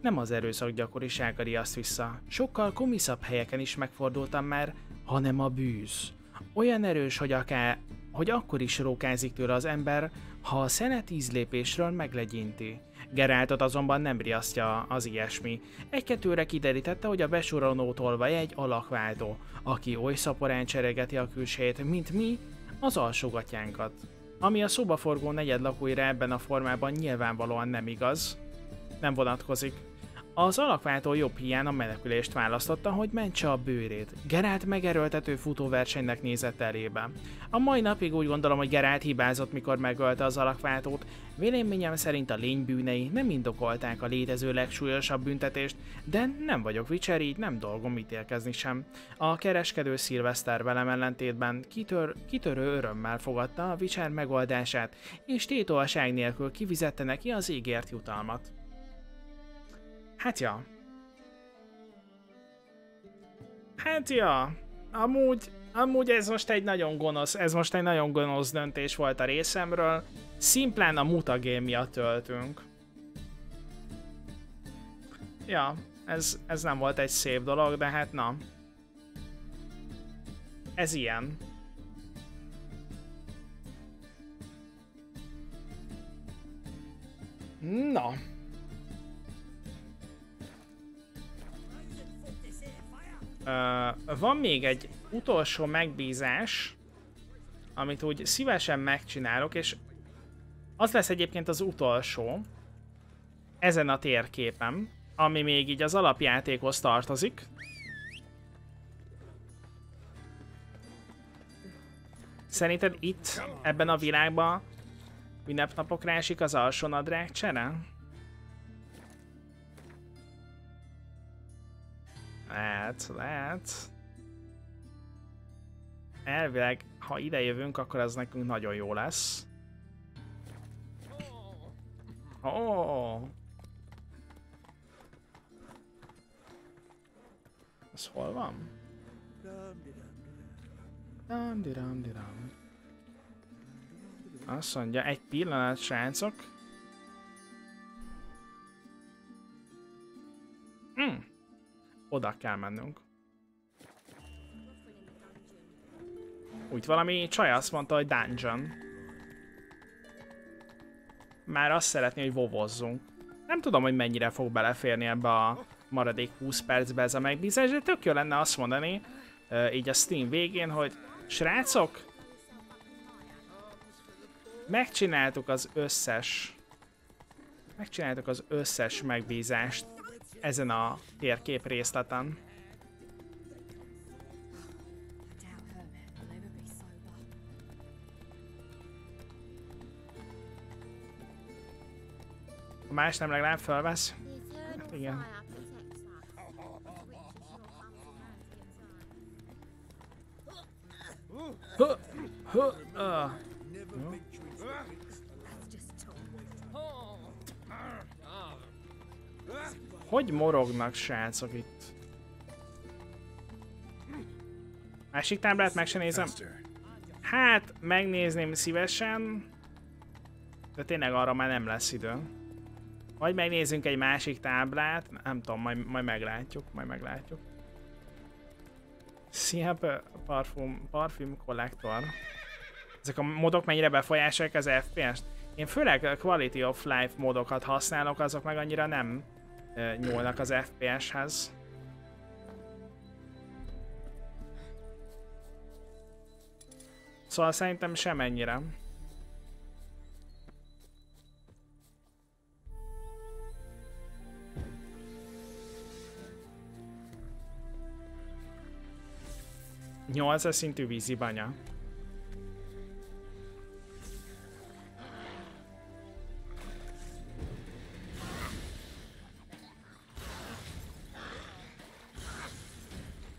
Nem az erőszak gyakorisága azt vissza. Sokkal komiszabb helyeken is megfordultam már, hanem a bűz. Olyan erős, hogy akár, hogy akkor is rókázik tőle az ember, ha a szene tíz lépésről meglegyinti. Geráltot azonban nem riasztja az ilyesmi. Egy-kettőre kiderítette, hogy a besuranó tolvaj egy alakváltó, aki oly szaporán cseregeti a külsejét, mint mi, az alsógatjánkat. Ami a szobaforgó negyed lakóira ebben a formában nyilvánvalóan nem igaz, nem vonatkozik. Az alakváltó jobb hiány a menekülést választotta, hogy mentse a bőrét. Gerált megerőltető futóversenynek nézett elébe. A mai napig úgy gondolom, hogy Gerált hibázott, mikor megölte az alakváltót. Véleményem szerint a lény bűnei nem indokolták a létező legsúlyosabb büntetést, de nem vagyok Witcher, így nem dolgom ítélkezni sem. A kereskedő Szilveszter velem ellentétben kitör, kitörő örömmel fogadta a Witcher megoldását, és tétolság nélkül kivizette neki az ígért jutalmat. Hát ja. Hát ja. Amúgy, amúgy ez most egy nagyon gonosz, ez most egy nagyon gonosz döntés volt a részemről. Szimplán a mutagém miatt töltünk. Ja, ez, ez nem volt egy szép dolog, de hát na. Ez ilyen. Na. Van még egy utolsó megbízás, amit úgy szívesen megcsinálok, és az lesz egyébként az utolsó ezen a térképen, ami még így az alapjátékhoz tartozik. Szerinted itt, ebben a világban ünnepnapokra esik az alsó nadrág csere? Lehet, lehet. Elvileg, ha ide jövünk, akkor ez nekünk nagyon jó lesz. Oh. Ez hol van? Dam, diram, diram. Azt mondja, egy pillanat, srácok. Hm. Oda kell mennünk. Úgy valami csaj azt mondta, hogy dungeon. Már azt szeretné, hogy vovozzunk. Nem tudom, hogy mennyire fog beleférni ebbe a maradék 20 percbe ez a megbízás, de tök jó lenne azt mondani, így a Steam végén, hogy srácok, megcsináltuk az összes megcsináltuk az összes megbízást ezen a térkép részleten. A más nem legalább felvesz? Hát igen. Huh, huh, uh. Hogy morognak srácok itt? Másik táblát meg se nézem. Hát, megnézném szívesen. De tényleg arra már nem lesz idő. Vagy megnézzünk egy másik táblát. Nem tudom, majd, majd meglátjuk, majd meglátjuk. Szia, parfum, parfüm kollektor. Ezek a modok mennyire befolyásolják az FPS-t? Én főleg quality of life módokat használok, azok meg annyira nem nyúlnak az FPS-hez. Szóval szerintem semennyire. Nyolcas szintű vízibanya.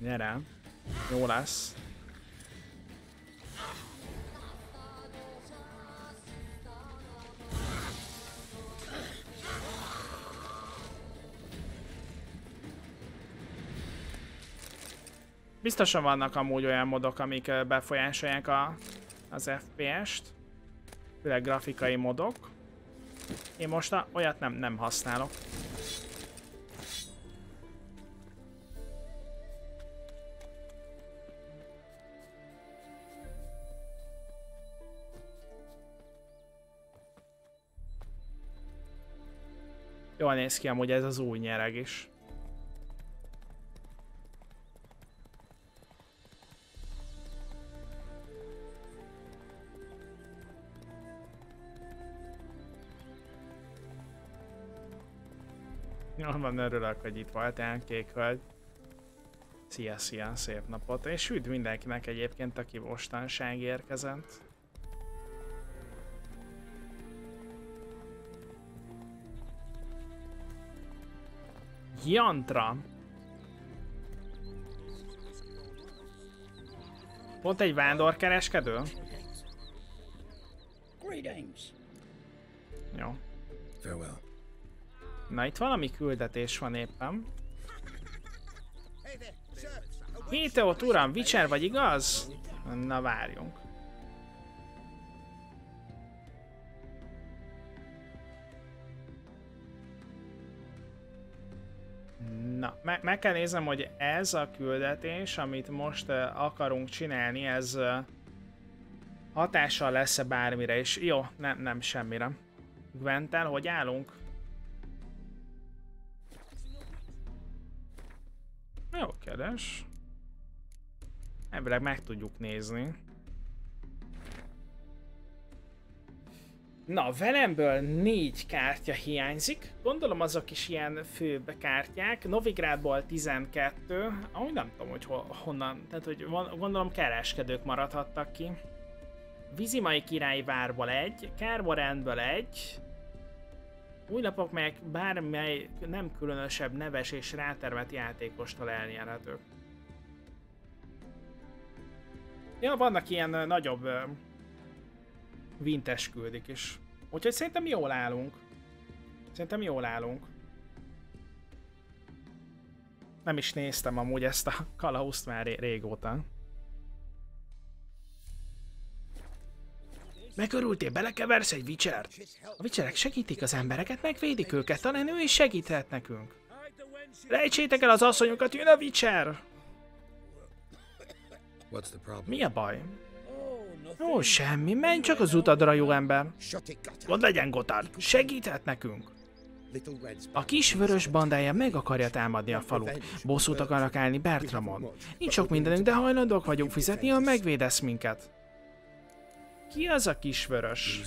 Gyere. Jó lesz. Biztosan vannak amúgy olyan modok, amik befolyásolják a, az FPS-t. Főleg grafikai modok. Én most olyat nem, nem használok. Jól néz ki amúgy ez az új nyereg is. Jól van, örülök, hogy itt voltál, kék hölgy. Szia, szia, szép napot. És üdv mindenkinek egyébként, aki mostanság érkezett. Jantra. Pont egy vándorkereskedő? Jó. Farewell. Na itt valami küldetés van éppen. Héteot uram, Witcher vagy igaz? Na várjunk. Na, me meg kell néznem, hogy ez a küldetés, amit most uh, akarunk csinálni, ez uh, hatással lesz-e bármire, és jó, nem, nem semmire. Gwentel, hogy állunk? Jó kérdés. Elvileg meg tudjuk nézni. Na, velemből négy kártya hiányzik. Gondolom azok is ilyen főbb kártyák. Novigrádból 12. Ahogy nem tudom, hogy ho honnan. Tehát, hogy gondolom kereskedők maradhattak ki. Vizimai királyi várból egy, Kárborendből egy, új lapok, melyek bármely nem különösebb neves és rátermett játékostól elnyerhetők. Ja, vannak ilyen nagyobb vintes küldik is. Úgyhogy szerintem jól állunk. Szerintem jól állunk. Nem is néztem amúgy ezt a kalauzt már ré régóta. Megörültél, belekeversz egy vicsert? A vicserek segítik az embereket, megvédik őket, talán ő is segíthet nekünk. Rejtsétek el az asszonyokat, jön a vicser! Mi a baj? Ó, semmi, menj csak az utadra, jó ember. Gond legyen, Gotthard, segíthet nekünk. A kis vörös bandája meg akarja támadni a falut. Bosszút akarnak állni Bertramon. Nincs sok mindenünk, de hajlandók vagyunk fizetni, ha megvédesz minket. Ki az a kis vörös?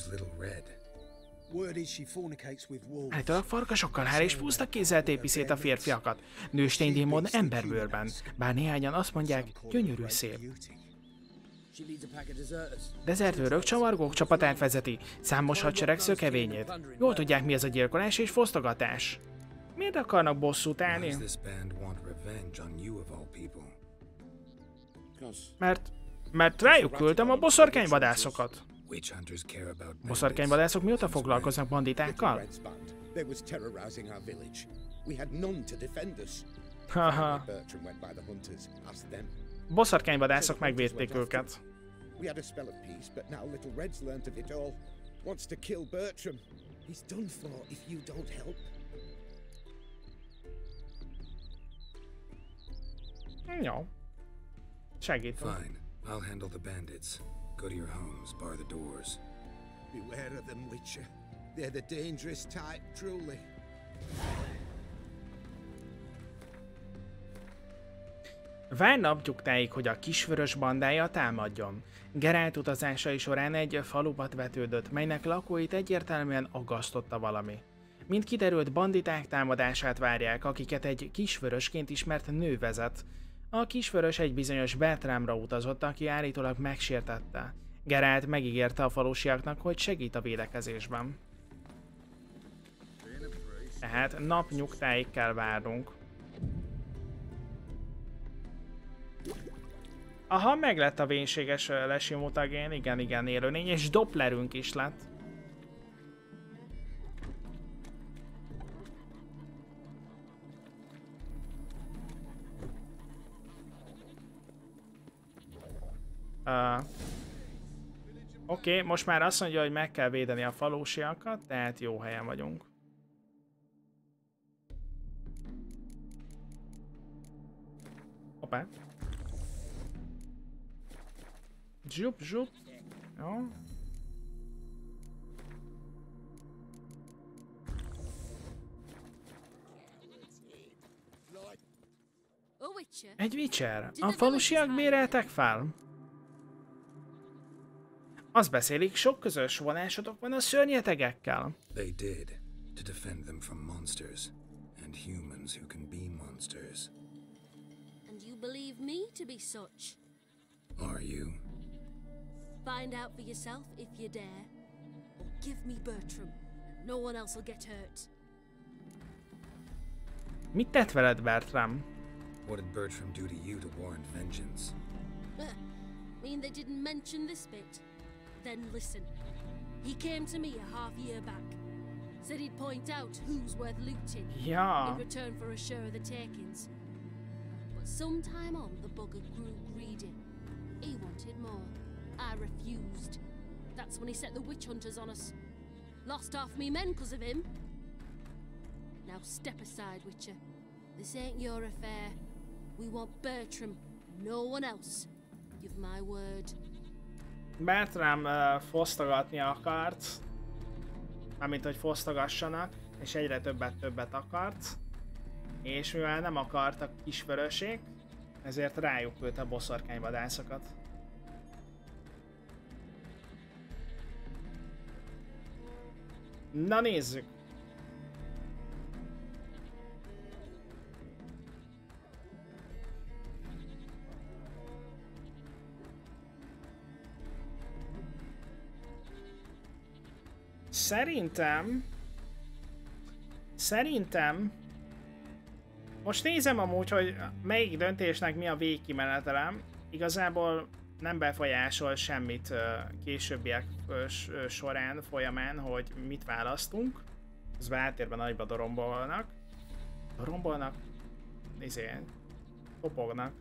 Állítólag farkasokkal hál és puszta kézzel tépi szét a férfiakat. Nőstény démon emberbőrben. Bár néhányan azt mondják, gyönyörű szép. Dezertőrök csavargók csapatát vezeti, számos hadsereg szökevényét. Jól tudják mi ez a gyilkolás és fosztogatás. Miért akarnak bosszút állni? Mert, mert rájuk küldtem a boszorkányvadászokat. Boszorkányvadászok mióta foglalkoznak banditákkal? Haha. Boszorkányvadászok megvédték őket. We had a spell of peace, but now Little Red's learnt of it all. Wants to kill Bertram. He's done for if you don't help. Jó. Segítem. Fine. I'll handle the bandits. Go to your homes, bar the doors. Beware of them, Witcher. They're the dangerous type, truly. Vár napgyugtáig, hogy a kisvörös bandája támadjon. Gerált utazásai során egy falubat vetődött, melynek lakóit egyértelműen aggasztotta valami. Mint kiderült, banditák támadását várják, akiket egy kisvörösként ismert nő vezet. A kisvörös egy bizonyos Bertramra utazott, aki állítólag megsértette. Gerált megígérte a falusiaknak, hogy segít a védekezésben. Tehát napnyugtáig kell várnunk. Aha, meg lett a vénséges ö, lesi mutagén, igen, igen, élőlény, és Dopplerünk is lett. Uh, Oké, okay, most már azt mondja, hogy meg kell védeni a falusiakat, tehát jó helyen vagyunk. Hoppá. Zsup, zsup. Jó. Egy Witcher. A falusiak béreltek fel? Azt beszélik, sok közös vonásotok van a szörnyetegekkel. They did, to defend them from monsters, and humans who can be monsters. And you believe me to be such? Are you? Find out for yourself if you dare. Or give me Bertram. No one else will get hurt. Mit tett veled, Bertram? What did Bertram do to you to warrant vengeance? mean they didn't mention this bit? Then listen. He came to me a half year back. Said he'd point out who's worth looting. Yeah. In return for a share of the takings. But sometime on, the bugger grew greedy. He wanted more. I refused. That's when he set the witch hunters on us. Lost half me men because of him. Now step aside, Witcher. This ain't your affair. We want Bertram, no one else. Give my word. Bertram uh, fosztogatni akart, mármint hogy fosztogassanak, és egyre többet többet akart, és mivel nem akartak kisvöröség, ezért rájuk küldte boszorkányvadászokat. Na nézzük! Szerintem... Szerintem... Most nézem amúgy, hogy melyik döntésnek mi a végkimenetelem. Igazából nem befolyásol semmit későbbiek során, folyamán, hogy mit választunk. Az váltérben nagyba dorombolnak. Dorombolnak? Izé, kopognak.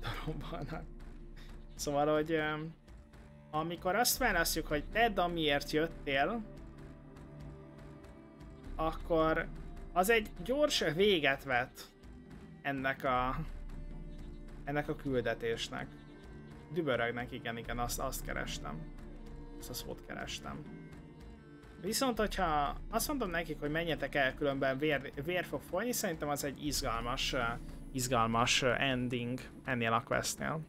Dorombolnak. Szóval, hogy amikor azt választjuk, hogy tedd, amiért jöttél, akkor az egy gyors véget vet ennek a ennek a küldetésnek. Dübörögnek, igen, igen, azt, azt kerestem. A szót kerestem. Viszont, hogyha azt mondom nekik, hogy menjetek el, különben vér, vér fog folyni, szerintem az egy izgalmas, izgalmas ending ennél a questnél.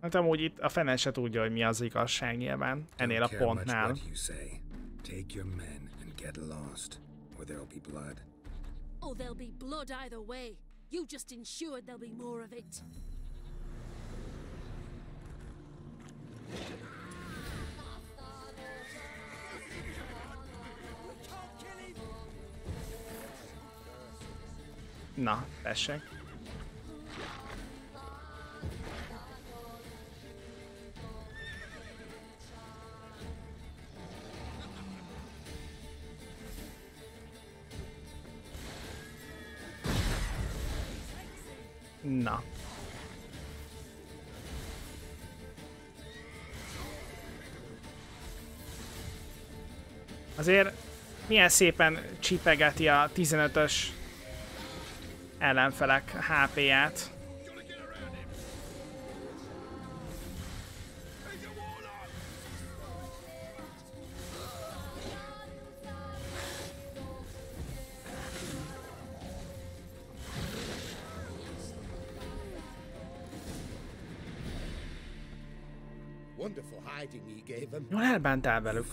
Hát amúgy itt a fene se tudja, hogy mi az igazság nyilván, ennél a pontnál. Take your men and get lost, or there'll be blood. Oh, there'll be blood either way. You just ensured there'll be more of it. Na, tessék. Na. Azért milyen szépen csipegeti a 15-ös ellenfelek HP-ját. Jól elbántál velük.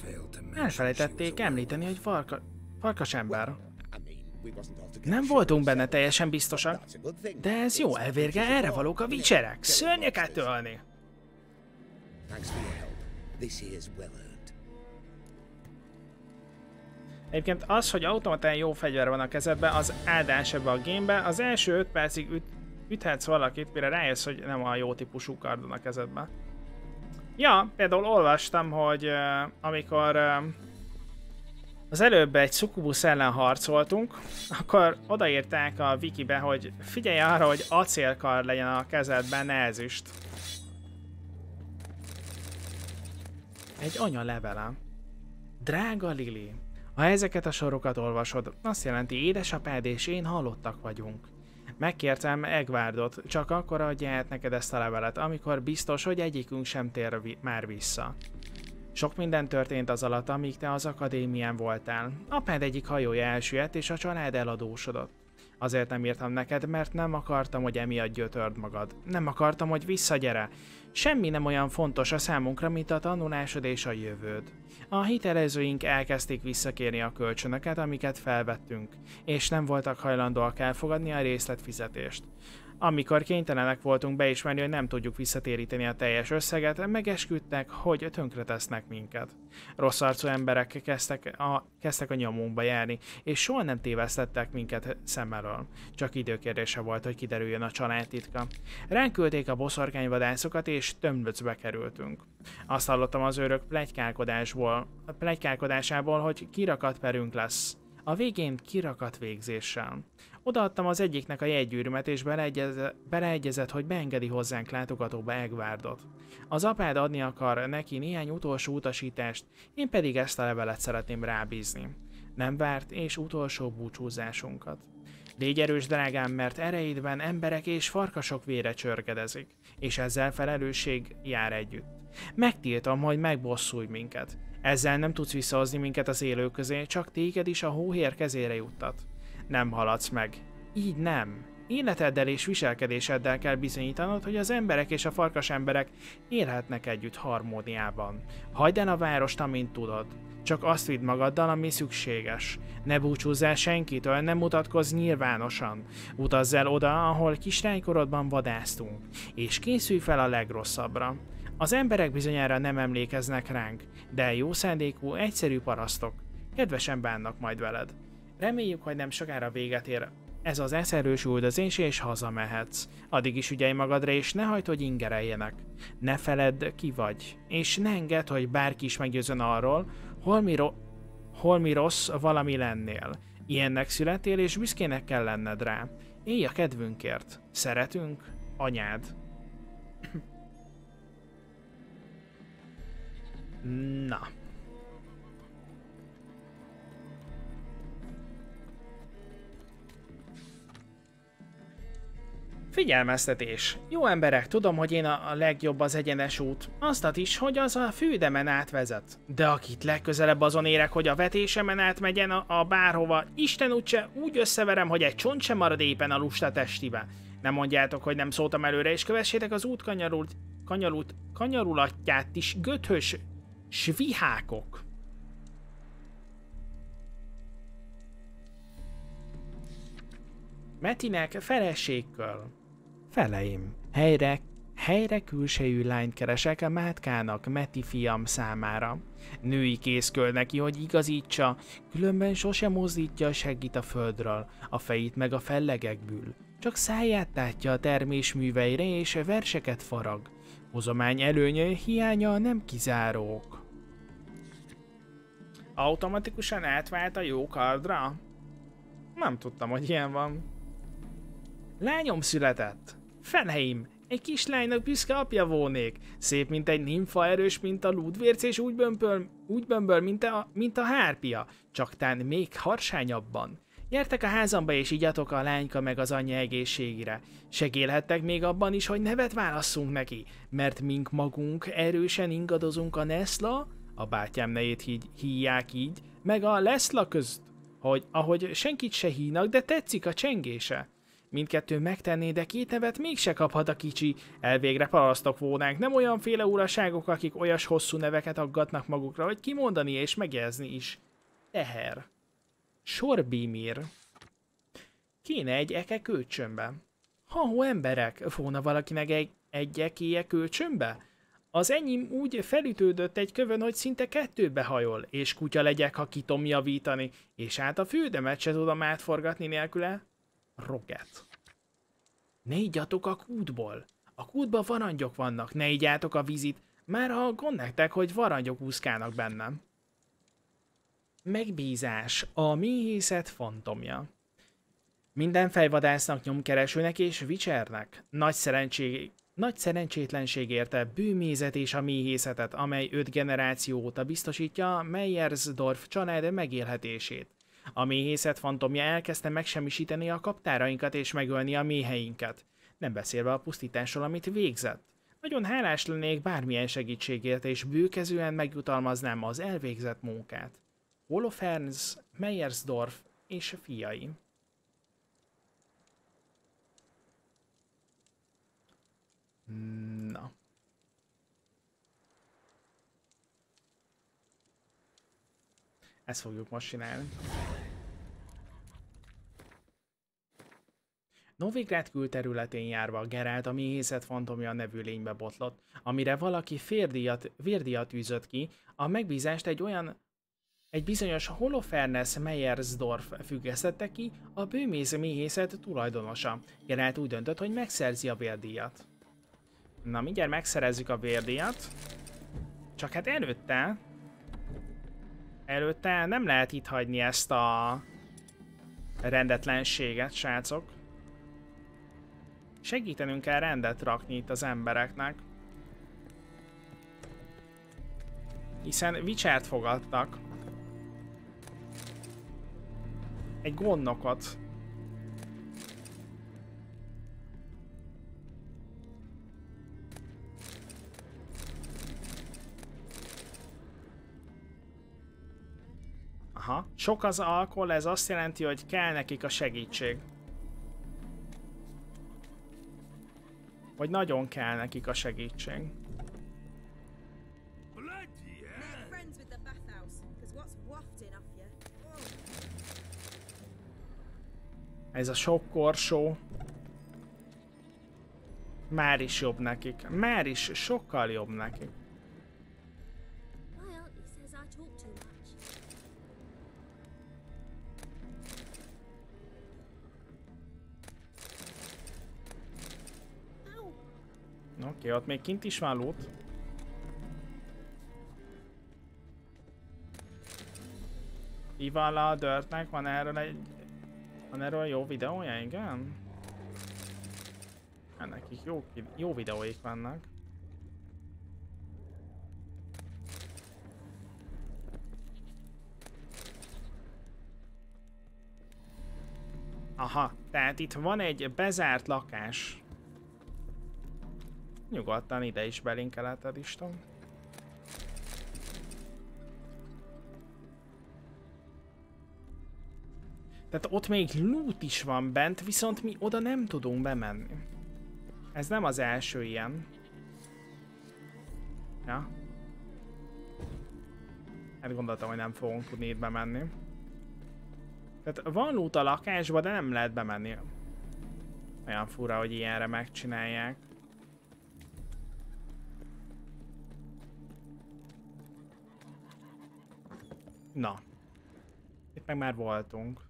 Elfelejtették említeni, hogy farka... farkas ember. Nem voltunk benne teljesen biztosak, de ez jó elvérge, erre valók a vicserek. Szörnyeket ölni. Egyébként az, hogy automatán jó fegyver van a kezedben, az áldás ebbe a gémbe. Az első 5 percig üt, üthetsz valakit, mire rájössz, hogy nem a jó típusú kardon a kezedben. Ja, például olvastam, hogy uh, amikor uh, Az előbb egy szukubusz ellen harcoltunk, akkor odaírták a wikibe, hogy figyelj arra, hogy acélkar legyen a kezedben, ne ezüst. Egy anya levele. Drága Lili, ha ezeket a sorokat olvasod, azt jelenti édesapád és én halottak vagyunk. Megkértem Egvárdot, csak akkor adja át neked ezt a levelet, amikor biztos, hogy egyikünk sem tér vi- már vissza. Sok minden történt az alatt, amíg te az akadémián voltál. Apád egyik hajója elsüllyedt, és a család eladósodott. Azért nem írtam neked, mert nem akartam, hogy emiatt gyötörd magad. Nem akartam, hogy visszagyere. Semmi nem olyan fontos a számunkra, mint a tanulásod és a jövőd. A hitelezőink elkezdték visszakérni a kölcsönöket, amiket felvettünk, és nem voltak hajlandóak elfogadni a részletfizetést. Amikor kénytelenek voltunk beismerni, hogy nem tudjuk visszatéríteni a teljes összeget, megesküdtek, hogy tönkretesznek minket. Rossz arcú emberek kezdtek a, kezdtek a nyomunkba járni, és soha nem tévesztettek minket szem. Csak időkérdése volt, hogy kiderüljön a család titka. Ránk küldték a boszorkányvadászokat, és tömböcbe kerültünk. Azt hallottam az őrök plegykálkodásból, plegykálkodásából, hogy kirakat perünk lesz. A végén kirakat végzéssel. Odaadtam az egyiknek a jegygyűrűmet, és beleegyeze, beleegyezett, hogy beengedi hozzánk látogatóba Egvárdot. Az apád adni akar neki néhány utolsó utasítást, én pedig ezt a levelet szeretném rábízni. Nem várt és utolsó búcsúzásunkat. Légy erős, drágám, mert ereidben emberek és farkasok vére csörgedezik, és ezzel felelősség jár együtt. Megtiltom, hogy megbosszulj minket. Ezzel nem tudsz visszahozni minket az élők közé, csak téged is a hóhér kezére juttat nem haladsz meg. Így nem. Életeddel és viselkedéseddel kell bizonyítanod, hogy az emberek és a farkas emberek élhetnek együtt harmóniában. Hagyd el a várost, amint tudod. Csak azt vidd magaddal, ami szükséges. Ne búcsúzz el senkitől, nem mutatkozz nyilvánosan. Utazz el oda, ahol kislánykorodban vadásztunk, és készülj fel a legrosszabbra. Az emberek bizonyára nem emlékeznek ránk, de jó szándékú, egyszerű parasztok. Kedvesen bánnak majd veled. Reméljük, hogy nem sokára véget ér ez az eszerős üldözés, és hazamehetsz. Addig is ügyelj magadra, és ne hagyd, hogy ingereljenek. Ne feledd, ki vagy, és ne engedd, hogy bárki is meggyőzön arról, hol mi, ro- hol mi rossz valami lennél. Ilyennek születél, és büszkének kell lenned rá. Élj a kedvünkért. Szeretünk, anyád. [clears throat] Na. Figyelmeztetés. Jó emberek, tudom, hogy én a, legjobb az egyenes út. Aztat is, hogy az a fűdemen átvezet. De akit legközelebb azon érek, hogy a vetésemen átmegyen a, a bárhova, Isten úgyse úgy összeverem, hogy egy csont sem marad éppen a lusta testibe. Nem mondjátok, hogy nem szóltam előre, és kövessétek az út kanyarult, kanyarult, kanyarulatját is göthös svihákok. Metinek feleségköl. Feleim, helyre, helyre külsejű lányt keresek a Mátkának, Meti fiam számára. Női készköl neki, hogy igazítsa, különben sose mozdítja a segít a földről, a fejét meg a fellegekből. Csak száját tátja a termés műveire és verseket farag. Hozomány előnye hiánya nem kizárók. Automatikusan átvált a jó kardra? Nem tudtam, hogy ilyen van. Lányom született. Fenheim, egy kislánynak büszke apja volnék. Szép, mint egy nimfa, erős, mint a lúdvérc, és úgy bömböl, úgy bömböl mint, a, mint a hárpia. Csak tán még harsányabban. Gyertek a házamba és igyatok a lányka meg az anyja egészségére. Segélhettek még abban is, hogy nevet válasszunk neki, mert mink magunk erősen ingadozunk a Nesla, a bátyám nejét hí- híják így, meg a Leszla közt, hogy ahogy senkit se hínak, de tetszik a csengése. Mindkettő megtenné, de két nevet mégse kaphat a kicsi. Elvégre parasztok volnánk, nem olyan féle uraságok, akik olyas hosszú neveket aggatnak magukra, hogy kimondani és megjelzni is. Teher. Sorbimir. Kéne egy eke kölcsönbe. Ha emberek, volna valakinek egy, egy ekéje kölcsönbe? Az enyém úgy felütődött egy kövön, hogy szinte kettőbe hajol, és kutya legyek, ha kitom javítani, és hát a fődemet se tudom átforgatni nélküle. Roget. Ne igyatok a kútból. A kútban varangyok vannak, ne igjátok a vízit, már ha gond nektek, hogy varangyok úszkálnak bennem. Megbízás. A méhészet fantomja. Minden fejvadásznak, nyomkeresőnek és Witchernek nagy, szerencsé... nagy szerencsétlenség érte bűmézet és a méhészetet, amely öt generáció óta biztosítja Meyersdorf család megélhetését. A méhészet fantomja elkezdte megsemmisíteni a kaptárainkat és megölni a méheinket. Nem beszélve a pusztításról, amit végzett. Nagyon hálás lennék bármilyen segítségért, és bőkezően megjutalmaznám az elvégzett munkát. Holofernes, Meyersdorf és fiai. Na. Ezt fogjuk most csinálni. Novigrad külterületén járva Gerált a méhészet fantomja nevű lénybe botlott, amire valaki férdíjat, vérdíjat űzött ki, a megbízást egy olyan egy bizonyos Holofernes Meyersdorf függesztette ki, a bőméz méhészet tulajdonosa. Gerált úgy döntött, hogy megszerzi a vérdíjat. Na, mindjárt megszerezzük a vérdíjat. Csak hát előtte... Előtte nem lehet itt hagyni ezt a rendetlenséget, srácok. Segítenünk kell rendet rakni itt az embereknek. Hiszen Vicsert fogadtak. Egy gondnokot. Aha. Sok az alkohol, ez azt jelenti, hogy kell nekik a segítség. Vagy nagyon kell nekik a segítség. Ez a sok korsó. Már is jobb nekik. Már is sokkal jobb nekik. Oké, okay, ott még kint is van loot. Ivala Dörtnek van erről egy... Van erről jó videója, igen? Hát nekik jó, jó videóik vannak. Aha, tehát itt van egy bezárt lakás. Nyugodtan ide is belinkelheted István. Tehát ott még loot is van bent, viszont mi oda nem tudunk bemenni. Ez nem az első ilyen. Ja. Hát gondoltam, hogy nem fogunk tudni itt bemenni. Tehát van loot a lakásba, de nem lehet bemenni. Olyan fura, hogy ilyenre megcsinálják. Na. Itt meg már voltunk.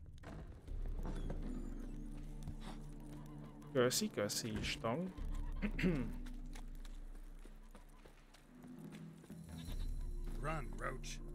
Köszi, köszi István. Run, Roach.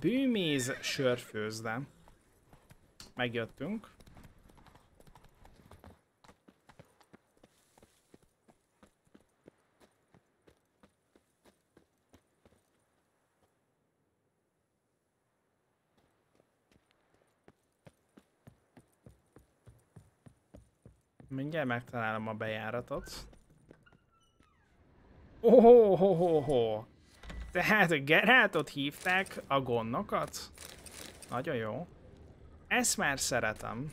Bűméz sörfőzde. Megjöttünk. Mindjárt megtalálom a bejáratot. Oh, ho, ho, ho. Tehát Geráltot hívták a gondokat? Nagyon jó. Ezt már szeretem.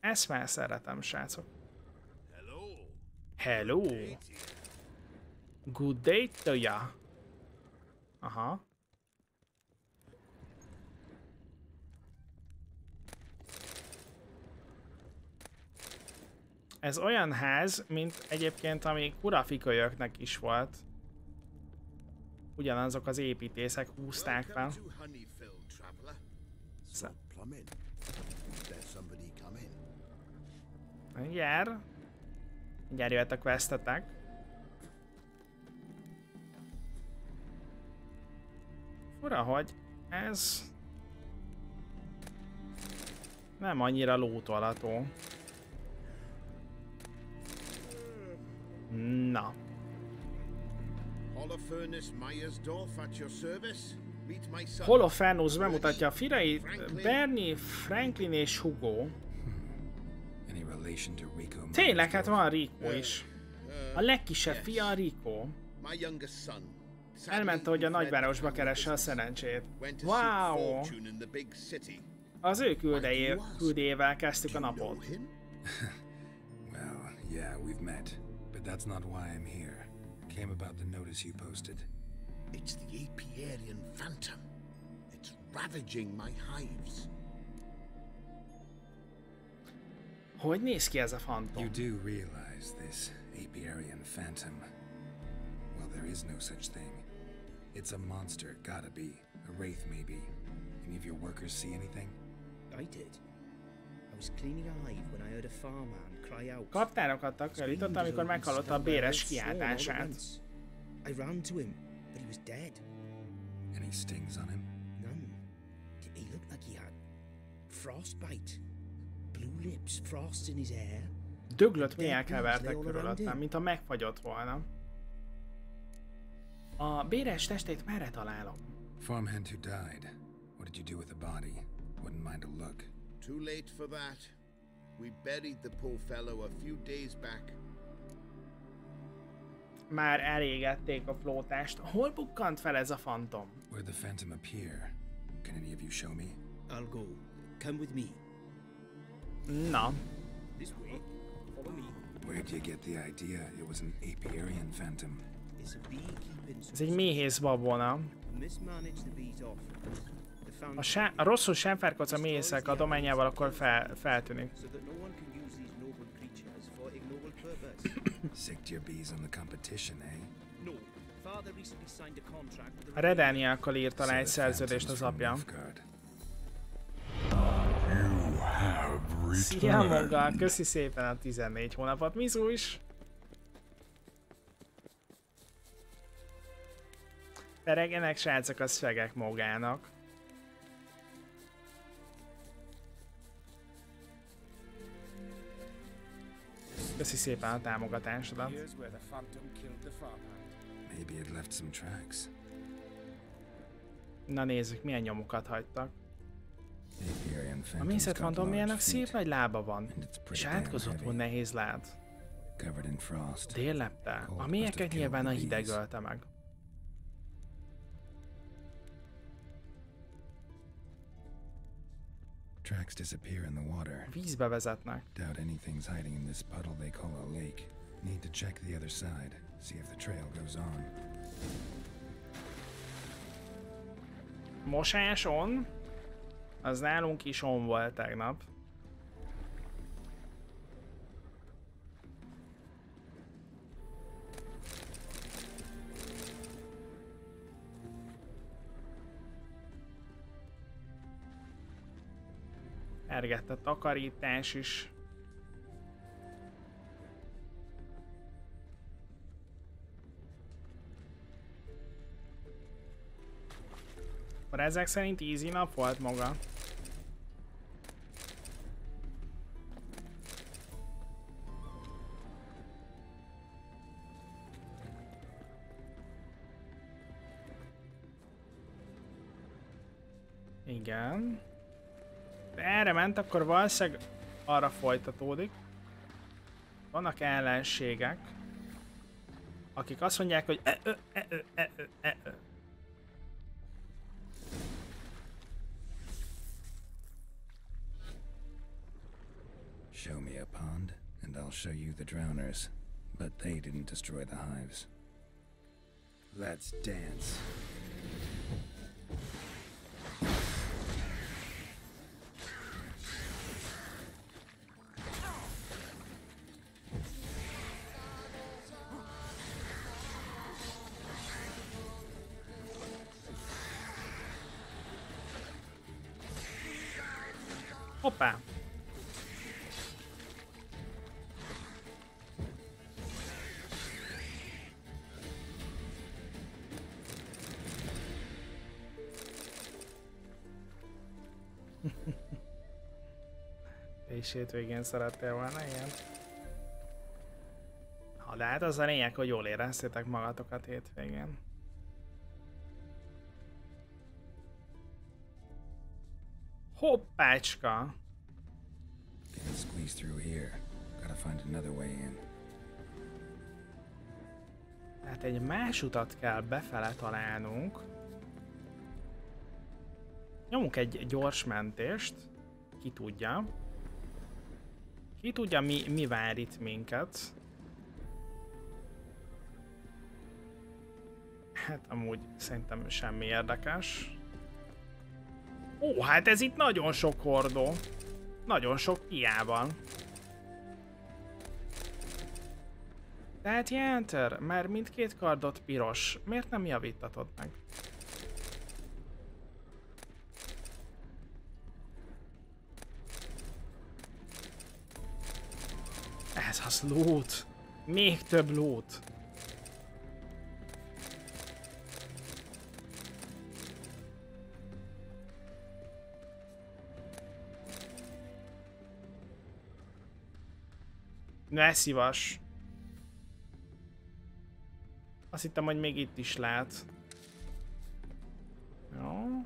Ezt már szeretem, srácok. Hello. Good day to ya. Aha. Ez olyan ház, mint egyébként, ami urafikölyöknek is volt. Ugyanazok az építészek húzták fel. Mindjárt. Mindjárt jöhet a questetek. Fura, hogy ez nem annyira lótolató. Na. Holofernes bemutatja a firait, Bernie, Franklin és Hugo. Rico? Tényleg, hát van Rico is. A legkisebb fia a Rico. Elment, hogy a nagyvárosba keresse a szerencsét. Wow! Az ő küldejé, küldével kezdtük a napot. [laughs] Well, yeah, we've met. But that's not why I'm here. Came about the notice you posted. It's the Apiarian phantom. It's ravaging my hives. Hogy néz ki ez a fantom? You do realize this apiarian phantom. Well, there is no such thing. It's a monster, gotta be. A wraith, maybe. Any of your workers see anything? I did. I was cleaning a hive when I heard a farmhand Kaptárokat takarított, amikor meghallotta a béres kiáltását. I ran to him, but he was dead. Any stings on him? None. He looked like he had frostbite. Blue lips, frost in his hair. Döglött mélyekkel vertek körülöttem, mint a megfagyott volna. A béres testét merre találom? Farmhand who died. What did you do with the body? Wouldn't mind a look. Too late for that. We buried the poor fellow a few days back. Már elégették a flótást. Hol bukkant fel ez a fantom? Where'd the phantom appear? Can any of you show me? I'll go. Come with me. Na, This way. Follow me. Where'd you get the idea it was an apiarian phantom? It's a beekeeping ez egy méhész babona. Mismanaged the bees off. A, sá- a rosszul sáfárkodsz a méhészek adományával, akkor fel- feltűnik. [coughs] Sicked your bees on the competition, eh? a Redaniakkal írt alá egy szerződést az apja. Szia Mongal, köszi szépen a 14 hónapot, Mizu is. Peregenek srácok, az fegek magának. Köszi szépen a támogatásodat. Maybe it left some tracks. Na nézzük, milyen nyomokat hagytak. A mészet large szép nagy lába van, és heavy. nehéz frost. Déllepte. A mélyeket nyilván a hideg ölte meg. Tracks disappear in the water. Vízbe vezetnek. Doubt anything's hiding in this puddle they call a lake. Need to check the other side, see if the trail goes on. Mosás on. Az nálunk is on volt tegnap. Ergett a takarítás is. Akkor ezek szerint easy nap volt maga. Igen. Erre ment, akkor valószínűleg arra folytatódik. Vannak ellenségek. akik azt mondják, hogy e, ö, e, ö, e, ö, e, ö. Show me a pond, and I'll show you the drowners. But they didn't destroy the hives. Let's dance. Hétvégén szerettél volna ilyen? Ha de hát az a lényeg, hogy jól éreztétek magatokat hétvégén. Hoppácska! Can't squeeze through here. Gotta find another way in. Hát egy más utat kell befele találnunk. Nyomunk egy gyors mentést. Ki tudja. Ki tudja, mi, mi vár itt minket. Hát amúgy szerintem semmi érdekes. Ó, hát ez itt nagyon sok hordó. Nagyon sok hiában. Tehát Jenter, már mindkét kardot piros. Miért nem javítatod meg? Az loot. Még több loot. Ne szívas. Azt hittem, hogy még itt is lehet. Jó.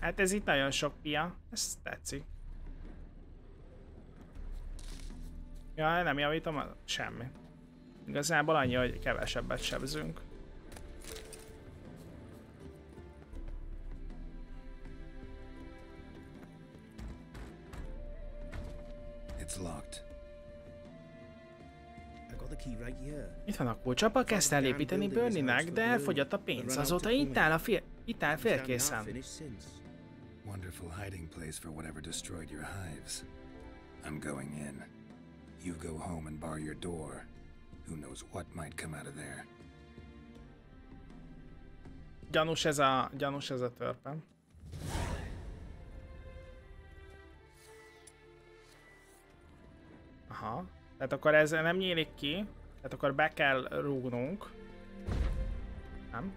Hát ez itt nagyon sok pia. Ez tetszik. Ja, nem javítom, semmi. Igazából annyi, hogy kevesebbet sebzünk. It's locked. Itt van a kulcsapa, kezdte elépíteni Bernie-nek, de elfogyott a pénz. Azóta itt áll a fél... Itt áll félkészen. Wonderful hiding place for whatever destroyed your hives. I'm going in. You go home and bar your door. Who knows what might come out of there. Gyanús ez a... Gyanús ez a törpe. Aha. Tehát akkor ez nem nyílik ki. Tehát akkor be kell rúgnunk. Nem?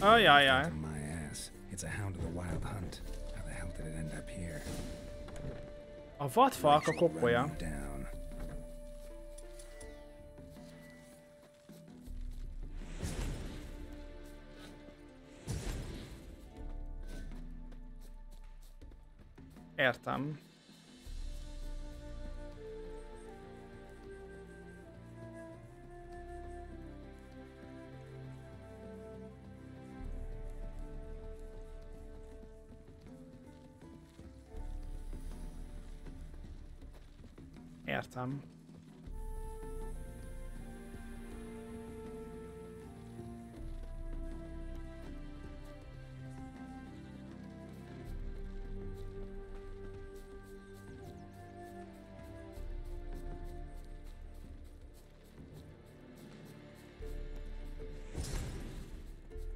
Ajajaj. On my ass. It's a hound of the wild hunt. How the hell did it end up here? A vadfalk a kopolya. Down. Értem. Értem.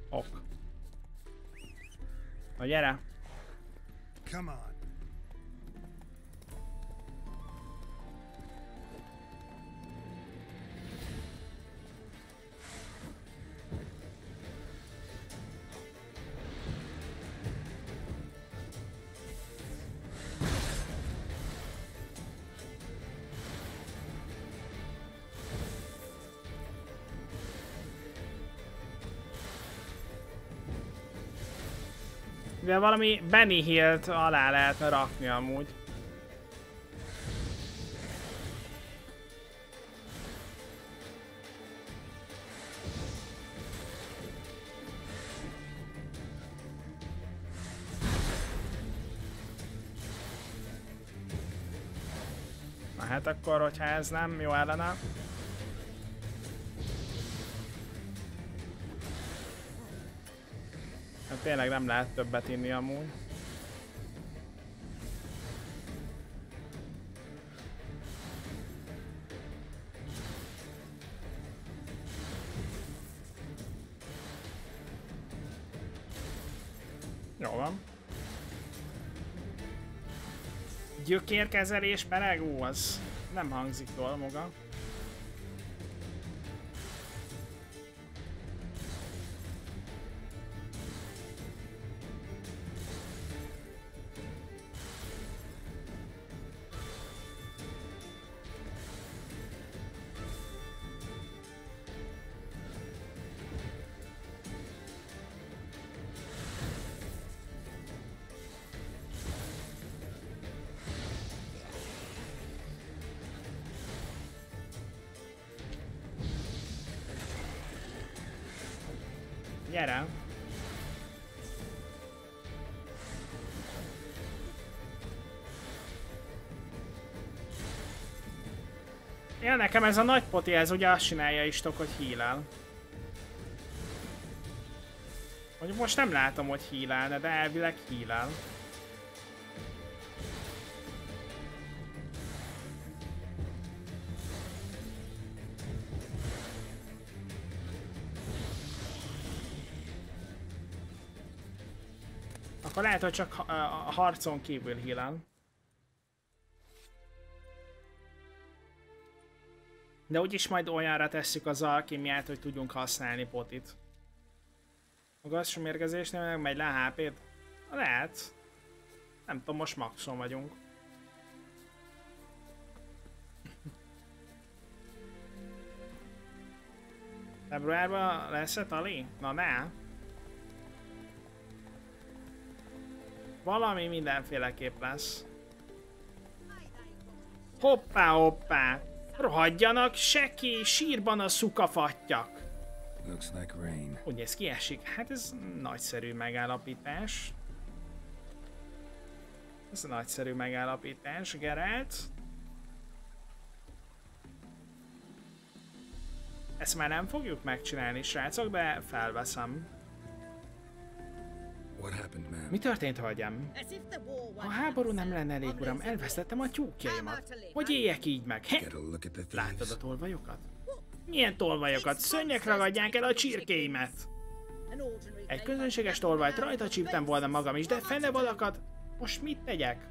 Ok. Na gyere! De valami Benny Hill-t alá lehetne rakni amúgy. Na hát akkor, hogyha ez nem jó ellene. Tényleg nem lehet többet inni amúgy. Jó van. Gyökérkezelés peregó, az nem hangzik jól maga. Nekem ez a nagy poti, ez ugye azt csinálja is, hogy hílel. Hogy most nem látom, hogy hílelne, de elvileg hílel. Akkor lehet, hogy csak harcon kívül hílel. De úgyis majd olyanra tesszük az alkimiát, hogy tudjunk használni potit. A gazdaság mérgezésnél meg megy le HP-t? Lehet. Nem tudom, most maxon vagyunk. [laughs] Februárban lesz-e Tali? Na ne. Valami mindenféleképp lesz. Hoppá, hoppá! Rohadjanak, seki, sírban a szukafattyak! Looks like rain. Úgy néz ki, esik. Hát ez nagyszerű megállapítás. Ez nagyszerű megállapítás, Geralt. Ezt már nem fogjuk megcsinálni, srácok, de felveszem. What happened, man? Mi történt, hölgyem? Ha a háború nem lenne elég, uram, elvesztettem a tyúkjaimat. Hogy éljek így meg? He? Látod a tolvajokat? Milyen tolvajokat? Szönnyek ragadják el a csirkéimet! Egy közönséges tolvajt rajta csíptem volna magam is, de fenevalakat? Most mit tegyek?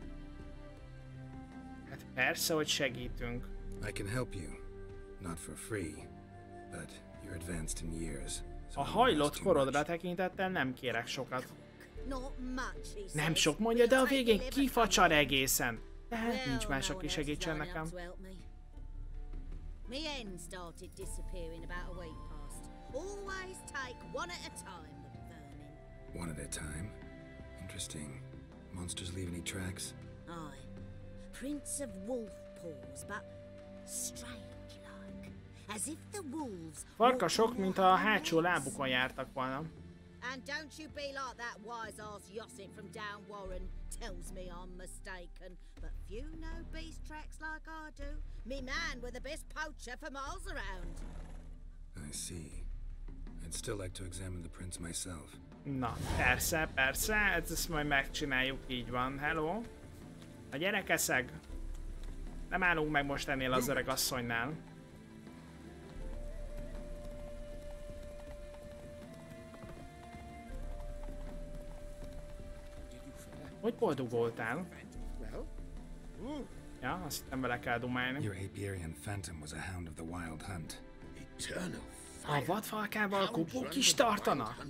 Hát persze, hogy segítünk. I can help you. Not for free, but you're advanced in years. so A hajlott korodra tekintettel nem kérek sokat. Nem sok mondja, de a végén kifacsar egészen. Tehát nincs más, aki segítsen nekem. to help me. Me hen started disappearing about a week past. Always take one at a time, the vermin. One at a time. Interesting. Monsters leave any tracks? Aye. Prints of wolf paws, but strange like. As if the wolves Farkasok, mint a hátsó lábukon jártak volna. And don't you be like that wise ass Yossin from down Warren tells me I'm mistaken. But few know beast tracks like I do. Me man were the best poacher for miles around. I see. I'd still like to examine the prints myself. Na, persze, persze, ezt, ezt majd megcsináljuk, így van. Hello? A gyerekeszeg? Nem állunk meg most ennél az öreg asszonynál. Hogy boldog voltál? Ja, azt hittem bele kell dumálni. Your Apiarian phantom was a hound of the wild hunt. Eternal A vadfalkával kupók is tartanak?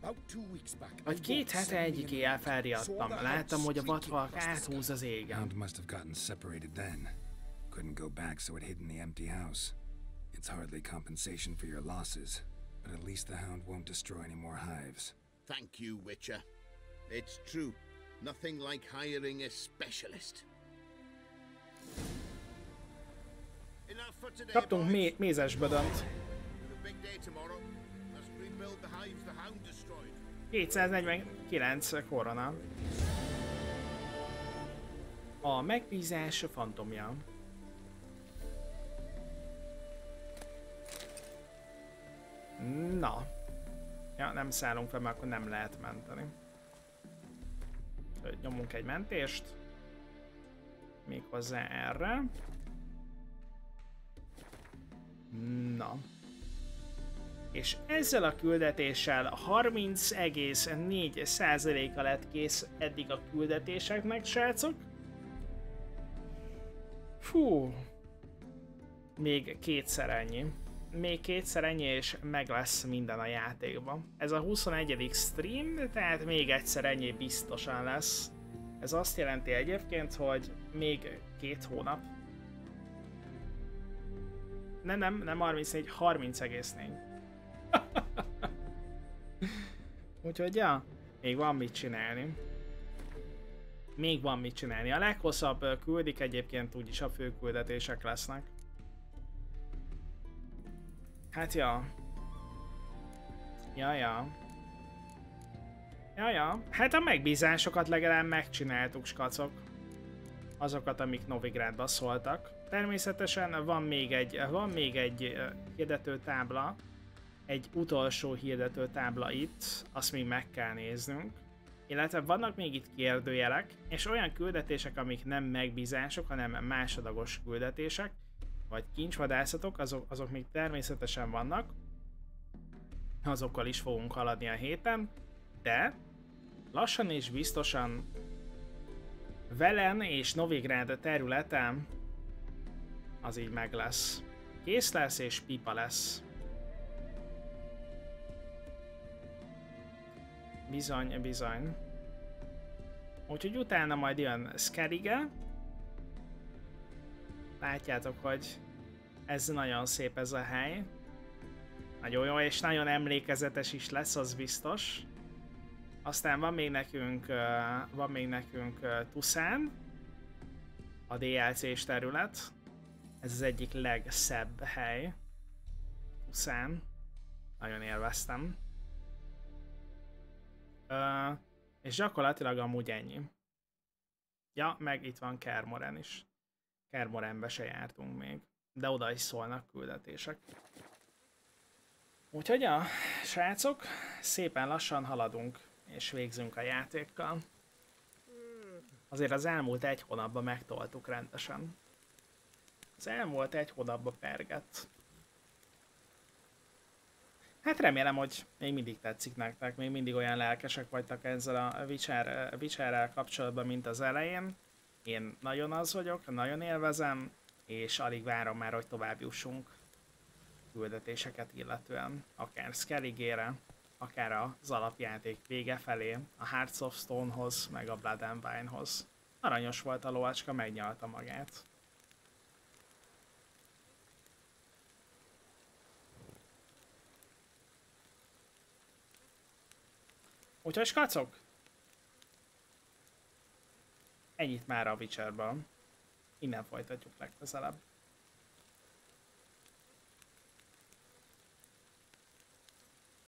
About two weeks back, Vagy két hete egyik éjjel felriadtam. Láttam, hogy a vadfalk áthúz az égen. Hound must have gotten separated then. Couldn't go back, so it hid in the empty house. It's hardly compensation for your losses, but at least the hound won't destroy any more hives. Thank you, Witcher. It's true. Nothing like hiring a specialist. Kaptunk mé mézes bödönt. The big day tomorrow. Let's rebuild the hives the hound destroyed. 249 korona. A megbízás fantomja. Na. Ja, nem szállunk fel, mert akkor nem lehet menteni. Nyomunk egy mentést. Méghozzá erre. Na. És ezzel a küldetéssel 30,4%-a lett kész eddig a küldetéseknek, srácok. Fú. Még kétszer ennyi. Még kétszer ennyi, és meg lesz minden a játékban. Ez a 21. stream, tehát még egyszer ennyi biztosan lesz. Ez azt jelenti egyébként, hogy még két hónap. Nem, nem, nem 34, 30,4. Úgyhogy ja, még van mit csinálni. Még van mit csinálni. A leghosszabb küldik egyébként úgyis a főküldetések lesznek. Hát ja. Ja, ja. Ja, ja. Hát a megbízásokat legalább megcsináltuk, skacok. Azokat, amik Novigrádba szóltak. Természetesen van még egy, van még egy hirdető tábla, egy utolsó hirdető tábla itt, azt még meg kell néznünk. Illetve vannak még itt kérdőjelek, és olyan küldetések, amik nem megbízások, hanem másodlagos küldetések, vagy kincsvadászatok, azok, azok még természetesen vannak. Azokkal is fogunk haladni a héten, de lassan és biztosan Velen és Novigrád területen az így meg lesz. Kész lesz és pipa lesz. Bizony, bizony. Úgyhogy utána majd jön Skerige. Látjátok, hogy ez nagyon szép ez a hely. Nagyon jó, és nagyon emlékezetes is lesz, az biztos. Aztán van még nekünk, van még nekünk Tuszán, a DLC-s terület. Ez az egyik legszebb hely. Tuszán. Nagyon élveztem. És gyakorlatilag amúgy ennyi. Ja, meg itt van Kermoren is. Kermorenbe se jártunk még. De oda is szólnak küldetések. Úgyhogy ja, srácok, szépen lassan haladunk, és végzünk a játékkal. Azért az elmúlt egy hónapban megtoltuk rendesen. Az elmúlt egy hónapban pergett. Hát remélem, hogy még mindig tetszik nektek, még mindig olyan lelkesek vagytok ezzel a Witcher, Witcherrel kapcsolatban, mint az elején. Én nagyon az vagyok, nagyon élvezem, és alig várom már, hogy tovább jussunk küldetéseket illetően, akár Skelligére, akár az alapjáték vége felé, a Hearts of Stonehoz, meg a Blood and Winehoz. Aranyos volt a lovacska, megnyalta magát. Úgyhogy skacok! Ennyit már a Witcherben. Innen folytatjuk legközelebb.